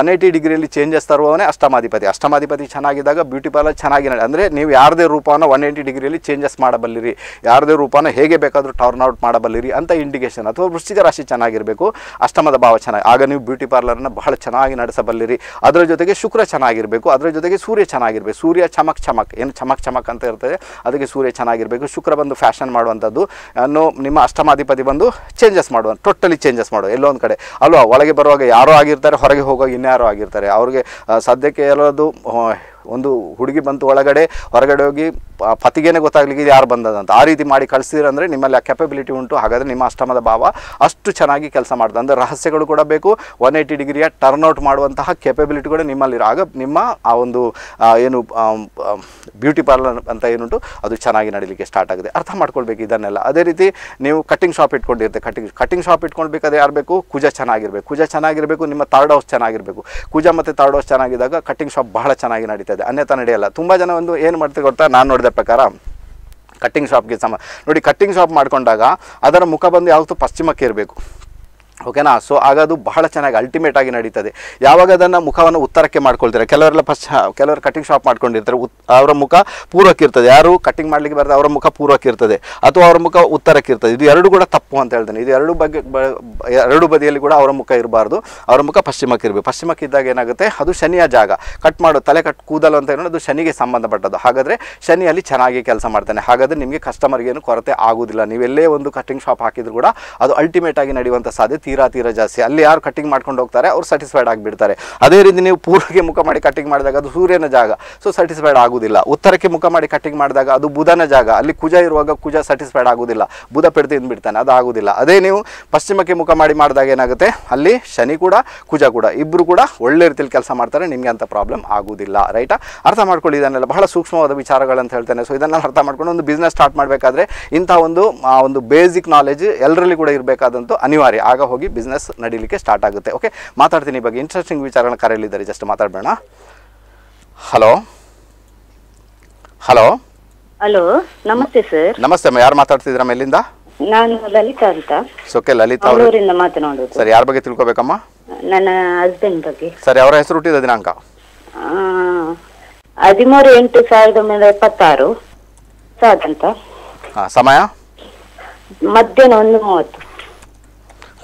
ಒನ್ ಏಯ್ಟಿ ಡಿಗ್ರಿಯಲ್ಲಿ ಚೇಂಜಸ್ ತರುವವನೇ ಅಷ್ಟಮಾಧಿಪತಿ. ಅಷ್ಟಮಾಧಿಪತಿ ಚೆನ್ನಾಗಿದ್ದಾಗ ಬ್ಯೂಟಿ ಪಾರ್ಲರ್ ಚೆನ್ನಾಗಿ ಅಂದರೆ ನೀವು ಯಾರದೇ ರೂಪವನ್ನು ಒನ್ ಏಯ್ಟಿ ಡಿಗ್ರಿಯಲ್ಲಿ ಚೇಂಜಸ್ ಮಾಡಬಲ್ಲಿರಿ. ಯಾರದೇ ರೂಪನ ಹೇಗೆ ಬೇಕಾದರೂ ಟರ್ನ್ ಔಟ್ ಮಾಡಬಲ್ಲಿರಿ ಅಂತ ಇಂಡಿಕೇಶನ್ ಅಥವಾ ವೃಶ್ಚಿಕ ರಾಶಿ ಚೆನ್ನಾಗಿರಬೇಕು. ಅಷ್ಟಮದ ಭಾವ ಚೆನ್ನಾಗಿ ಆಗ ನೀವು ಬ್ಯೂಟಿ ಪಾರ್ಲರ್ನ ಬಹಳ ಚೆನ್ನಾಗಿ ನಡೆಸಬಲ್ಲಿರಿ. ಅದರ ಜೊತೆಗೆ ಶುಕ್ರ ಚೆನ್ನಾಗಿರಬೇಕು. ಅದರ ಜೊತೆಗೆ ಸೂರ್ಯ ಚೆನ್ನಾಗಿರಬೇಕು. ಸೂರ್ಯ ಚಮಕ್ ಚಮಕ್. ಏನು ಚಮಕ್ ಚಮಕ್ ಅಂತ ಇರ್ತದೆ? ಅದಕ್ಕೆ ಸೂರ್ಯ ಚೆನ್ನಾಗಿರಬೇಕು. ಶುಕ್ರ ಬಂದು ಫ್ಯಾಷನ್ ಮಾಡುವಂಥದ್ದು. ಅನ್ನು ನಿಮ್ಮ ಅಷ್ಟಮಾಧಿಪತಿ ಬಂದು ಚೇಂಜಸ್ ಮಾಡುವ ಟೋಟಲಿ ಚೇಂಜಸ್ ಮಾಡುವ. ಎಲ್ಲೋ ಒಂದು ಕಡೆ. ಅಲ್ವಾ? ಒಳಗೆ ಬರುವಾಗ ಯಾರೋ ಆಗಿರ್ತಾರೆ, ಹೊರಗೆ ಹೋಗುವಾಗ ಇನ್ಯಾರೋ ಆಗಿರ್ತಾರೆ. ಅವ್ರಿಗೆ ಸದ್ಯಕ್ಕೆ ಎಲ್ಲದು ಒಂದು ಹುಡುಗಿ ಬಂತು ಒಳಗಡೆ, ಹೊರಗಡೆ ಹೋಗಿ ಪತಿಗೇನೆ ಗೊತ್ತಾಗ್ಲಿಕ್ಕೆ ಯಾರು ಬಂದದಂತ. ಆ ರೀತಿ ಮಾಡಿ ಕಳಿಸಿದ್ರಂದ್ರೆ ನಿಮ್ಮಲ್ಲಿ ಆ ಕೆಪಬಿಲಿಟಿ ಉಂಟು. ಹಾಗಾದರೆ ನಿಮ್ಮ ಅಷ್ಟಮದ ಭಾವ ಅಷ್ಟು ಚೆನ್ನಾಗಿ ಕೆಲಸ ಮಾಡ್ತದೆ. ಅಂದರೆ ರಹಸ್ಯಗಳು ಕೂಡ ಬೇಕು. ಒನ್ ಏಯ್ಟಿ ಡಿಗ್ರಿಯ ಟರ್ನ್ ಔಟ್ ಮಾಡುವಂತಹ ಕೆಪಬಿಲಿಟಿ ಕೂಡ ನಿಮ್ಮಲ್ಲಿ ಆಗ ನಿಮ್ಮ ಆ ಒಂದು ಏನು ಬ್ಯೂಟಿ ಪಾರ್ಲರ್ ಅಂತ ಏನುಂಟು, ಅದು ಚೆನ್ನಾಗಿ ನಡೀಲಿಕ್ಕೆ ಸ್ಟಾರ್ಟ್ ಆಗಿದೆ. ಅರ್ಥ ಮಾಡ್ಕೊಳ್ಬೇಕು ಇದನ್ನೆಲ್ಲ. ಅದೇ ರೀತಿ ನೀವು ಕಟಿಂಗ್ ಶಾಪ್ ಇಟ್ಕೊಂಡಿರ್ತೀವಿ ಕಟಿಂಗ್ ಕಟಿಂಗ್ ಶಾಪ್ ಇಟ್ಕೊಳ್ಬೇಕಾದ್ರೆ ಯಾರು ಬೇಕು? ಕುಜ ಚೆನ್ನಾಗಿರಬೇಕು. ಕುಜ ಚೆನ್ನಾಗಿರಬೇಕು, ನಿಮ್ಮ ತರ್ಡ್ ಹೌಸ್ ಚೆನ್ನಾಗಿರಬೇಕು. ಕುಜ ಮತ್ತು ತರ್ಡ್ ಹೌಸ್ ಚೆನ್ನಾಗಿದ್ದಾಗ ಕಟಿಂಗ್ ಶಾಪ್ ಬಹಳ ಚೆನ್ನಾಗಿ ನಡೀತದೆ ಅನ್ಯತಾ ನಡೆಯಲ್ಲ. ತುಂಬ ಜನ ಒಂದು ಏನು ಮಾಡ್ತೀವಿ ಗೊತ್ತಾ? ನಾನು ನೋಡಿದ ಪ್ರಕಾರ ಕಟ್ಟಿಂಗ್ ಶಾಪ್ಗೆ ಸಮ ನೋಡಿ ಕಟ್ಟಿಂಗ್ ಶಾಪ್ ಮಾಡಿಕೊಂಡಾಗ ಅದರ ಮುಖ ಬಂದು ಯಾವತ್ತೂ ಪಶ್ಚಿಮಕ್ಕೆ ಇರಬೇಕು. ಓಕೆನಾ ಸೊ ಆಗ ಅದು ಬಹಳ ಚೆನ್ನಾಗಿ ಅಲ್ಟಿಮೇಟ್ ಆಗಿ ನಡೀತದೆ. ಯಾವಾಗ ಅದನ್ನು ಮುಖವನ್ನು ಉತ್ತರಕ್ಕೆ ಮಾಡ್ಕೊಳ್ತಾರೆ? ಕೆಲವರೆಲ್ಲ ಫಸ್ಟ್ ಕೆಲವರು ಕಟಿಂಗ್ ಶಾಪ್ ಮಾಡ್ಕೊಂಡಿರ್ತಾರೆ. ಅವರ ಮುಖ ಪೂರ್ವಕ್ಕೆ ಇರ್ತದೆ. ಯಾರು ಕಟಿಂಗ್ ಮಾಡ್ಲಿಕ್ಕೆ ಬರ್ತದೆ ಅವರ ಮುಖ ಪೂರ್ವಕ್ಕೆ ಇರ್ತದೆ. ಅಥವಾ ಅವರ ಮುಖ ಉತ್ತರಕ್ಕೆ ಇರ್ತದೆ. ಇದು ಎರಡು ಕೂಡ ತಪ್ಪು ಅಂತ ಹೇಳ್ತೇನೆ. ಇದು ಎರಡು ಬಗ್ಗೆ ಎರಡು ಬದಿಯಲ್ಲಿ ಕೂಡ ಅವರ ಮುಖ ಇರಬಾರ್ದು. ಅವರ ಮುಖ ಪಶ್ಚಿಮಕ್ಕೆ ಇರಬೇಕು. ಪಶ್ಚಿಮಕ್ಕೆ ಇದ್ದಾಗ ಏನಾಗುತ್ತೆ? ಅದು ಶನಿಯ ಜಾಗ. ಕಟ್ ಮಾಡು, ತಲೆ ಕಟ್ ಕೂದಲು ಅಂತ ಏನೋ ಅದು ಶನಿಗೆ ಸಂಬಂಧಪಟ್ಟದ್ದು. ಹಾಗಾದರೆ ಶನಿಯಲ್ಲಿ ಚೆನ್ನಾಗಿ ಕೆಲಸ ಮಾಡ್ತಾನೆ. ಹಾಗಾದರೆ ನಿಮಗೆ ಕಸ್ಟಮರ್ಗೇನು ಕೊರತೆ ಆಗುವುದಿಲ್ಲ ನೀವೆಲ್ಲೇ ಒಂದು ಕಟಿಂಗ್ ಶಾಪ್ ಹಾಕಿದ್ರು ಕೂಡ ಅದು ಅಲ್ಟಿಮೇಟ್ ಆಗಿ ನಡೆಯುವಂಥ ಸಾಧ್ಯತೆ ತೀರಾ ತೀರಾ ಜಾಸ್ತಿ. ಅಲ್ಲಿ ಯಾರು ಕಟ್ಟಿಂಗ್ ಮಾಡ್ಕೊಂಡು ಹೋಗ್ತಾರೆ, ಅವ್ರು ಸ್ಯಾಟಿಸ್ಫೈಡ್ ಆಗಿಬಿಡ್ತಾರೆ. ಅದೇ ರೀತಿ ನೀವು ಪೂರ್ವಕ್ಕೆ ಮುಖ ಮಾಡಿ ಕಟಿಂಗ್ ಮಾಡಿದಾಗ ಅದು ಸೂರ್ಯನ ಜಾಗ. ಸೊ ಸ್ಯಾಟಿಸ್ಫೈಡ್ ಆಗುವುದಿಲ್ಲ ಉತ್ತರಕ್ಕೆ ಮುಖ ಮಾಡಿ ಕಟ್ಟಿಂಗ್ ಮಾಡಿದಾಗ ಅದು ಬುಧನ ಜಾಗ. ಅಲ್ಲಿ ಕುಜ ಇರುವಾಗ ಕುಜ ಸ್ಯಾಟಿಸ್ಫೈಡ್ ಆಗುವುದಿಲ್ಲ ಬುಧ ಪೆಡ್ದು ಬಿಡ್ತಾನೆ ಅದು ಆಗುವುದಿಲ್ಲ ಅದೇ ನೀವು ಪಶ್ಚಿಮಕ್ಕೆ ಮುಖ ಮಾಡಿ ಮಾಡಿದಾಗ ಏನಾಗುತ್ತೆ? ಅಲ್ಲಿ ಶನಿ ಕೂಡ, ಕುಜ ಕೂಡ. ಇಬ್ಬರು ಕೂಡ ಒಳ್ಳೆ ರೀತಿಯಲ್ಲಿ ಕೆಲಸ ಮಾಡ್ತಾರೆ. ನಿಮಗೆ ಅಂತ ಪ್ರಾಬ್ಲಮ್ ಆಗುವುದಿಲ್ಲ ರೈಟಾ ಅರ್ಥ ಮಾಡ್ಕೊಳ್ಳಿ ಇದನ್ನೆಲ್ಲ. ಬಹಳ ಸೂಕ್ಷ್ಮವಾದ ವಿಚಾರಗಳಂತ ಹೇಳ್ತೇನೆ. ಸೊ ಇದನ್ನೆಲ್ಲ ಅರ್ಥ ಮಾಡ್ಕೊಂಡು ಒಂದು ಬಿಸ್ನೆಸ್ ಸ್ಟಾರ್ಟ್ ಮಾಡಬೇಕಾದ್ರೆ ಇಂಥ ಒಂದು ಒಂದು ಬೇಸಿಕ್ ನಾಲೆಜ್ ಎಲ್ಲರಲ್ಲಿ ಕೂಡ ಇರಬೇಕಾದಂತೂ ಅನಿವಾರ್ಯ. ಆಗ ಹೋಗಿ ಬಿಸ್ನೆಸ್ ನಡೀಲಿಕ್ಕೆ ಸ್ಟಾರ್ಟ್ ಆಗುತ್ತೆ. ಓಕೆ ಮಾತಾಡ್ತೀನಿ ಬಗ್ಗೆ. ಇಂಟ್ರೆಸ್ಟಿಂಗ್ ವಿಚಾರಗಳನ್ನ ಕರೆಯಲಿದ್ದಾರೆ ಜಸ್ಟ್ ಮಾತಾಡಬೇಡ ಹಲೋ ಹಲೋ ಹಲೋ ನಮಸ್ತೆ ಸರ್ ನಮಸ್ತೆ ಅಮ್ಮ. ಯಾರು ಮಾತಾಡ್ತಿದ್ದೀರಾ ಎಲ್ಲಿಂದ ನಾನು ಲಲಿತಾ ಅಂತ. ಓಕೆ ಲಲಿತಾ ಅವರು. ಮಾತನಾಡೋದು ಸರ್ ಯಾರ ಬಗ್ಗೆ ತಿಳ್ಕೊಬೇಕಮ್ಮ? ನನ್ನ ಹಸ್ಬೆಂಡ್ ಬಗ್ಗೆ. ಸರ್ ಅವರ ಹೆಸರು ಹುಟ್ಟಿದ ದಿನಾಂಕ? ಹದಿಮೂರು ಎಂಟು ಸಾವಿರದ ಒಂಬೈನೂರ ಎಪ್ಪತ್ತಾರು. ಸಾದಂತ. ಸಮಯ? ಮಧ್ಯಾಹ್ನ ಒಂದು ಮೂವತ್ತು.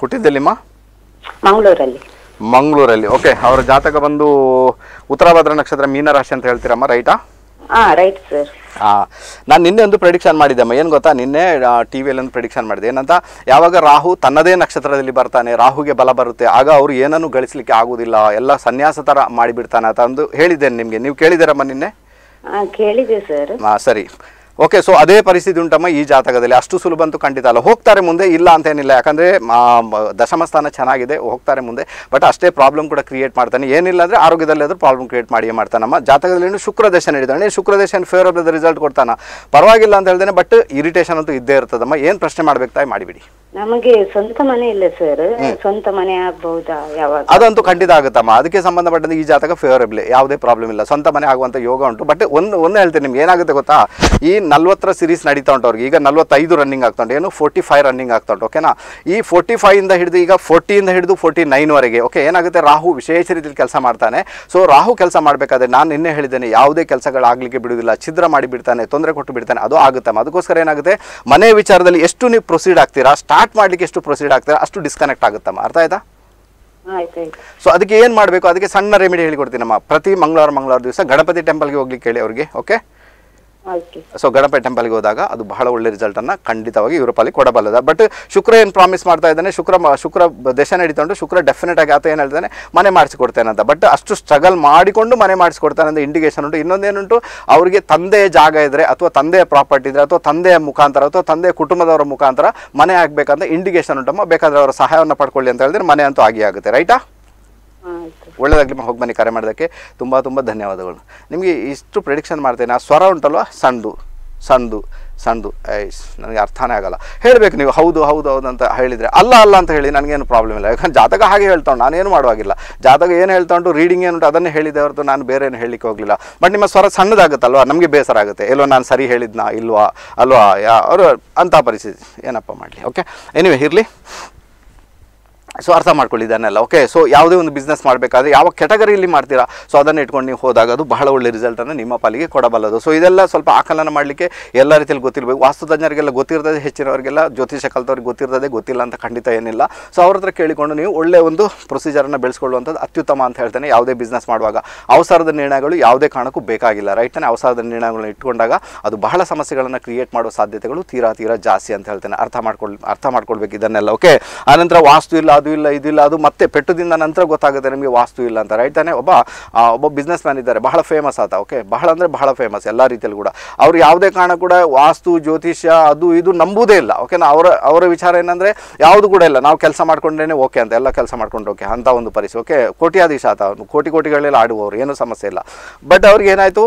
ಹುಟ್ಟಿದ್ದೆಲ್ಲಿಮ್ಮ ಮಂಗಳೂರಲ್ಲಿ. ಮಂಗಳೂರಲ್ಲಿ. ಓಕೆ ಅವರ ಜಾತಕ ಬಂದು ಉತ್ತರಭದ್ರ ನಕ್ಷತ್ರ ಮೀನರಾಶಿ ಅಂತ ಹೇಳ್ತೀರಮ್ಮ ರೈಟಾ? ರೈಟ್ ಸರ್ ಹಾಂ ನಾನು ನಿನ್ನೆ ಒಂದು ಪ್ರೆಡಿಕ್ಷನ್ ಮಾಡಿದ್ದೆಮ್ಮ. ಏನು ಗೊತ್ತಾ? ನಿನ್ನೆ ಟಿ ವಿಯಲ್ಲಿ ಒಂದು ಪ್ರೆಡಿಕ್ಷನ್ ಮಾಡಿದೆ. ಏನಂತ? ಯಾವಾಗ ರಾಹು ತನ್ನದೇ ನಕ್ಷತ್ರದಲ್ಲಿ ಬರ್ತಾನೆ ರಾಹುಗೆ ಬಲ ಬರುತ್ತೆ ಆಗ ಅವರು ಏನನ್ನು ಗಳಿಸಲಿಕ್ಕೆ ಆಗುವುದಿಲ್ಲ ಎಲ್ಲ ಸನ್ಯಾಸ ಥರ ಮಾಡಿಬಿಡ್ತಾನೆ ಅಂತ ಅಂದು ಹೇಳಿದ್ದೇನೆ ನಿಮಗೆ. ನೀವು ಕೇಳಿದ್ದೀರಮ್ಮ ನಿನ್ನೆ? ಕೇಳಿದೆ ಸರ್ ಹಾಂ ಸರಿ. ಓಕೆ ಸೊ ಅದೇ ಪರಿಸ್ಥಿತಿ ಉಂಟಮ್ಮ ಈ ಜಾತಕದಲ್ಲಿ. ಅಷ್ಟು ಸುಲಭ ಅಂತೂ ಖಂಡಿತ ಅಲ್ಲ. ಹೋಗ್ತಾರೆ ಮುಂದೆ ಇಲ್ಲ ಅಂತೇನಿಲ್ಲ ಯಾಕಂದರೆ ದಶಮ ಸ್ಥಾನ ಚೆನ್ನಾಗಿದೆ ಹೋಗ್ತಾರೆ ಮುಂದೆ. ಬಟ್ ಅಷ್ಟೇ ಪ್ರಾಬ್ಲಮ್ ಕೂಡ ಕ್ರಿಯೇಟ್ ಮಾಡ್ತಾನೆ. ಏನಿಲ್ಲ ಅಂದರೆ ಆರೋಗ್ಯದಲ್ಲಿ ಆದರೂ ಪ್ರಾಬ್ಲಮ್ ಕ್ರಿಯೇಟ್ ಮಾಡಿಯೇ ಮಾಡ್ತಾನಮ್ಮ. ಜಾತಕದಲ್ಲಿ ಏನು ಶುಕ್ರ ದೇಶ ನಡೀತಾನೆ. ಶುಕ್ರ ದೇಶ ಫೇವರಬಲ್ ರಿಸಲ್ಟ್ ಕೊಡ್ತಾನ. ಪರವಾಗಿಲ್ಲ ಅಂತ ಹೇಳ್ದೇನೆ ಬಟ್ ಇರಿಟೇಷನ್ ಅಂತೂ ಇದ್ದೇ ಇರ್ತದಮ್ಮ. ಏನು ಪ್ರಶ್ನೆ ಮಾಡ್ಬೇಕು ತಾಯಿ? ಮಾಡಿಬಿಡಿ. ನಮಗೆ ಸ್ವಂತ ಮನೆ ಇಲ್ಲ ಸರ್ ಸ್ವಂತ ಮನೆ ಆಗ್ಬಹುದಾ ಯಾವಾಗ? ಅದಂತೂ ಖಂಡಿತ ಆಗುತ್ತಮ್ಮ. ಅದಕ್ಕೆ ಸಂಬಂಧಪಟ್ಟಂತೆ ಈ ಜಾತಕ ಫೇವರಬಲ್ ಯಾವುದೇ ಪ್ರಾಬ್ಲಮ್ ಇಲ್ಲ. ಸ್ವಂತ ಮನೆ ಆಗುವಂಥ ಯೋಗ ಉಂಟು. ಬಟ್ ಒಂದು ಒಂದು ಹೇಳ್ತೀನಿ ನಿಮ್ಗೆ. ಏನಾಗುತ್ತೆ ಗೊತ್ತಾ? ಈ ನಲ್ವತ್ತರ ಸಿರೀಸ್ ನಡೀತಾ ಉಂಟು ಅವ್ರಿಗೆ. ಈಗ ನಲ್ವತ್ತೈದು ರನ್ನಿಂಗ್ ಆಗ್ತಾ ಉಂಟು. ಏನು ಫೋರ್ಟಿ ಫೈವ್ ರನ್ನಿಂಗ್ ಆಗ್ತಾ ಉಂಟು ಓಕೆನಾ ಈ ಫೋರ್ಟಿ ಫೈವಿಂದ ಹಿಡಿದು ಈಗ ಫೋರ್ಟಿಯಿಂದ ಹಿಡಿದು ಫೋರ್ಟಿ ನೈನ್ವರೆಗೆ ಓಕೆ ಏನಾಗುತ್ತೆ? ರಾಹು ವಿಶೇಷ ರೀತಿಯಲ್ಲಿ ಕೆಲಸ ಮಾಡ್ತಾನೆ. ಸೊ ರಾಹು ಕೆಲಸ ಮಾಡಬೇಕಾದ್ರೆ ನಾನು ನಿನ್ನೆ ಹೇಳಿದ್ದೇನೆ ಯಾವುದೇ ಕೆಲಸಗಳಾಗಲಿಕ್ಕೆ ಬಿಡುವುದಿಲ್ಲ ಛಿದ್ರ ಮಾಡಿ ಬಿಡ್ತಾನೆ ತೊಂದರೆ ಕೊಟ್ಟು ಬಿಡ್ತಾನೆ ಅದು ಆಗುತ್ತೆ. ಅದಕ್ಕೋಸ್ಕರ ಏನಾಗುತ್ತೆ? ಮನೆ ವಿಚಾರದಲ್ಲಿ ಎಷ್ಟು ನೀವು ಪ್ರೊಸೀಡ್ ಆಗ್ತೀರಾ? ಸ್ಟಾರ್ಟ್ ಮಾಡಲಿಕ್ಕೆ ಎಷ್ಟು ಪ್ರೊಸೀಡ್ ಆಗ್ತೀರಾ? ಅಷ್ಟು ಡಿಸ್ಕನೆಕ್ಟ್ ಆಗುತ್ತಮ್ಮ ಅರ್ಥ ಆಯ್ತಾ? ಸೊ ಅದಕ್ಕೆ ಏನು ಮಾಡಬೇಕು? ಅದಕ್ಕೆ ಸಣ್ಣ ರೆಮಿಡಿ ಹೇಳಿಕೊಡ್ತೀನಮ್ಮ. ಪ್ರತಿ ಮಂಗಳವಾರ ಮಂಗಳವಾರ ದಿವಸ ಗಣಪತಿ ಟೆಂಪಲ್ಗೆ ಹೋಗ್ಲಿಕ್ಕೆ ಹೇಳಿ ಅವ್ರಿಗೆ ಓಕೆ ಸೊ ಗಣಪತಿ ಟೆಂಪಲ್ಗೆ ಹೋದಾಗ ಅದು ಬಹಳ ಒಳ್ಳೆ ರಿಸಲ್ಟ್ ಅನ್ನ ಖಂಡಿತವಾಗಿ ಯುರೋಪಲ್ಲಿ ಕೊಡಬಲ್ಲದ. ಬಟ್ ಶುಕ್ರ ಏನು ಪ್ರಾಮಿಸ್ ಮಾಡ್ತಾ ಇದ್ದಾನೆ? ಶುಕ್ರ ಶುಕ್ರ ದೇಶ ನಡೀತೊಂಡು ಶುಕ್ರ ಡೆಫಿನೆಟ್ ಆಗಿ ಆತ ಏನು ಹೇಳ್ತಾನೆ? ಮನೆ ಮಾಡಿಸಿಕೊಡ್ತೇನೆ ಅಂತ. ಬಟ್ ಅಷ್ಟು ಸ್ಟ್ರಗಲ್ ಮಾಡಿಕೊಂಡು ಮನೆ ಮಾಡಿಸ್ಕೊಡ್ತಾನೆ ಅಂತ ಇಂಡಿಕೇಶನ್ ಉಂಟು. ಇನ್ನೊಂದೇನುಂಟು? ಅವರಿಗೆ ತಂದೆಯ ಜಾಗ ಇದ್ರೆ ಅಥವಾ ತಂದೆಯ ಪ್ರಾಪರ್ಟಿ ಇದ್ರೆ ಅಥವಾ ತಂದೆಯ ಮುಖಾಂತರ ಅಥವಾ ತಂದೆಯ ಕುಟುಂಬದವರ ಮುಖಾಂತರ ಮನೆ ಆಗಬೇಕಂತ ಇಂಡಿಕೇಶನ್ ಉಂಟಮ್ಮ. ಬೇಕಾದ್ರೆ ಅವರ ಸಹಾಯವನ್ನು ಪಡ್ಕೊಳ್ಳಿ ಅಂತ ಹೇಳಿದ್ರೆ ಮನೆ ಅಂತೂ ಆಗಿ ಆಗುತ್ತೆ. ರೈಟಾ ಆಯ್ತು. ಒಳ್ಳೆದಾಗಲಿ ಹೋಗಿ ಬನ್ನಿ ಕರೆ ಮಾಡೋದಕ್ಕೆ. ತುಂಬ ತುಂಬ ಧನ್ಯವಾದಗಳು. ನಿಮಗೆ ಇಷ್ಟು ಪ್ರಿಡಿಕ್ಷನ್ ಮಾಡ್ತೇನೆ. ಆ ಸ್ವರ ಉಂಟಲ್ವ? ಸಣ್ಣದು ಸಣ್ಣದು ಸಣ್ಣದು ಐಸ್, ನನಗೆ ಅರ್ಥನೇ ಆಗಲ್ಲ. ಹೇಳಬೇಕು ನೀವು, ಹೌದು ಹೌದು ಹೌದು ಅಂತ ಹೇಳಿದರೆ. ಅಲ್ಲ ಅಲ್ಲ ಅಂತ ಹೇಳಿ ನನಗೇನು ಪ್ರಾಬ್ಲಮ್ ಇಲ್ಲ. ಯಾಕಂದ್ರೆ ಜಾತಕ ಹಾಗೆ ಹೇಳ್ತಾ ಉಂಟು. ನಾನೇನು ಮಾಡುವಾಗಿಲ್ಲ. ಜಾತಕ ಏನು ಹೇಳ್ತಾ ಉಂಟು ರೀಡಿಂಗ್ ಏನುಂಟು ಅದನ್ನೇ ಹೇಳಿದೆ ಹೊರತು ನಾನು ಬೇರೆ ಏನು ಹೇಳಲಿಕ್ಕೆ ಹೋಗಲಿಲ್ಲ. ಬಟ್ ನಿಮ್ಮ ಸ್ವರ ಸಣ್ಣದಾಗುತ್ತಲ್ವ? ನಮಗೆ ಬೇಸರ ಆಗುತ್ತೆ. ಎಲ್ಲೋ ನಾನು ಸರಿ ಹೇಳಿದ್ನಾ, ಇಲ್ವಾ? ಅಲ್ವಾ? ಯಾ, ಅವರು ಅಂಥ ಪರಿಸ್ಥಿತಿ. ಏನಪ್ಪ ಮಾಡಲಿ ಓಕೆ ಎನಿವೆ ಇರಲಿ. ಸೊ ಅರ್ಥ ಮಾಡ್ಕೊಳ್ಳಿ ಇದನ್ನೆಲ್ಲ. ಓಕೆ ಸೊ ಯಾವುದೇ ಒಂದು ಬಿಸ್ನೆಸ್ ಮಾಡಬೇಕಾದ್ರೆ ಯಾವ ಕೆಟಗರಿಯಲ್ಲಿ ಮಾಡ್ತೀರಾ? ಸೊ ಅದನ್ನು ಇಟ್ಕೊಂಡು ನೀವು ಹೋದಾಗ ಅದು ಬಹಳ ಒಳ್ಳೆ ರಿಸಲ್ಟನ್ನು ನಿಮ್ಮ ಪಾಲಿಗೆ ಕೊಡಬಲ್ಲದು. ಸೊ ಇದೆಲ್ಲ ಸ್ವಲ್ಪ ಆಕಲನ ಮಾಡಲಿಕ್ಕೆ ಎಲ್ಲ ರೀತಿಯಲ್ಲಿ ಗೊತ್ತಿರಬೇಕು. ವಾಸ್ತುತಜ್ಞರಿಗೆಲ್ಲ ಗೊತ್ತಿರ್ತದೆ, ಹೆಚ್ಚಿನವರಿಗೆಲ್ಲ ಜ್ಯೋತಿಷ ಕಲ್ತವ್ರಿಗೆ ಗೊತ್ತಿರ್ತದೆ, ಗೊತ್ತಿಲ್ಲ ಅಂತ ಖಂಡಿತ ಏನಿಲ್ಲ. ಸೊ ಅವ್ರ ಹತ್ರ ಕೇಳಿಕೊಂಡು ನೀವು ಒಳ್ಳೆ ಒಂದು ಪ್ರೊಸೀಜರನ್ನು ಬೆಳೆಸ್ಕೊಳ್ಳುವಂಥದ್ದು ಅತ್ಯುತ್ತಮ ಅಂತ ಹೇಳ್ತೇನೆ. ಯಾವುದೇ ಬಿಸ್ನೆಸ್ ಮಾಡುವಾಗ ಅವಸರದ ನಿರ್ಣಯಗಳು ಯಾವುದೇ ಕಾರಣಕ್ಕೂ ಬೇಕಾಗಿಲ್ಲ ರೈಟ್ ತಾನೆ ಅವಸರದ ನಿರ್ಣಯಗಳನ್ನ ಇಟ್ಕೊಂಡಾಗ ಅದು ಬಹಳ ಸಮಸ್ಯೆಗಳನ್ನು ಕ್ರಿಯೇಟ್ ಮಾಡುವ ಸಾಧ್ಯತೆಗಳು ತೀರಾ ತೀರಾ ಜಾಸ್ತಿ ಅಂತ ಹೇಳ್ತೇನೆ. ಅರ್ಥ ಮಾಡ್ಕೊಳ್, ಅರ್ಥ ಮಾಡ್ಕೊಳ್ಬೇಕು ಇದನ್ನೆಲ್ಲ. ಓಕೆ ಆನಂತರ ವಾಸ್ತು ಇಲ್ಲ, ಅದು ಇಲ್ಲ ಇದಿಲ್ಲ ಅದು ಮತ್ತೆ ಪೆಟ್ಟದಿಂದ ನಂತರ ಗೊತ್ತಾಗುತ್ತೆ ನಿಮಗೆ ವಾಸ್ತು ಇಲ್ಲ ಅಂತ ರೈಟ್ ತಾನೆ? ಒಬ್ಬ ಒಬ್ಬ ಬಿಸ್ನೆಸ್ ಮ್ಯಾನ್ ಇದ್ದಾರೆ, ಬಹಳ ಫೇಮಸ್ ಆತ ಓಕೆ ಬಹಳ ಅಂದರೆ ಬಹಳ ಫೇಮಸ್ ಎಲ್ಲ ರೀತಿಯಲ್ಲಿ ಕೂಡ. ಅವ್ರು ಯಾವುದೇ ಕಾರಣ ಕೂಡ ವಾಸ್ತು, ಜ್ಯೋತಿಷ್ಯ, ಅದು, ಇದು ನಂಬುವುದೇ ಇಲ್ಲ ಓಕೆನಾ ಅವರ ಅವರ ವಿಚಾರ ಏನಂದರೆ ಯಾವುದು ಕೂಡ ಇಲ್ಲ, ನಾವು ಕೆಲಸ ಮಾಡ್ಕೊಂಡೇನೆ ಓಕೆ ಅಂತ, ಎಲ್ಲ ಕೆಲಸ ಮಾಡ್ಕೊಂಡು ಓಕೆ ಅಂತ ಒಂದು ಪರಿಸ್ಥಿತಿ ಓಕೆ ಕೋಟ್ಯಾಧೀಶ ಆತ ಕೋಟಿ ಕೋಟಿಗಳೆಲ್ಲ ಆಡುವವರು, ಏನೂ ಸಮಸ್ಯೆ ಇಲ್ಲ. ಬಟ್ ಅವ್ರಿಗೆ ಏನಾಯಿತು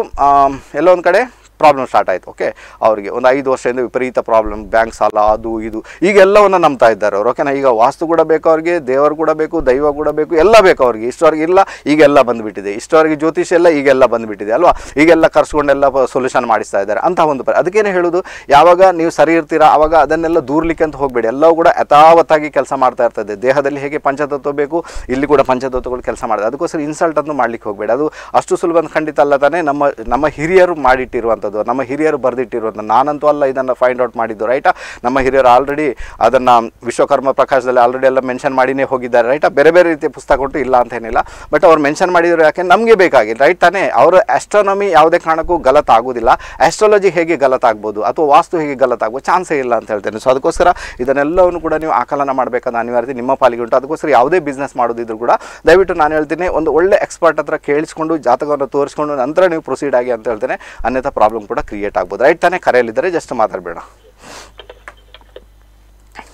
ಎಲ್ಲೋ ಒಂದು ಕಡೆ ಪ್ರಾಬ್ಲಮ್ ಸ್ಟಾರ್ಟ್ ಆಯಿತು ಓಕೆ ಅವರಿಗೆ ಒಂದು ಐದು ವರ್ಷದಿಂದ ವಿಪರೀತ ಪ್ರಾಬ್ಲಮ್ ಬ್ಯಾಂಕ್ ಸಾಲ, ಅದು, ಇದು, ಈಗೆಲ್ಲವನ್ನು ನಂಬ್ತಾ ಇದ್ದಾರೆ ಅವರು ಓಕೆನಾ ಈಗ ವಾಸ್ತು ಕೂಡ ಬೇಕು ಅವ್ರಿಗೆ, ದೇವರು ಕೂಡ ಬೇಕು, ದೈವ ಕೂಡ ಬೇಕು, ಎಲ್ಲ ಬೇಕು ಅವ್ರಿಗೆ. ಇಷ್ಟವರೆಗೆ ಇಲ್ಲ, ಈಗೆಲ್ಲ ಬಂದುಬಿಟ್ಟಿದೆ. ಇಷ್ಟವರೆಗೆ ಜ್ಯೋತಿಷ ಎಲ್ಲ ಈಗೆಲ್ಲ ಬಂದುಬಿಟ್ಟಿದೆ, ಅಲ್ವಾ? ಈಗೆಲ್ಲ ಕರ್ಸ್ಕೊಂಡೆಲ್ಲ ಸೊಲ್ಯೂಷನ್ ಮಾಡಿಸ್ತಾ ಇದ್ದಾರೆ ಅಂತ ಒಂದು ಪರಿ, ಅದಕ್ಕೇನೆ ಹೇಳೋದು, ಯಾವಾಗ ನೀವು ಸರಿ ಇರ್ತೀರಾ ಆವಾಗ ಅದನ್ನೆಲ್ಲ ದೂರ್ಲಿಕ್ಕೆ ಅಂತ ಹೋಗಬೇಡಿ. ಎಲ್ಲವೂ ಕೂಡ ಯಥಾವತ್ತಾಗಿ ಕೆಲಸ ಮಾಡ್ತಾ ಇರ್ತದೆ. ದೇಹದಲ್ಲಿ ಹೇಗೆ ಪಂಚತತ್ವ ಬೇಕು, ಇಲ್ಲಿ ಕೂಡ ಪಂಚತತ್ವಗಳು ಕೆಲಸ ಮಾಡಿದೆ ಅದಕ್ಕೋಸ್ಕರ ಇನ್ಸಲ್ಟ್ ಅನ್ನು ಮಾಡ್ಲಿಕ್ಕೆ ಹೋಗಬೇಡಿ. ಅದು ಅಷ್ಟು ಸುಲಭ ಖಂಡಿತ ಅಲ್ಲ ತಾನೇ, ನಮ್ಮ ನಮ್ಮ ಹಿರಿಯರು ಮಾಡಿಟ್ಟಿರುವಂಥದ್ದು. ನಮ್ಮ ಹಿರಿಯರು ಬರೆದಿಟ್ಟಿರೋದು ನಾನಂತೂ ಅಲ್ಲ ಇದನ್ನು ಫೈಂಡ್ ಔಟ್ ಮಾಡಿದ್ದು ರೈಟಾ ನಮ್ಮ ಹಿರಿಯರು ಆಲ್ರೆಡಿ ಅದನ್ನು ವಿಶ್ವಕರ್ಮ ಪ್ರಕಾಶದಲ್ಲಿ ಆಲ್ರೆಡಿ ಎಲ್ಲ ಮೆನ್ಷನ್ ಮಾಡಿನೇ ಹೋಗಿದ್ದಾರೆ ರೈಟಾ ಬೇರೆ ಬೇರೆ ರೀತಿಯ ಪುಸ್ತಕ ಕೊಟ್ಟು ಇಲ್ಲ ಅಂತ ಏನಿಲ್ಲ. ಬಟ್ ಅವ್ರು ಮೆನ್ಷನ್ ಮಾಡಿದ್ರು ಯಾಕೆ? ನಮಗೆ ಬೇಕಾಗಿಲ್ಲ ರೈಟ್ ತಾನೇ ಅವರು ಆಸ್ಟ್ರಾನಮಿ ಯಾವುದೇ ಕಾರಣಕ್ಕೂ ಗಲತ್ ಆಗೋದಿಲ್ಲ ಆಸ್ಟ್ರಾಲಜಿ ಹೇಗೆ ಗಲತ್ ಆಗ್ಬೋದು ಅಥವಾ ವಾಸ್ತು ಹೇಗೆ ಗಲತ್ ಚಾನ್ಸೇ ಇಲ್ಲ ಅಂತ ಹೇಳ್ತೇನೆ. ಸೊ ಅದಕ್ಕೋಸ್ಕರ ಇದನ್ನೆಲ್ಲವನ್ನು ಕೂಡ ನೀವು ಆಕಲನ ಮಾಡಬೇಕಾದ ಅನಿವಾರ್ಯತೆ ನಿಮ್ಮ ಪಾಲಿಗೆ ಉಂಟು. ಅದಕ್ಕೋಸ್ಕರ ಯಾವುದೇ ಬಿಸ್ನೆಸ್ ಮಾಡೋದಿದ್ರು ಕೂಡ ದಯವಿಟ್ಟು ನಾನು ಹೇಳ್ತೀನಿ, ಒಂದು ಒಳ್ಳೆ ಎಕ್ಸ್ಪರ್ಟ್ ಹತ್ರ ಕೇಳಿಸ್ಕೊಂಡು, ಜಾತಕವನ್ನು ತೋರಿಸ್ಕೊಂಡು, ನಂತರ ನೀವು ಪ್ರೊಸೀಡ್ ಆಗಿ ಅಂತ ಹೇಳ್ತೇನೆ. ಅನ್ಯಥಾ ಪ್ರಾಬ್ಲಮ್ ಕೂಡ ಕ್ರಿಯೇಟ್ ಆಗ್ಬೋದು. ರೈಟ್ ತಾನೇ ಕರೆಯಲ್ಲಿದ್ದರೆ ಜಸ್ಟ್ ಮಾತಾಡಬೇಡ.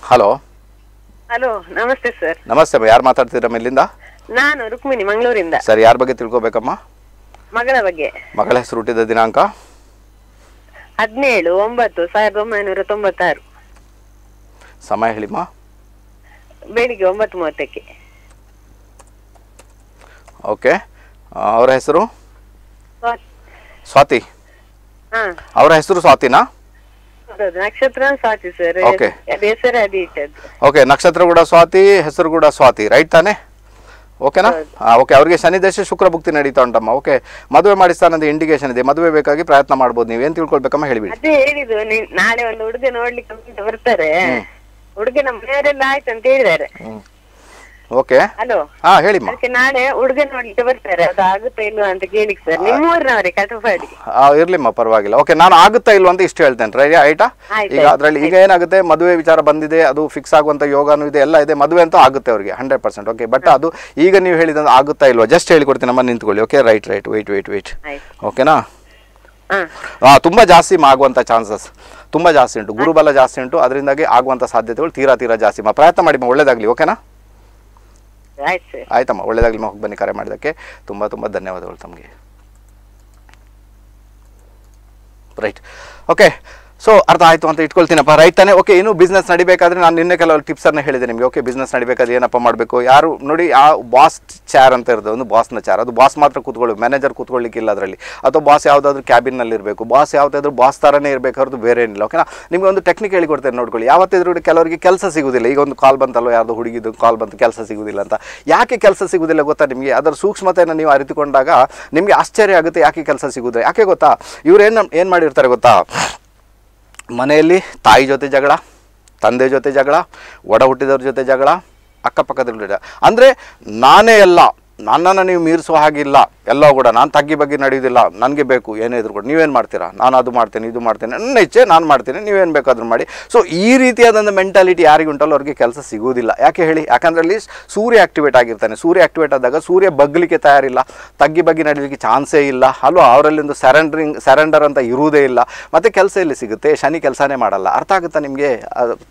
ಹಲೋ. ಹಲೋ ನಮಸ್ತೆ ಸರ್. ನಮಸ್ತೆ ಯಾರು ಮಾತಾಡ್ತಿದ್ದೀರಮ್ಮ ಇಲ್ಲಿಂದ? ನಾನು ರುಕ್ಮಿಣಿ ಮಂಗಳೂರಿಂದ. ಸರ್ ಯಾರ ಬಗ್ಗೆ ತಿಳ್ಕೊಬೇಕಮ್ಮ? ಮಗಳ ಬಗ್ಗೆ. ಮಗಳ ಹೆಸರು ಹುಟ್ಟಿದ ದಿನಾಂಕ? ಹದಿನೇಳು ಒಂಬತ್ತು ಸಾವಿರದ ಒಂಬೈನೂರ ತೊಂಬತ್ತಾರು. ಸಮಯ ಹೇಳಿಮ್ಮ. ಬೆಳಿಗ್ಗೆ ಒಂಬತ್ತು ಮೂವತ್ತಕ್ಕೆ. ಓಕೆ. ಅವರ ಹೆಸರು? ಸ್ವಾತಿ. ಅವರ ಹೆಸರು ಸ್ವಾತಿನಾ? ನಕ್ಷತ್ರ ಸ್ವಾತಿ ಸರ್ ಓಕೆ ಹೆಸರು ಓಕೆ ನಕ್ಷತ್ರ ಕೂಡ ಸ್ವಾತಿ ಹೆಸರು ಕೂಡ ಸ್ವಾತಿ ರೈಟ್ ತಾನೆ? ಓಕೆನಾ ಓಕೆ ಅವರಿಗೆ ಶನಿ ದಶೆ ಶುಕ್ರ ಭುಕ್ತಿ ನಡೀತಾ ಉಂಟಮ್ಮ. ಓಕೆ ಮದುವೆ ಮಾಡಿಸ್ತಾನಂತ ಇಂಡಿಕೇಶನ್ ಇದೆ. ಮದುವೆ ಬೇಕಾಗಿ ಪ್ರಯತ್ನ ಮಾಡ್ಬೋದು ನೀವೇನು ತಿಳ್ಕೊಳ್ಬೇಕಮ್ಮ ಹೇಳಿಬಿಡಿ ಅದೇ ಹೇಳಿದ್ದು ನಾಳೆ ಒಂದು ಹುಡುಗ ನೋಡ್ಲಿಕ್ಕೆ ಬರ್ತಾರೆ. ಹುಡುಗನ ಮನೆಯವರೆಲ್ಲ ಆಯ್ತು ಅಂತ ಹೇಳಿದ್ದಾರೆ. ಓಕೆ ಹಲೋ ಹಾ ಹೇಳಿಮ್ಮ ಅದಕ್ಕೆ ನಾಳೆ ಹುಡುಗ ನೋಡ್ಲಿಕ್ಕೆ ಬರ್ತಾರೆ. ಅದು ಆಗುತ್ತಾ ಇಲ್ವಾ ಅಂತ ಕೇಳಿಕ್ ಸರ್. ನಿಮ್ಮೂರಿನವರೇ ಕಟಪಾಡಿ ಆ, ಇರ್ಲಿಮ್ಮ ಪರವಾಗಿಲ್ಲ. ಓಕೆ ನಾನು ಆಗುತ್ತಾ ಇಲ್ವಾ ಅಂತ ಇಷ್ಟು ಹೇಳ್ತೇನೆ. ರೈ ಆಯ್ತಾ? ಆಯ್ತು, ಈಗ ಅದರಲ್ಲಿ ಈಗ ಏನಾಗುತ್ತೆ? ಮದುವೆ ವಿಚಾರ ಬಂದಿದೆ ಅದು ಫಿಕ್ಸ್ ಆಗುವಂತ ಯೋಗಾನು ಇದೆ ಎಲ್ಲ ಇದೆ. ಮದುವೆ ಅಂತೂ ಆಗುತ್ತೆ ಅವರಿಗೆ ಹಂಡ್ರೆಡ್ ಪರ್ಸೆಂಟ್ ಓಕೆ ಬಟ್ ಅದು ಈಗ ನೀವು ಹೇಳಿದ ಆಗುತ್ತಾ ಇಲ್ವಾ? ಜಸ್ಟ್ ಹೇಳಿಕೊಡ್ತೀನಿ ನಮ್ಮ ನಿಂತ್ಕೊಳ್ಳಿ. Okay right right wait wait wait ಆಯ್ತು. ಓಕೆನಾ ಹಾ. ಆ, ತುಂಬ ಜಾಸ್ತಿ ಆಗುವಂತ ಚಾನ್ಸಸ್ ತುಂಬಾ ಜಾಸ್ತಿ ಉಂಟು. ಗುರುಬಲ ಜಾಸ್ತಿ ಉಂಟು. ಅದರಿಂದಾಗಿ ಆಗುವಂತ ಸಾಧ್ಯತೆಗಳು ತೀರಾ ತೀರಾ ಜಾಸ್ತಿ. ಮಾ ಪ್ರಯತ್ನ ಮಾಡಿ ಮಾ ಒಳ್ಳೇದಾಗಲಿ. ಓಕೆನಾ ಆಯ್ತಮ್ಮ ಒಳ್ಳೇದಾಗಲಿ ಹೋಗಿ ಬನ್ನಿ ಕರೆ ಮಾಡಿದಕ್ಕೆ ತುಂಬ ತುಂಬ ಧನ್ಯವಾದಗಳು ತಮಗೆ. ರೈಟ್. ಓಕೆ. ಸೊ ಅರ್ಥ ಆಯಿತು ಅಂತ ಇಟ್ಕೊಳ್ತೀನಪ್ಪ. ರೈಟ್ ಓಕೆ ಇನ್ನು ಬಿಸ್ನೆಸ್ ನಡಿಬೇಕಾದ್ರೆ ನಾನು ನಿನ್ನೆ ಕೆಲವು ಟಿಪ್ಸನ್ನು ಹೇಳಿದೆ ನಿಮಗೆ. ಓಕೆ ಬಿಸ್ನೆಸ್ ನಡಿಬೇಕಾದ್ರೆ ಏನಪ್ಪ ಮಾಡಬೇಕು? ಯಾರು, ನೋಡಿ, ಆ ಬಾಸ್ ಚೇರ್ ಅಂತ ಇರ್ತದೆ, ಒಂದು ಬಾಸ್ನ ಚಾರ್ ಅದು ಬಾಸ್ ಮಾತ್ರ ಕೂತ್ಕೊಳ್ಳಿ ಮ್ಯಾನೇಜರ್ ಕೂತ್ಕೊಳ್ಳಿಕ್ಕಿಲ್ಲ ಅದರಲ್ಲಿ. ಅಥವಾ ಬಾಸ್ ಯಾವುದಾದ್ರೂ ಕ್ಯಾಬಿನಲ್ಲಿ ಇರಬೇಕು. ಬಾಸ್ ಯಾವುದಾದ್ರೂ ಬಾಸ್ ಥರನೇ ಇರಬೇಕು ಅವ್ರದ್ದು ಬೇರೆ ಏನಿಲ್ಲ ಓಕೆನಾ ನಿಮಗೆ ಒಂದು ಟೆಕ್ನಿಕ್ ಹೇಳಿಕೊಡ್ತೇನೆ ನೋಡ್ಕೊಳ್ಳಿ. ಯಾವತ್ತಿದ್ರೂ ಕೆಲವರಿಗೆ ಕೆಲಸ ಸಿಗುವುದಿಲ್ಲ ಈಗ ಒಂದು ಕಾಲ್ ಬಂತಲ್ವ ಯಾರ್ದು ಹುಡುಗಿದು ಕಾಲ್ ಬಂತು, ಕೆಲಸ ಸಿಗುವುದಿಲ್ಲ ಅಂತ. ಯಾಕೆ ಕೆಲಸ ಸಿಗುವುದಿಲ್ಲ ಗೊತ್ತಾ ನಿಮಗೆ? ಅದರ ಸೂಕ್ಷ್ಮತೆಯನ್ನು ನೀವು ಅರಿತುಕೊಂಡಾಗ ನಿಮಗೆ ಆಶ್ಚರ್ಯ ಆಗುತ್ತೆ, ಯಾಕೆ ಕೆಲಸ ಸಿಗುವುದಿಲ್ಲ ಯಾಕೆ ಗೊತ್ತಾ? ಇವ್ರು ಏನು ಏನು ಮಾಡಿರ್ತಾರೆ ಗೊತ್ತಾ? ಮನೆಯಲ್ಲಿ ತಾಯಿ ಜೊತೆ ಜಗಳ, ತಂದೆ ಜೊತೆ ಜಗಳ ಒಡ ಹುಟ್ಟಿದವ್ರ ಜೊತೆ ಜಗಳ ಅಕ್ಕಪಕ್ಕದ ಅಂದರೆ ನಾನೇ ಅಲ್ಲ, ನನ್ನನ್ನು ನೀವು ಮೀರಿಸುವ ಹಾಗಿಲ್ಲ. ಎಲ್ಲ ಕೂಡ ನಾನು ತಗ್ಗಿ ಬಗ್ಗೆ ನಡೆಯೋದಿಲ್ಲ ನನಗೆ ಬೇಕು, ಏನೇ ಇದ್ರು ಕೂಡ. ನೀವೇನು ಮಾಡ್ತೀರಾ? ನಾನು ಅದು ಮಾಡ್ತೇನೆ, ಇದು ಮಾಡ್ತೇನೆ. ನನ್ನ ಇಚ್ಛೆ, ನಾನು ಮಾಡ್ತೀನಿ. ನೀವೇನು ಬೇಕಾದರೂ ಮಾಡಿ. ಸೊ ಈ ರೀತಿಯಾದಂಥ ಮೆಂಟಾಲಿಟಿ ಯಾರಿಗೆ ಉಂಟಲ್ಲ ಅವ್ರಿಗೆ ಕೆಲಸ ಸಿಗುವುದಿಲ್ಲ. ಯಾಕೆ ಹೇಳಿ? ಯಾಕಂದರೆ ಅಲ್ಲಿ ಸೂರ್ಯ ಆಕ್ಟಿವೇಟ್ ಆಗಿರ್ತಾನೆ. ಸೂರ್ಯ ಆಕ್ಟಿವೇಟ್ ಆದಾಗ ಸೂರ್ಯ ಬಗ್ಲಿಕ್ಕೆ ತಯಾರಿಲ್ಲ. ತಗ್ಗಿ ಬಗ್ಗೆ ನಡೀಲಿಕ್ಕೆ ಚಾನ್ಸೇ ಇಲ್ಲ. ಅಲ್ವಾ ಅವರಲ್ಲಿ ಒಂದು ಸರೆಂಡ್ರಿಂಗ್ ಸರೆಂಡರ್ ಅಂತ ಇರುವುದೇ ಇಲ್ಲ. ಮತ್ತು ಕೆಲಸ ಇಲ್ಲಿ ಸಿಗುತ್ತೆ? ಶನಿ ಕೆಲಸನೇ ಮಾಡಲ್ಲ. ಅರ್ಥ ಆಗುತ್ತಾ ನಿಮಗೆ?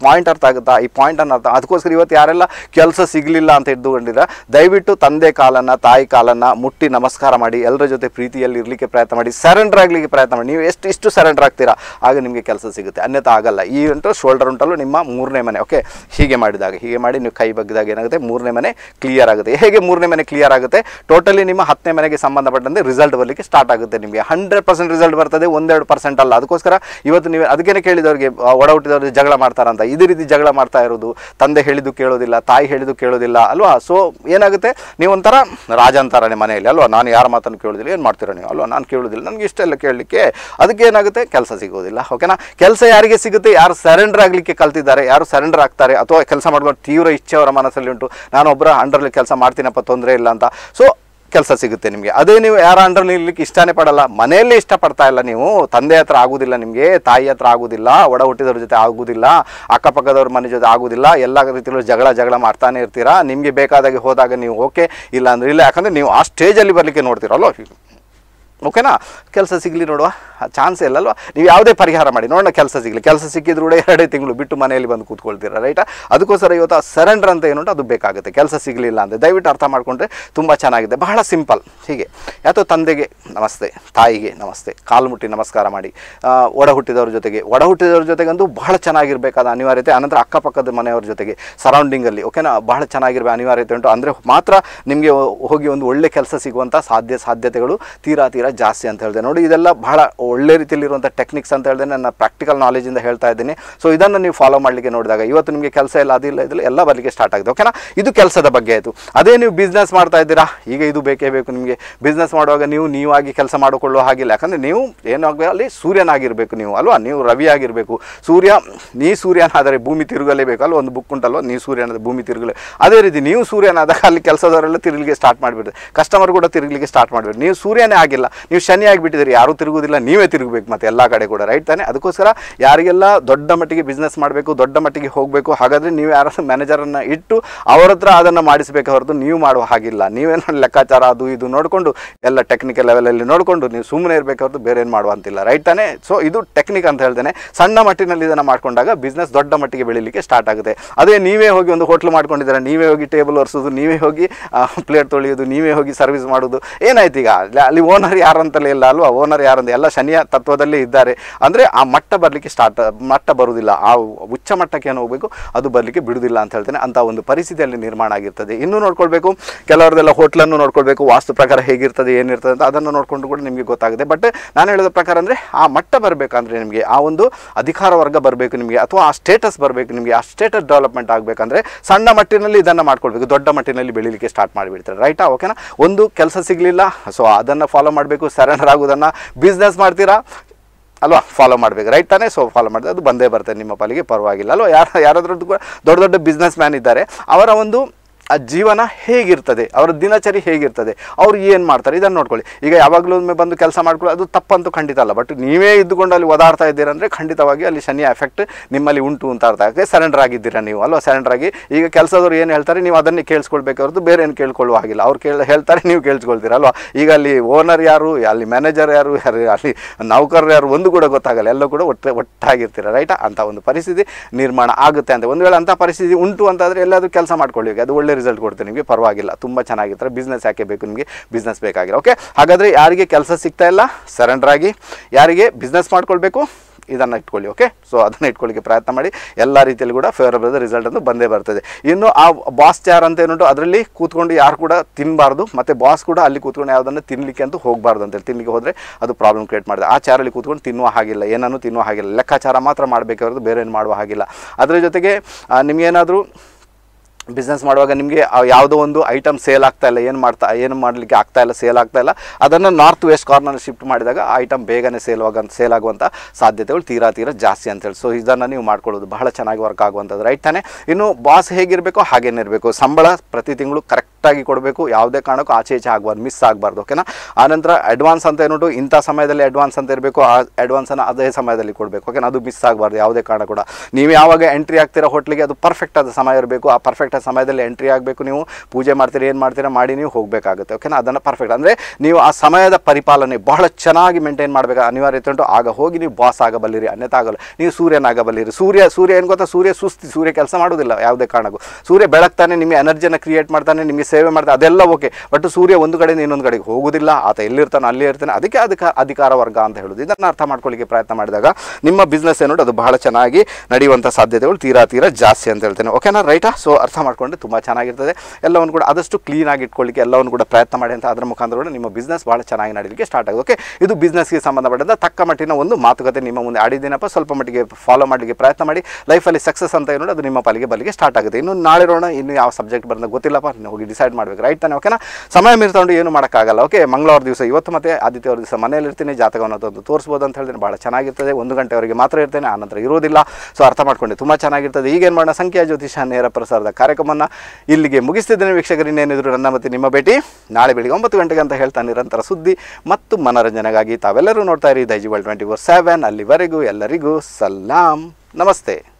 ಪಾಯಿಂಟ್ ಅರ್ಥ ಆಗುತ್ತಾ? ಈ ಪಾಯಿಂಟನ್ನು ಅರ್ಥ ಅದಕ್ಕೋಸ್ಕರ ಇವತ್ತು ಯಾರೆಲ್ಲ ಕೆಲಸ ಸಿಗಲಿಲ್ಲ ಅಂತ ಇದ್ದುಕೊಂಡಿದ್ರೆ ದಯವಿಟ್ಟು ತಂದೆ ಕಾಲನ್ನು, ತಾಯಿ ಕಾಲನ್ನು ಮುಟ್ಟಿ ನಮಸ್ಕಾರ ಮಾಡಿ ಎಲ್ಲರ ಜೊತೆ ಪ್ರೀತಿಯಲ್ಲಿ ಇರಲಿಕ್ಕೆ ಪ್ರಯತ್ನ ಮಾಡಿ ಸರೆಂಡರ್ ಆಗಲಿಕ್ಕೆ ಪ್ರಯತ್ನ ಮಾಡಿ, ನೀವು ಎಷ್ಟು ಇಷ್ಟು ಸರೆಂಡರ್ ಆಗ್ತೀರಾ, ಆಗ ನಿಮಗೆ ಕೆಲಸ ಸಿಗುತ್ತೆ. ಅನ್ಯथा ಆಗಲ್ಲ. ಈ ಉಂಟು ಶೋಲ್ಡರ್ ಉಂಟಲ್ಲೂ ನಿಮ್ಮ ಮೂರನೇ ಮನೆ ಓಕೆ ಹೀಗೆ ಮಾಡಿದಾಗ, ಹೀಗೆ ಮಾಡಿ ನೀವು ಕೈ ಬಗ್ಗಿದಾಗ ಏನಾಗುತ್ತೆ? ಮೂರನೇ ಮನೆ ಕ್ಲಿಯರ್ ಆಗುತ್ತೆ. ಹೇಗೆ ಮೂರನೇ ಮನೆ ಕ್ಲಿಯರ್ ಆಗುತ್ತೆ? ಟೋಟಲಿ ನಿಮ್ಮ ಹತ್ತನೇ ಮನೆಗೆ ಸಂಬಂಧಪಟ್ಟಂತೆ ರಿಸಲ್ಟ್ ಬರಲಿಕ್ಕೆ ಸ್ಟಾರ್ಟ್ ಆಗುತ್ತೆ ನಿಮಗೆ. ಹಂಡ್ರೆಡ್ ಪರ್ಸೆಂಟ್ ರಿಸಲ್ಟ್ ಬರ್ತದೆ, ಒಂದೆರಡು ಪರ್ಸೆಂಟ್ ಅಲ್ಲ. ಅದಕ್ಕೋಸ್ಕರ ಇವತ್ತು ನೀವು, ಅದಕ್ಕೇನೆ ಕೇಳಿದವ್ರಿಗೆ ಒಡ ಹುಟ್ಟಿದವ್ರಿಗೆ ಜಗಳ ಮಾಡ್ತಾರಂತ. ಇದೇ ರೀತಿ ಜಗಳ ಮಾಡ್ತಾ ಇರೋದು ತಂದೆ ಹೇಳಿದ್ದು ಕೇಳೋದಿಲ್ಲ, ತಾಯಿ ಹೇಳಿದ್ದು ಕೇಳೋದಿಲ್ಲ, ಅಲ್ವಾ? ಸೊ ಏನಾಗುತ್ತೆ? ನೀವು ಒಂಥರ ರಾಜ ಅಂತಾರೆ ಮನೆಯಲ್ಲಿ, ಅಲ್ವಾ? ನಾನು ಯಾರ ಮಾತನ್ನು ಕೇಳೋದಿಲ್ಲ, ಏನು ಮಾಡ್ತೀರಾ ನೀವು? ಅಲ್ವಾ? ನಾನು ಕೇಳೋದಿಲ್ಲ. ನನಗೆ ಇಷ್ಟೆಲ್ಲ ಕೇಳಲಿಕ್ಕೆ. ಅದಕ್ಕೆ ಏನಾಗುತ್ತೆ? ಕೆಲಸ ಸಿಗೋದಿಲ್ಲ. ಓಕೆನಾ ಕೆಲಸ ಯಾರಿಗೆ ಸಿಗುತ್ತೆ? ಯಾರು ಸರೆಂಡರ್ ಆಗಲಿಕ್ಕೆ ಕಲ್ತಿದ್ದಾರೆ? ಯಾರು ಸರೆಂಡರ್ ಆಗ್ತಾರೆ? ಅಥವಾ ಕೆಲಸ ಮಾಡ್ಕೊಂಡು ತೀವ್ರ ಇಚ್ಛೆ ಅವರ ಮನಸ್ಸಲ್ಲಿ ಉಂಟು. ನಾನು ಒಬ್ಬರ ಅಂಡರ್ಲಿ ಕೆಲಸ ಮಾಡ್ತೀನಪ್ಪ, ತೊಂದರೆ ಇಲ್ಲ ಅಂತ. ಸೊ ಕೆಲಸ ಸಿಗುತ್ತೆ ನಿಮಗೆ. ಅದೇ ನೀವು ಯಾರ ಅಂಡರ್ ನಿಲ್ಲಿಕ್ಕೆ ಇಷ್ಟನೇ ಪಡಲ್ಲ. ಮನೆಯಲ್ಲಿ ಇಷ್ಟಪಡ್ತಾ ಇಲ್ಲ ನೀವು. ತಂದೆ ಹತ್ರ ಆಗೋದಿಲ್ಲ ನಿಮಗೆ, ತಾಯಿ ಹತ್ರ ಆಗೋದಿಲ್ಲ, ಒಡ ಹುಟ್ಟಿದವ್ರ ಜೊತೆ ಆಗೋದಿಲ್ಲ, ಅಕ್ಕಪಕ್ಕದವ್ರ ಮನೆ ಜೊತೆ ಆಗೋದಿಲ್ಲ, ಎಲ್ಲ ರೀತಿಯಲ್ಲೂ ಜಗಳ ಜಗಳ ಮಾಡ್ತಾನೆ ಇರ್ತೀರಾ? ನಿಮಗೆ ಬೇಕಾದಾಗೆ ಹೋದಾಗ ನೀವು ಓಕೆ ಇಲ್ಲ ಅಂದ್ರೆ ಇಲ್ಲ. ಯಾಕಂದರೆ ನೀವು ಆ ಸ್ಟೇಜಲ್ಲಿ ಬರಲಿಕ್ಕೆ ನೋಡ್ತೀರಲ್ವ? ಓಕೆನಾ? ಕೆಲಸ ಸಿಗಲಿ ನೋಡುವ. ಚಾನ್ಸ್ ಇಲ್ಲಲ್ವ ನೀವು ಯಾವುದೇ ಪರಿಹಾರ ಮಾಡಿ. ನೋಡೋಣ ಕೆಲಸ ಸಿಗಲಿ. ಕೆಲಸ ಸಿಕ್ಕಿದ್ರು ಕೂಡ ಎರಡೇ ತಿಂಗಳು ಬಿಟ್ಟು ಮನೆಯಲ್ಲಿ ಬಂದು ಕೂತ್ಕೊಳ್ತೀರಾ, ರೈಟಾ? ಅದಕ್ಕೋಸ್ಕರ ಇವತ್ತು ಸರೆಂಡರ್ ಅಂತ ಏನುಂಟು ಅದು ಬೇಕಾಗುತ್ತೆ. ಕೆಲಸ ಸಿಗಲಿಲ್ಲ ಅಂದರೆ. ದಯವಿಟ್ಟು ಅರ್ಥ ಮಾಡಿಕೊಂಡ್ರೆ ತುಂಬ ಚೆನ್ನಾಗಿದೆ. ಬಹಳ ಸಿಂಪಲ್ ಹೀಗೆ. ಯಾತೋ ತಂದೆಗೆ ನಮಸ್ತೆ, ತಾಯಿಗೆ ನಮಸ್ತೆ, ಕಾಲು ಮುಟ್ಟಿ ನಮಸ್ಕಾರ ಮಾಡಿ. ಒಡ ಹುಟ್ಟಿದವ್ರ ಜೊತೆಗೆ. ಒಡ ಹುಟ್ಟಿದವ್ರ ಜೊತೆಗಂತೂ ಬಹಳ ಚೆನ್ನಾಗಿರಬೇಕಾದ ಅನಿವಾರ್ಯತೆ. ಅನಂತರ ಅಕ್ಕಪಕ್ಕದ ಮನೆಯವ್ರ ಜೊತೆಗೆ ಸರೌಂಡಿಂಗಲ್ಲಿ ಓಕೆನಾ? ಬಹಳ ಚೆನ್ನಾಗಿರಬೇಕು ಅನಿವಾರ್ಯತೆ ಉಂಟು. ಅಂದರೆ ಮಾತ್ರ ನಿಮಗೆ ಹೋಗಿ ಒಂದು ಒಳ್ಳೆ ಕೆಲಸ ಸಿಗುವಂಥ ಸಾಧ್ಯ, ಸಾಧ್ಯತೆಗಳು ತೀರಾ ತೀರಾ ಜಾಸ್ತಿ ಅಂತ ಹೇಳಿದೆ. ನೋಡಿ, ಇದೆಲ್ಲ ಬಹಳ ಒಳ್ಳೆ ರೀತಿಯಲ್ಲಿರುವಂಥ ಟೆಕ್ನಿಕ್ಸ್ ಅಂತ ಹೇಳಿದೆ ನನ್ನ ಪ್ರಾಕ್ಟಿಕಲ್ ನಾಲೆಜಿಂದ ಹೇಳ್ತಾ ಇದ್ದೀನಿ. ಸೊ ಇದನ್ನು ನೀವು ಫಾಲೋ ಮಾಡಲಿಕ್ಕೆ ನೋಡಿದಾಗ, ಇವತ್ತು ನಿಮಗೆ ಕೆಲಸ ಇಲ್ಲ ಅದಿಲ್ಲ ಇದಿಲ್ಲ ಎಲ್ಲ ಬರಲಿಕ್ಕೆ ಸ್ಟಾರ್ಟ್ ಆಗಿದೆ. ಓಕೆನಾ ಇದು ಕೆಲಸದ ಬಗ್ಗೆ ಆಯಿತು ಅದೇ ನೀವು ಬಿಸ್ನೆಸ್ ಮಾಡ್ತಾ ಇದ್ದೀರಾ? ಈಗ ಇದು ಬೇಕೇ ಬೇಕು ನಿಮಗೆ. ಬಿಸ್ನೆಸ್ ಮಾಡುವಾಗ ನೀವು, ನೀವಾಗಿ ಕೆಲಸ ಮಾಡಿಕೊಳ್ಳೋ ಹಾಗಿಲ್ಲ. ಯಾಕಂದರೆ ನೀವು ಏನಾಗಬೇಕು ಅಲ್ಲಿ ಸೂರ್ಯನಾಗಿರಬೇಕು ನೀವು, ಅಲ್ವಾ? ನೀವು ರವಿ ಆಗಿರಬೇಕು. ಸೂರ್ಯ, ನೀ ಸೂರ್ಯನಾದರೆ ಭೂಮಿ ತಿರುಗಲೇಬೇಕು. ಅಲ್ವಾ ಒಂದು ಬುಕ್ ಉಂಟಲ್ವ? ನೀವು ಸೂರ್ಯನಾದ ಭೂಮಿ ತಿರುಗಲೇ. ಅದೇ ರೀತಿ ನೀವು ಸೂರ್ಯನಾದಾಗ ಅಲ್ಲಿ ಕೆಲಸದವರೆಲ್ಲ ತಿರುಗಲಿಕ್ಕೆ ಸ್ಟಾರ್ಟ್ ಮಾಡಿಬಿಡ್ತಾರೆ ಕಸ್ಟಮರ್ ಕೂಡ ತಿರುಗಲಿಕ್ಕೆ ಸ್ಟಾರ್ಟ್ ಮಾಡಿಬಿಡಿ ನೀವು ಸೂರ್ಯನೇ ಆಗಿಲ್ಲ. ನೀವು ಶನಿ ಆಗಿಬಿಟ್ಟಿದ್ದೀರಿ, ಯಾರೂ ತಿರುಗುವುದಿಲ್ಲ, ನೀವೇ ತಿರುಗಬೇಕು ಮತ್ತೆ ಎಲ್ಲ ಕಡೆ ಕೂಡ ರೈಟ್ ತಾನೆ? ಅದಕ್ಕೋಸ್ಕರ ಯಾರಿಗೆಲ್ಲ ದೊಡ್ಡ ಮಟ್ಟಿಗೆ ಬಿಸ್ನೆಸ್ ಮಾಡಬೇಕು, ದೊಡ್ಡ ಮಟ್ಟಿಗೆ ಹೋಗಬೇಕು, ಹಾಗಾದರೆ ನೀವು ಯಾರ ಮ್ಯಾನೇಜರನ್ನು ಇಟ್ಟು ಅವ್ರ ಹತ್ರ ಅದನ್ನು ಮಾಡಿಸಬೇಕು ಹೊರತು ನೀವು ಮಾಡುವ ಹಾಗಿಲ್ಲ. ನೀವೇನೋ ಲೆಕ್ಕಾಚಾರ, ಅದು ಇದು ನೋಡಿಕೊಂಡು, ಎಲ್ಲ ಟೆಕ್ನಿಕಲ್ ಲೆವೆಲಲ್ಲಿ ನೋಡಿಕೊಂಡು ನೀವು ಸುಮ್ಮನೆ ಇರಬೇಕು ಹೊರತು ಬೇರೆ ಏನು ಮಾಡುವಂತಿಲ್ಲ ರೈಟ್ ತಾನೆ? ಸೊ ಇದು ಟೆಕ್ನಿಕ್ ಅಂತ ಹೇಳ್ತೇನೆ. ಸಣ್ಣ ಮಟ್ಟಿನಲ್ಲಿ ಇದನ್ನು ಮಾಡ್ಕೊಂಡಾಗ ಬಿಸ್ನೆಸ್ ದೊಡ್ಡ ಮಟ್ಟಿಗೆ ಬೆಳೀಲಿಕ್ಕೆ ಸ್ಟಾರ್ಟ್ ಆಗುತ್ತೆ. ಅದೇ ನೀವೇ ಹೋಗಿ ಒಂದು ಹೋಟ್ಲು ಮಾಡ್ಕೊಂಡಿದ್ದೀರಾ, ನೀವೇ ಹೋಗಿ ಟೇಬಲ್ ಒರೆಸೋದು ನೀವೇ ಹೋಗಿ ಪ್ಲೇಟ್ ತೊಳೆಯೋದು ನೀವೇ ಹೋಗಿ ಸರ್ವಿಸ್ ಮಾಡೋದು ಏನಾಯ್ತು ಈಗ? ಅಲ್ಲಿ ಓನರ್ ಯಾರಂತಲೇ ಇಲ್ಲ ಅಲ್ವಾ? ಓನರ್ ಯಾರಂತ, ಎಲ್ಲ ಶನಿಯ ತತ್ವದಲ್ಲಿ ಇದ್ದಾರೆ. ಅಂದರೆ ಆ ಮಟ್ಟ ಬರಲಿಕ್ಕೆ ಸ್ಟಾರ್ಟ್ ಮಟ್ಟ ಬರುವುದಿಲ್ಲ. ಆ ಉಚ್ಚ ಮಟ್ಟಕ್ಕೆ ಏನು ಹೋಗಬೇಕು? ಅದು ಬರಲಿಕ್ಕೆ ಬಿಡುವುದಿಲ್ಲ ಅಂತ ಹೇಳ್ತೇನೆ. ಅಂತ ಒಂದು ಪರಿಸ್ಥಿತಿಯಲ್ಲಿ ನಿರ್ಮಾಣ ಆಗಿರ್ತದೆ. ಇನ್ನೂ ನೋಡ್ಕೊಳ್ಬೇಕು. ಕೆಲವರದೆಲ್ಲ ಹೋಟ್ಲನ್ನು ನೋಡ್ಕೊಳ್ಬೇಕು. ವಾಸ್ತು ಪ್ರಕಾರ ಹೇಗಿರ್ತದೆ, ಏನಿರ್ತದೆ ಅಂತ ಅದನ್ನು ನೋಡಿಕೊಂಡು ಕೂಡ ನಿಮಗೆ ಗೊತ್ತಾಗುತ್ತೆ. ಬಟ್ ನಾನು ಹೇಳಿದ ಪ್ರಕಾರ ಅಂದರೆ ಆ ಮಟ್ಟ ಬರಬೇಕಂದ್ರೆ ನಿಮಗೆ, ಆ ಒಂದು ಅಧಿಕಾರ ವರ್ಗ ಬರಬೇಕು ನಿಮಗೆ, ಅಥವಾ ಆ ಸ್ಟೇಟಸ್ ಬರಬೇಕು ನಿಮಗೆ, ಆ ಸ್ಟೇಟಸ್ ಡೆವಲಪ್ಮೆಂಟ್ ಆಗಬೇಕಂದ್ರೆ ಸಣ್ಣ ಮಟ್ಟಿನಲ್ಲಿ ಇದನ್ನು ಮಾಡ್ಕೊಳ್ಬೇಕು. ದೊಡ್ಡ ಮಟ್ಟಿನಲ್ಲಿ ಬೆಳಿಲಿಕ್ಕೆ ಸ್ಟಾರ್ಟ್ ಮಾಡಿಬಿಡ್ತಾರೆ. ರೈಟಾ ಓಕೆನಾ ಒಂದು ಕೆಲಸ ಸಿಗಲಿಲ್ಲ. ಸೊ ಅದನ್ನು ಫಾಲೋ ಮಾಡಬೇಕು. ಸರೆಂಡರ್ ಆಗೋದನ್ನು ಬಿಸ್ನೆಸ್ ಮಾಡ್ತೀರಾ? ಅಲ್ವಾ? ಫಾಲೋ ಮಾಡಬೇಕು ರೈಟ್ ತಾನೇ? ಸೊ ಫಾಲೋ ಮಾಡಿದ್ರೆ ಅದು ಬಂದೇ ಬರ್ತದೆ ನಿಮ್ಮ ಪಾಲಿಗೆ ಪರವಾಗಿಲ್ಲ. ಅಲ್ವಾ? ಯಾರು, ಯಾರಾದ್ರೂ ದೊಡ್ಡ ದೊಡ್ಡ ಬಿಸ್ನೆಸ್ ಮ್ಯಾನ್ ಇದ್ದಾರೆ, ಅವರ ಒಂದು ಆ ಜೀವನ ಹೇಗಿರ್ತದೆ, ಅವರ ದಿನಚರಿ ಹೇಗಿರ್ತದೆ, ಅವ್ರು ಏನು ಮಾಡ್ತಾರೆ, ಇದನ್ನು ನೋಡ್ಕೊಳ್ಳಿ. ಈಗ ಯಾವಾಗಲೂ ಒಮ್ಮೆ ಬಂದು ಕೆಲಸ ಮಾಡ್ಕೊಳ್ಳಿ, ಅದು ತಪ್ಪಂತೂ ಖಂಡಿತ ಅಲ್ಲ. ಬಟ್ ನೀವೇ ಇದ್ದುಕೊಂಡು ಅಲ್ಲಿ ಓದಾಡ್ತಾ ಇದ್ದೀರಂದರೆ ಖಂಡಿತವಾಗಿ ಅಲ್ಲಿ ಶನಿ ಎಫೆಕ್ಟ್ ನಿಮ್ಮಲ್ಲಿ ಉಂಟು ಅಂತ ಅರ್ಥ ಆಗ್ತದೆ ಸರೆಂಡರ್ ಆಗಿದ್ದೀರಾ ನೀವು, ಅಲ್ವಾ? ಸರೆಂಡರ್ ಆಗಿ ಈಗ ಕೆಲಸದವ್ರು ಏನು ಹೇಳ್ತಾರೆ, ನೀವು ಅದನ್ನೇ ಕೇಳಿಸ್ಕೊಳ್ಬೇಕು ಹೊರತು ಬೇರೆ ಏನು ಕೇಳ್ಕೊಳ್ಳುವ ಹಾಗಿಲ್ಲ. ಅವ್ರು ಕೇಳ, ಹೇಳ್ತಾರೆ, ನೀವು ಕೇಳಿಸ್ಕೊಳ್ತೀರ, ಅಲ್ವಾ? ಈಗ ಅಲ್ಲಿ ಓನರ್ ಯಾರು, ಅಲ್ಲಿ ಮ್ಯಾನೇಜರ್ ಯಾರು ಯಾರು, ಅಲ್ಲಿ ನೌಕರರು ಯಾರು, ಒಂದು ಕೂಡ ಗೊತ್ತಾಗಲ್ಲ. ಎಲ್ಲ ಕೂಡ ಒಟ್ಟೆ, ಒಟ್ಟಾಗಿರ್ತೀರ, ರೈಟಾ? ಅಂತ ಒಂದು ಪರಿಸ್ಥಿತಿ ನಿರ್ಮಾಣ ಆಗುತ್ತೆ ಅಂತ. ಒಂದು ವೇಳೆ ಅಂಥ ಪರಿಸ್ಥಿತಿ ಉಂಟು ಅಂತಾದರೆ ಎಲ್ಲಾದರೂ ಕೆಲಸ ಮಾಡ್ಕೊಳ್ಳಿ. ಅದು ಒಳ್ಳೆ ರಿಸಲ್ಟ್ ಕೊಡ್ತೀನಿ ನಿಮಗೆ. ಪರವಾಗಿಲ್ಲ. ತುಂಬ ಚೆನ್ನಾಗಿರ್ತಾರೆ. ಬಿಸ್ನೆಸ್ ಯಾಕೆ ಬೇಕು ನಿಮಗೆ? ಬಿಸ್ನೆಸ್ ಬೇಕಾಗಿಲ್ಲ. ಓಕೆ ಹಾಗಾದರೆ ಯಾರಿಗೆ ಕೆಲಸ ಸಿಗ್ತಾ ಇಲ್ಲ ಸರೆಂಡರ್ ಆಗಿ, ಯಾರಿಗೆ ಬಿಸ್ನೆಸ್ ಮಾಡ್ಕೊಳ್ಬೇಕು, ಇದನ್ನು ಇಟ್ಕೊಳ್ಳಿ ಓಕೆ ಸೊ ಅದನ್ನು ಇಟ್ಕೊಳ್ಳಿಕ್ಕೆ ಪ್ರಯತ್ನ ಮಾಡಿ. ಎಲ್ಲ ರೀತಿಯಲ್ಲಿ ಕೂಡ ಫೇವರಬಲ್ ರಿಸಲ್ಟ್ ಅಂತ ಬಂದೇ ಬರ್ತದೆ. ಇನ್ನು ಆ ಬಾಸ್ ಚಾರ್ ಅಂತ ಏನುಂಟು, ಅದರಲ್ಲಿ ಕೂತ್ಕೊಂಡು ಯಾರು ಕೂಡ ತಿನ್ನಬಾರ್ದು ಮತ್ತು ಬಾಸ್ ಕೂಡ ಅಲ್ಲಿ ಕೂತ್ಕೊಂಡು ಯಾವುದನ್ನು ತಿನ್ನಲಿಕ್ಕೆ ಅಂತೂ ಹೋಗಬಾರ್ದು ಅಂತೇಳಿ ತಿನ್ನಲಿಕ್ಕೆ ಹೋದರೆ ಅದು ಪ್ರಾಬ್ಲಮ್ ಕ್ರಿಯೇಟ್ ಮಾಡಿದೆ ಆ ಚಾರಲ್ಲಿ ಕೂತ್ಕೊಂಡು ತಿನ್ನುವ ಹಾಗಿಲ್ಲ, ಏನನ್ನು ತಿನ್ನುವ ಹಾಗಿಲ್ಲ. ಲೆಕ್ಕಾಚಾರ ಮಾತ್ರ ಮಾಡಬೇಕಾದ್ರೆ ಬೇರೆ ಏನು ಮಾಡುವ ಹಾಗಿಲ್ಲ. ಅದರ ಜೊತೆಗೆ ನಿಮಗೇನಾದರೂ ಬಿಸ್ನೆಸ್ ಮಾಡುವಾಗ ನಿಮಗೆ ಯಾವುದೋ ಒಂದು ಐಟಮ್ ಸೇಲ್ ಆಗ್ತಾ ಇಲ್ಲ, ಏನು ಮಾಡ್ತಾ, ಏನು ಮಾಡಲಿಕ್ಕೆ ಆಗ್ತಾ ಇಲ್ಲ ಸೇಲ್ ಆಗ್ತಾ ಇಲ್ಲ, ಅದನ್ನು ನಾರ್ತ್ ವೆಸ್ಟ್ ಕಾರ್ನರ್ ಶಿಫ್ಟ್ ಮಾಡಿದಾಗ ಆ ಐಟಮ್ ಬೇಗನೆ ಸೇಲ್ ಆಗ ಸೇಲ್ ಆಗುವಂಥ ಸಾಧ್ಯತೆಗಳು ತೀರಾ ತೀರಾ ಜಾಸ್ತಿ ಅಂತೇಳಿ ಸೊ ಇದನ್ನು ನೀವು ಮಾಡ್ಕೊಳ್ಳೋದು ಬಹಳ ಚೆನ್ನಾಗಿ ವರ್ಕ್ ಆಗುವಂಥದ್ದು ರೈಟ್ ತಾನೇ? ಇನ್ನು ಬಾಸ್ ಹೇಗಿರಬೇಕು ಹಾಗೇನೇ ಇರಬೇಕು. ಸಂಬಳ ಪ್ರತಿ ತಿಂಗಳು ಕರೆಕ್ಟಾಗಿ ಕೊಡಬೇಕು. ಯಾವುದೇ ಕಾರಣಕ್ಕೂ ಆಚೆ ಈಚೆ ಆಗಬಾರ್ದು ಮಿಸ್ ಆಗಬಾರ್ದು ಓಕೆನಾ ಆನಂತರ ಅಡ್ವಾನ್ಸ್ ಅಂತ ಏನುಂಟು, ಇಂಥ ಸಮಯದಲ್ಲಿ ಅಡ್ವಾನ್ಸ್ ಅಂತ ಇರಬೇಕು, ಆ ಅಡ್ವಾನ್ಸನ್ನು ಅದೇ ಸಮಯದಲ್ಲಿ ಕೊಡಬೇಕು ಓಕೆನಾ ಅದು ಮಿಸ್ ಆಗಬಾರ್ದು, ಯಾವುದೇ ಕಾರಣ ಕೂಡ. ನೀವು ಯಾವಾಗ ಎಂಟ್ರಿ ಆಗ್ತಿರೋ ಹೋಟ್ಲಿಗೆ ಅದು ಪರ್ಫೆಕ್ಟ್ ಆದ ಸಮಯ ಇರಬೇಕು. ಆ ಪರ್ಫೆಕ್ಟ್ ಆದ ಸಮಯದಲ್ಲಿ ಎಂಟ್ರಿ ಆಗಬೇಕು ನೀವು, ಪೂಜೆ ಮಾಡ್ತೀರಿ, ಏನು ಮಾಡ್ತೀರಾ ಮಾಡಿ ನೀವು ಹೋಗಬೇಕಾಗುತ್ತೆ ಓಕೆನಾ ಅದನ್ನು ಪರ್ಫೆಕ್ಟ್ ಅಂದರೆ ನೀವು ಆ ಸಮಯದ ಪರಿಪಾಲನೆ ಬಹಳ ಚೆನ್ನಾಗಿ ಮೇಂಟೈನ್ ಮಾಡಬೇಕು. ಅನಿವಾರ್ಯತೆ ಉಂಟು. ಆಗ ಹೋಗಿ ನೀವು ಬಾಸ್ ಆಗಬಲ್ಲಿರಿ. ಅನ್ಯತಾ ಆಗಲ್ಲ. ನೀವು ಸೂರ್ಯನಾಗಬಲ್ಲಿರಿ ಸೂರ್ಯ ಸೂರ್ಯ ಏನು ಗೊತ್ತಾ? ಸೂರ್ಯ ಸುಸ್ತಿ, ಸೂರ್ಯ ಕೆಲಸ ಮಾಡೋದಿಲ್ಲ ಯಾವುದೇ ಕಾರಣಕ್ಕೂ. ಸೂರ್ಯ ಬೆಳಗ್ತಾನೆ, ನಿಮಗೆ ಎನರ್ಜಿನ ಕ್ರಿಯೇಟ್ ಮಾಡ್ತಾನೆ, ನಿಮಗೆ ಸೇವೆ ಮಾಡ್ತಾನೆ, ಅದೆಲ್ಲ ಓಕೆ ಬಟ್ ಸೂರ್ಯ ಒಂದು ಕಡೆಯಿಂದ ಇನ್ನೊಂದು ಕಡೆಗೆ ಹೋಗೋದಿಲ್ಲ. ಆತ ಎಲ್ಲಿರ್ತಾನೆ, ಅಲ್ಲೇ ಇರ್ತಾನೆ. ಅದಕ್ಕೆ ಅದಕ್ಕೆ ಅಧಿಕಾರ ವರ್ಗ ಅಂತ ಹೇಳೋದು. ಇದನ್ನು ಅರ್ಥ ಮಾಡ್ಕೊಳ್ಳಿಕ್ಕೆ ಪ್ರಯತ್ನ ಮಾಡಿದಾಗ ನಿಮ್ಮ ಬಿಸ್ನೆಸ್ ಏನು ಅದು ಬಹಳ ಚೆನ್ನಾಗಿ ನಡೆಯುವಂಥ ಸಾಧ್ಯತೆಗಳು ತೀರಾ ತೀರಾ ಜಾಸ್ತಿ ಅಂತ ಹೇಳ್ತೇನೆ. ಓಕೆನಾ ರೈಟಾ ಸೊ ಅರ್ಥ ಮಾಡ್ಕೊಂಡ್ರೆ ತುಂಬ ಚೆನ್ನಾಗಿರ್ತದೆ. ಎಲ್ಲವನ್ನು ಕೂಡ ಆದಷ್ಟು ಕ್ಲೀನಾಗಿ ಇಟ್ಕೊಳ್ಳಿಕ್ಕೆ ಎಲ್ಲವನ್ನು ಕೂಡ ಪ್ರಯತ್ನ ಮಾಡಿ ಅಂತ ಅದರ ಮುಖಾಂತರ ಕೂಡ ನಿಮ್ಮ ಬಿಸ್ನೆಸ್ ಭಾಳ ಚೆನ್ನಾಗಿ ನಡೀಲಿಕ್ಕೆ ಸ್ಟಾರ್ಟ್ ಆಗುತ್ತೆ. ಓಕೆ ಇದು ಬಿಸ್ನೆಸ್ಗೆ ಸಂಬಂಧಪಟ್ಟಂಥ ತಕ್ಕ ಮಟ್ಟಿನ ಒಂದು ಮಾತುಕತೆ ನಿಮ್ಮ ಮುಂದೆ ಆಡಿದ್ದೀನಪ್ಪ. ಸ್ವಲ್ಪ ಮಟ್ಟಿಗೆ ಫಾಲೋ ಮಾಡಲಿಕ್ಕೆ ಪ್ರಯತ್ನ ಮಾಡಿ. ಲೈಫಲ್ಲಿ ಸಕ್ಸಸ್ ಅಂತ ಏನೋ ಅದು ನಿಮ್ಮ ಪಾಲಿಗೆ ಬಲಿಗೆ ಸ್ಟಾರ್ಟ್ ಆಗುತ್ತೆ. ಇನ್ನು ನಾಳೆ ನೋಡೋಣ ಇನ್ನು ಯಾವ ಸಬ್ಜೆಕ್ಟ್ ಬಂದ ಗೊತ್ತಿಲ್ಲಪ್ಪ. ನೀವು ಹೋಗಿ ಡಿಸೈಡ್ ಮಾಡಬೇಕು. ರೈಟ್ ತಾನೆ? ಓಕೆನಾ ಸಮಯ ಮೀರ್ಕೊಂಡು ಏನು ಮಾಡೋಕ್ಕಾಗಲ್ಲ. ಓಕೆ ಮಂಗಳವಾರ ದಿವಸ, ಇವತ್ತು ಮತ್ತೆ ಆದಿತ್ಯವಾರ ದಿವಸ ಮನೆಯಲ್ಲಿ ಇರ್ತೀನಿ. ಜಾತಕವನ್ನು ತಂದು ತೋರಿಸ್ಬೋದು ಅಂತ ಹೇಳಿದ್ರೆ ಭಾಳ ಚೆನ್ನಾಗಿರ್ತದೆ. ಒಂದು ಗಂಟೆವರೆಗೆ ಮಾತ್ರ ಇರ್ತೇನೆ. ಆನಂತರ ಇರೋದಿಲ್ಲ. ಸೊ ಅರ್ಥ ಮಾಡ್ಕೊಂಡು. ತುಂಬ ಚೆನ್ನಾಗಿರ್ತದೆ. ಈಗೇನು ಮಾಡೋಣ? ಸಂಖ್ಯಾ ಜ್ಯೋತಿಷ ನೇರ ಪ್ರಸಾರದ ಕಾರ್ಯಕ್ರಮವನ್ನು ಇಲ್ಲಿಗೆ ಮುಗಿಸ್ತಿದ್ದೇನೆ. ವೀಕ್ಷಕರು ಇನ್ನೇನಿದ್ರು ನನ್ನ ಮತ್ತೆ ನಿಮ್ಮ ಭೇಟಿ. ನಾಳೆ ಬೆಳಿಗ್ಗೆ ಒಂಬತ್ತು ಗಂಟೆಗೆ ಅಂತ ಹೇಳ್ತಾ ನಿರಂತರ ಸುದ್ದಿ ಮತ್ತು ಮನೋರಂಜನೆಗಾಗಿ ತಾವೆಲ್ಲರೂ ನೋಡ್ತಾ ಇರಿ. Daiji world twenty four seven. ಅಲ್ಲಿವರೆಗೂ ಎಲ್ಲರಿಗೂ ಸಲಾಂ ನಮಸ್ತೆ.